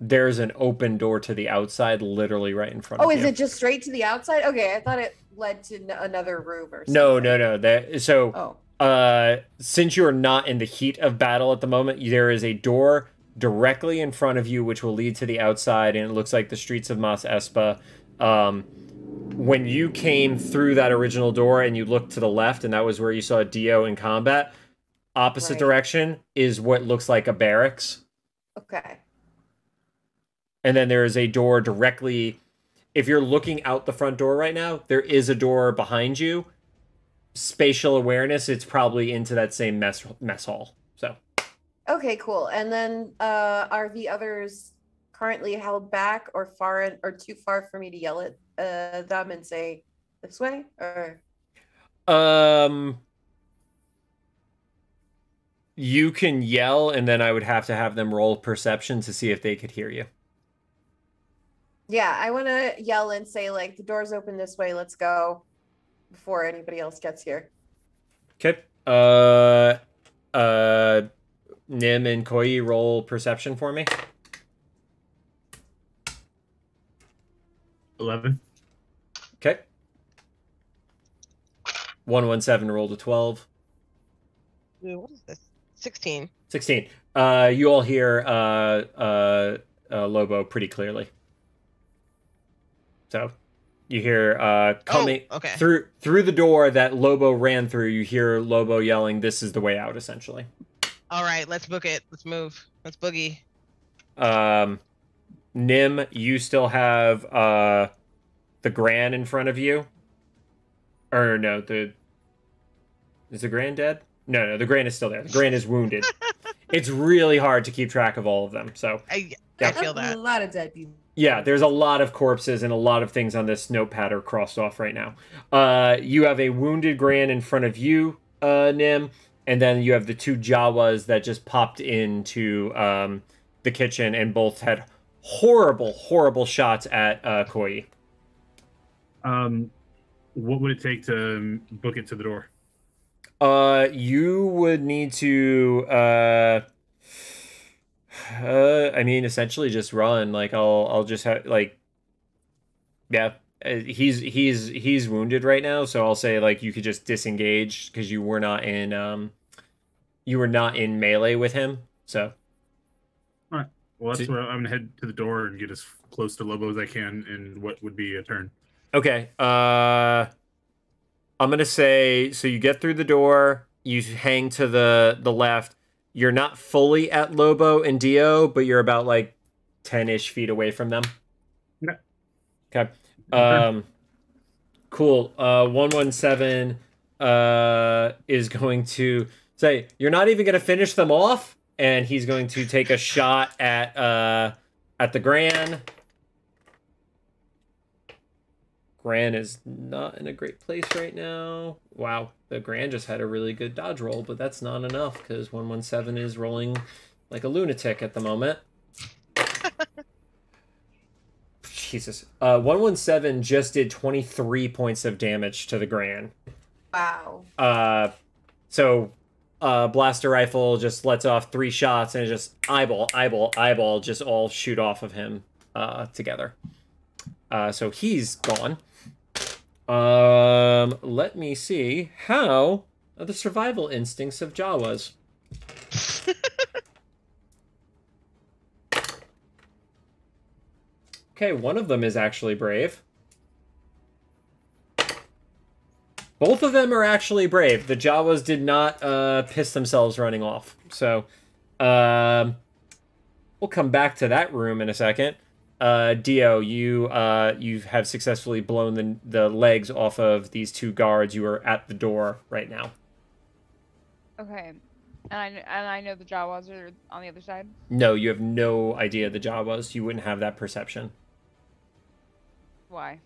There's an open door to the outside, literally right in front Oh, of you. Oh, is it just straight to the outside? Okay, I thought it led to n- another room or something. No, no, no. That so Oh, uh since you are not in the heat of battle at the moment, there is a door directly in front of you which will lead to the outside and it looks like the streets of Mos Espa. Um when you came through that original door and you looked to the left and that was where you saw D0 in combat, opposite Right. direction is what looks like a barracks. Okay. And then there is a door directly. If you're looking out the front door right now, there is a door behind you. Spatial awareness, it's probably into that same mess mess hall. So Okay, cool. And then uh are the others currently held back or far in, or too far for me to yell at uh them and say this way or Um, you can yell, and then I would have to have them roll perception to see if they could hear you. Yeah, I want to yell and say like the door's open this way, let's go before anybody else gets here. Okay. Uh, uh, Niim and Koyi roll perception for me. Eleven. Okay. One one seven rolled a twelve. Ooh, what is this? 16. 16. Uh, you all hear uh, uh, uh, Lobo pretty clearly. So you hear uh, coming Oh, okay. through through the door that Lobo ran through. You hear Lobo yelling, "This is the way out!" Essentially. All right, let's book it. Let's move. Let's boogie. Um, Niim, you still have uh, the Gran in front of you. Or no, the is the Gran dead? No, no, the Gran is still there. The Gran is wounded. it's really hard to keep track of all of them. So I, Yeah. I feel that A lot of dead people. Yeah, there's a lot of corpses and a lot of things on this notepad are crossed off right now. Uh, you have a wounded Gran in front of you, uh, Niim, and then you have the two Jawas that just popped into um, the kitchen and both had horrible, horrible shots at uh, Koyi. Um, what would it take to um, book it to the door? Uh, you would need to, uh, uh, I mean, essentially just run. Like, I'll, I'll just have like, yeah, uh, he's he's he's wounded right now, so I'll say like you could just disengage because you were not in, um, you were not in melee with him. So all right. Well, that's Did- where I'm gonna head to the door and get as close to Lobo as I can in what would be a turn. Okay. Uh I'm going to say so you get through the door, you hang to the the left. You're not fully at Lobo and D0, but you're about like 10ish feet away from them. Okay. Okay. Um cool. Uh 117 uh is going to say you're not even going to finish them off and he's going to take a shot at uh at the Gran. Gran is not in a great place right now. Wow, the Gran just had a really good dodge roll, but that's not enough because 117 is rolling like a lunatic at the moment. Jesus. Uh, 117 just did 23 points of damage to the Gran. Wow. Uh, so uh, blaster rifle just lets off three shots and just eyeball, eyeball, eyeball just all shoot off of him uh, together. Uh, so he's gone. Um, let me see how are the survival instincts of Jawas. okay, one of them is actually brave. Both of them are actually brave. The Jawas did not uh, piss themselves running off. So, um, we'll come back to that room in a second. Uh, D0, you uh, you have successfully blown the the legs off of these two guards. You are at the door right now. Okay. And I, and I know the Jawas are on the other side. No, you have no idea the Jawas. You wouldn't have that perception Why?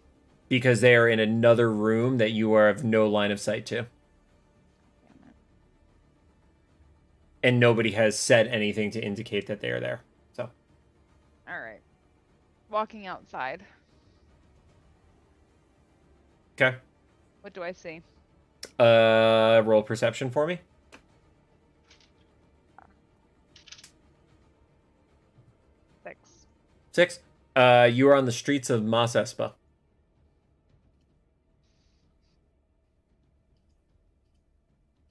because they are in another room that you are of no line of sight to, and nobody has said anything to indicate that they are there. So, All right. Walking outside. okay, What do I see? uh, roll perception for me. Six. Six. Uh, you are on the streets of Mos Espa.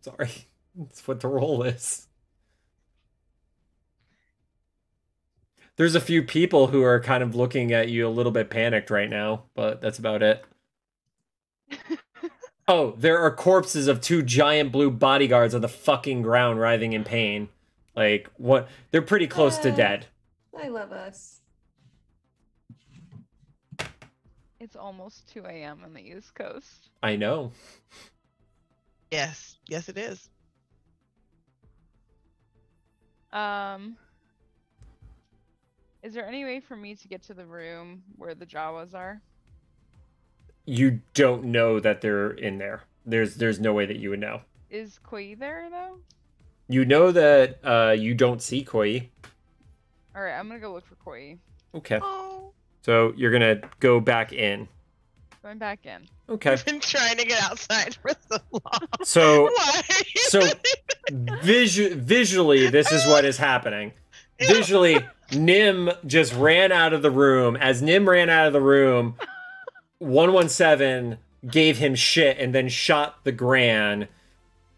Sorry, that's what the roll is. There's a few people who are kind of looking at you a little bit panicked right now, but that's about it. Oh, there are corpses of two giant blue bodyguards on the fucking ground writhing in pain. Like what? They're pretty close to Uh. dead. I love us. It's almost 2 a.m. on the East Coast. I know. Yes, yes, it is. Um, is there any way for me to get to the room where the Jawas are? You don't know that they're in there. There's there's no way that you would know. Is Koyi there though? You know that uh, you don't see Koyi. All right, I'm gonna go look for Koyi. Okay. Oh, So you're gonna go back in. Going back in. Okay. I've been trying to get outside for so long. So Why? so visu- visually, this is what is happening. Visually, Niim just ran out of the room. As Niim ran out of the room, 117 gave him shit and then shot the Gran.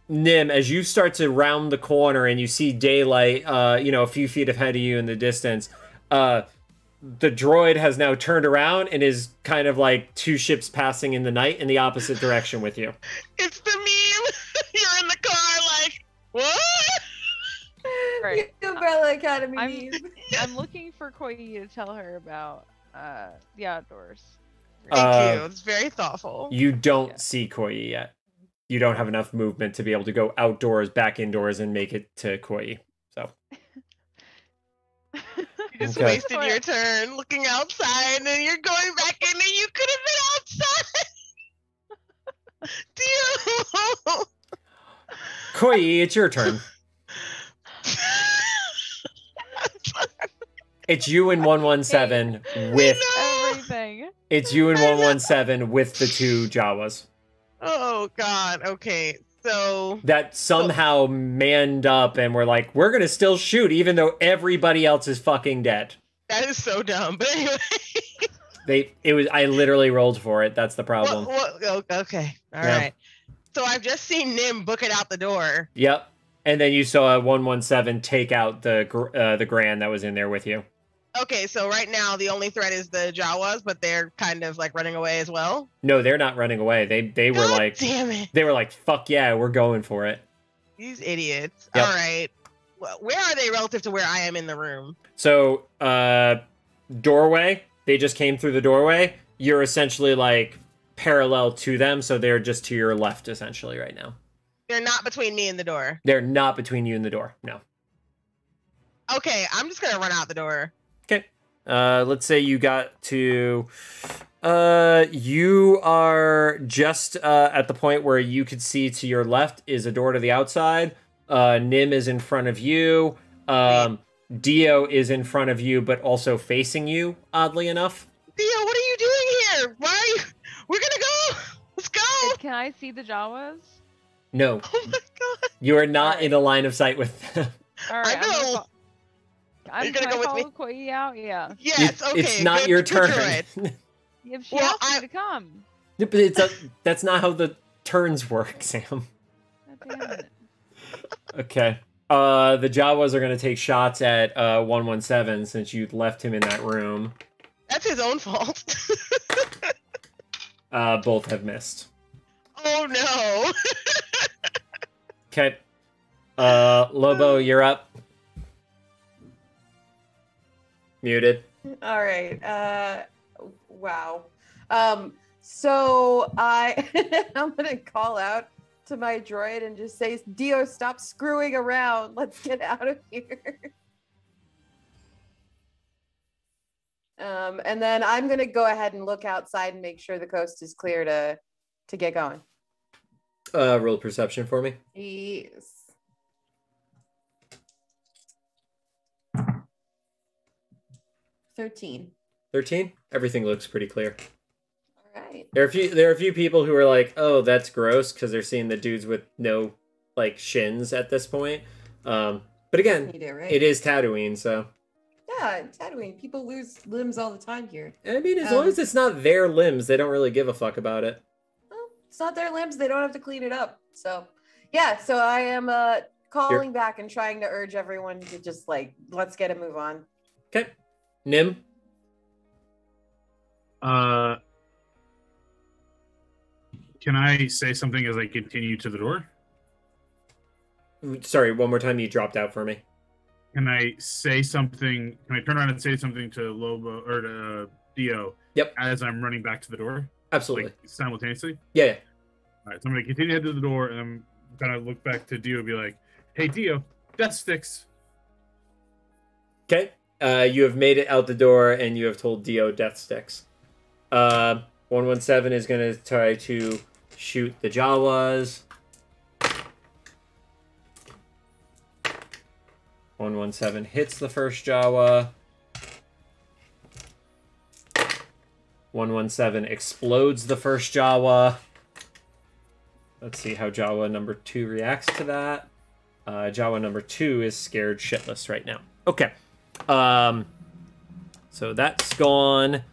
Niim, as you start to round the corner and you see daylight, uh, you know, a few feet ahead of you in the distance, uh, the droid has now turned around and is kind of like two ships passing in the night in the opposite direction with you. It's the meme. You're in the car, like what? Right. The Umbrella Academy. I'm- I'm looking for Koyi to tell her about uh the outdoors. Thank Uh, you. It's very thoughtful. You don't Yeah. see Koyi yet. You don't have enough movement to be able to go outdoors, back indoors, and make it to Koyi. So You just Okay. wasted your turn looking outside, and you're going back in, and you could have been outside. D0. Koyi, it's your turn. It's you and one one seven with Everything. it's you and one one seven with the two Jawas Oh God. Okay. So that somehow manned up and were like, we're gonna still shoot even though everybody else is fucking dead. that is so dumb. But anyway. They it was I literally rolled for it. That's the problem. What, what, okay. All right. Yeah. So I've just seen Niim book it out the door. Yep. And then you saw one one seven take out the gr- uh, the Gran that was in there with you. Okay, so right now the only threat is the Jawas, but they're kind of like running away as well. No, they're not running away. They they were God like damn it, they were like fuck yeah, we're going for it. these idiots. Yep. All right, where are they relative to where I am in the room? So, uh doorway, they just came through the doorway. You're essentially like parallel to them, so they're just to your left essentially right now. They're not between me and the door. They're not between you and the door. No. Okay, I'm just gonna run out the door. Okay. Uh let's say you got to uh you are just uh at the point where you could see to your left is a door to the outside. Uh Niim is in front of you. Um D0 is in front of you but also facing you oddly enough. D0, what are you doing here? Why are you? We're gonna go. Let's go. Can I see the Jawas? No. Oh my god. You are not Alright. in a line of sight with them. All right, I I'm gonna know. fo- I'm you gonna can I go with me? follow Koyi out? Yeah. Yes. Okay. it's not good- your turn. droid. If she Well, asked I- me to come. but it's a, that's not how the turns work, Sam. God damn it. Okay. Uh, the Jawas are going to take shots at uh 117 since you left him in that room. That's his own fault. Uh, both have missed. Oh no. Okay. Uh, Lobo, you're up. Muted. All right. Uh, wow. Um, so I I'm gonna call out to my droid and just say, D0, stop screwing around. Let's get out of here. Um, and then I'm gonna go ahead and look outside and make sure the coast is clear to to get going. Uh, roll perception for me. Yes. Thirteen. 13. Everything looks pretty clear. All right. There are a few. There are a few people who are like, "Oh, that's gross," because they're seeing the dudes with no like shins at this point. Um, but again, do right. it is Tatooine, so Yeah, Tatooine. People lose limbs all the time here. I mean, as long Um, as it's not their limbs, they don't really give a fuck about it. Well, it's not their limbs. They don't have to clean it up. So, yeah. So I am uh calling back and trying to urge everyone to just like let's get a move on. Okay, Niim. Uh, can I say something as I continue to the door? Sorry, one more time. You dropped out for me. can I say something? Can I turn around and say something to Lobo or to uh, D0? Yep. As I'm running back to the door, Absolutely. like simultaneously. yeah, yeah. All right, so I'm gonna continue to head to the door, and I'm gonna look back to D0 and be like, "Hey, D0, death sticks." Okay. Uh, you have made it out the door and you have told D0 death sticks. Uh, 117 is going to try to shoot the Jawas. 117 hits the first Jawa. 117 explodes the first Jawa. Let's see how Jawa number two reacts to that. Uh, Jawa number two is scared shitless right now. Okay. Um, so that's gone,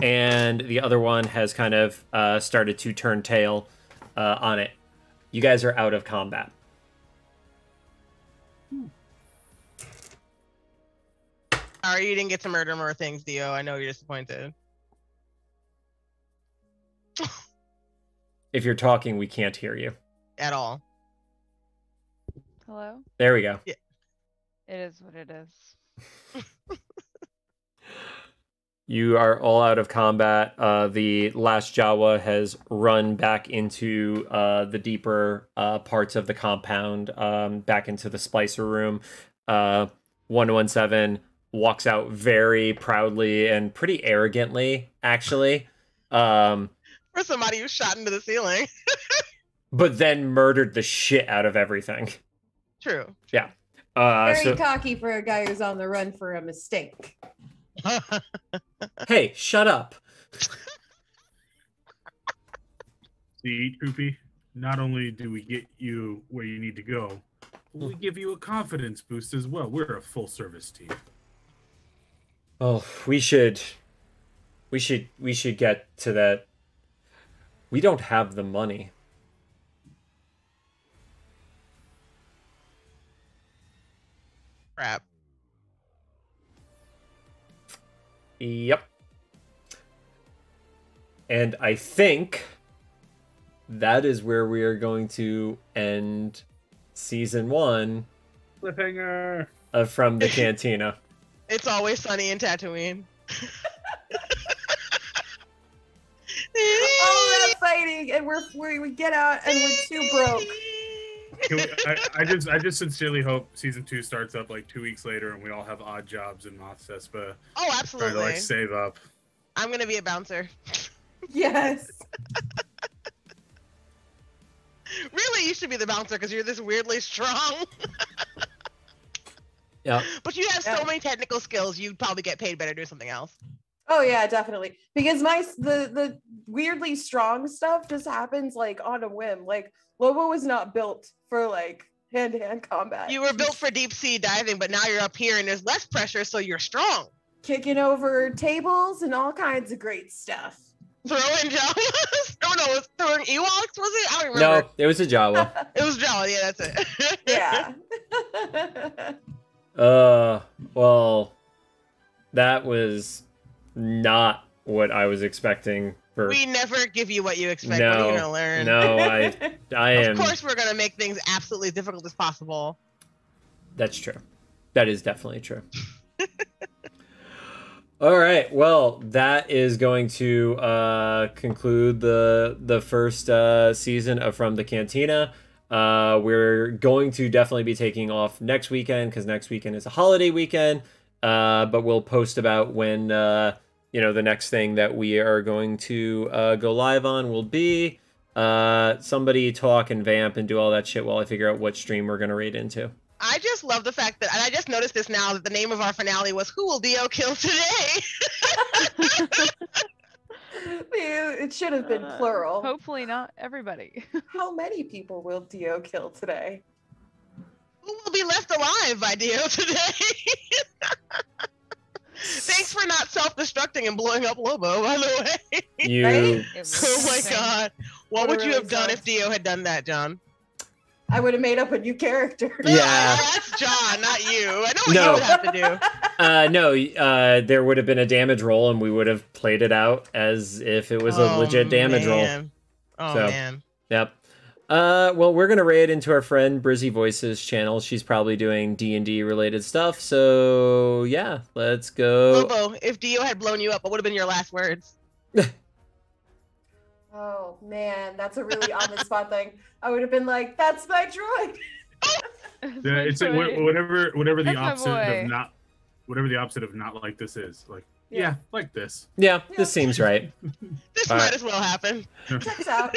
and the other one has kind of uh, started to turn tail uh, on it. You guys are out of combat. Sorry, you didn't get to murder more things, D0. I know you're disappointed. If you're talking, we can't hear you. At all. Hello? There we go. It is what it is. You are all out of combat. Uh, the last Jawa has run back into uh, the deeper uh, parts of the compound, um, back into the splicer room. Uh, 117 walks out very proudly and pretty arrogantly, actually. Um, For somebody who shot into the ceiling. but then murdered the shit out of everything. True. Yeah. Uh, Very so, cocky for a guy who's on the run for a mistake. hey, shut up. See, Troopy, not only do we get you where you need to go, we give you a confidence boost as well. We're a full service team. Oh, we should we should we should get to that. We don't have the money. Crap. Yep. And I think that is where we are going to end season 1 Cliffhanger. of From the Cantina. It's always sunny in Tatooine. Oh, all that fighting, and we're we, we get out and we're too broke. Can we, I, I just, I just sincerely hope season two starts up like two weeks later, and we all have odd jobs in Mos Espa, Oh, trying to like save up. I'm gonna be a bouncer. Yes. Really, you should be the bouncer because you're this weirdly strong. Yeah. But you have so Yeah. many technical skills, you'd probably get paid better doing something else. Oh yeah, definitely. Because my the the weirdly strong stuff just happens like on a whim. Like Lobo was not built for like hand to hand combat. You were built for deep sea diving, but now you're up here and there's less pressure, so you're strong. kicking over tables and all kinds of great stuff. Throwing Jawas? no, no, it was throwing Ewoks, was it? I don't remember. No, it was a Jawa. It was Jawa, yeah, that's it. yeah. Uh, well, that was not what I was expecting for we never give you what you expect. what are No, you gonna learn? No, I I Of course, we're gonna make things absolutely as difficult as possible. That's true. That is definitely true. All right. Well, that is going to uh, conclude the the first uh, season of From the Cantina. Uh, we're going to definitely be taking off next weekend because next weekend is a holiday weekend. Uh, but we'll post about when uh, you know the next thing that we are going to uh, go live on will be. Uh, somebody talk and vamp and do all that shit while I figure out what stream we're gonna raid into. I just love the fact that, and I just noticed this now that the name of our finale was "Who Will D0 Kill Today?" it should have been Uh, plural. Hopefully not everybody. How many people will D0 kill today? Who will be left alive by D0 today? Thanks for not self-destructing and blowing up Lobo, by the way. You Right? Oh my god. What What would a you really have done sucks. if D0 had done that, John? I would have made up a new character. Yeah. That's John, not you. I know what No. you would have to do. uh no uh there would have been a damage roll and we would have played it out as if it was a Oh, legit damage roll. Oh So- man. yep Uh, well, we're gonna raid into our friend Brizzy Voices channel. She's probably doing D and D related stuff. So yeah, let's go. Lobo, if D0 had blown you up, what would have been your last words? Oh man, that's a really on the spot thing. I would have been like, "That's my droid." That's Yeah, my it's like whatever whatever the That's opposite of not whatever the opposite of not like this is. Like yeah, Yeah. like this. Yeah, Yeah. this seems right. This All might right. as well happen. Checks out.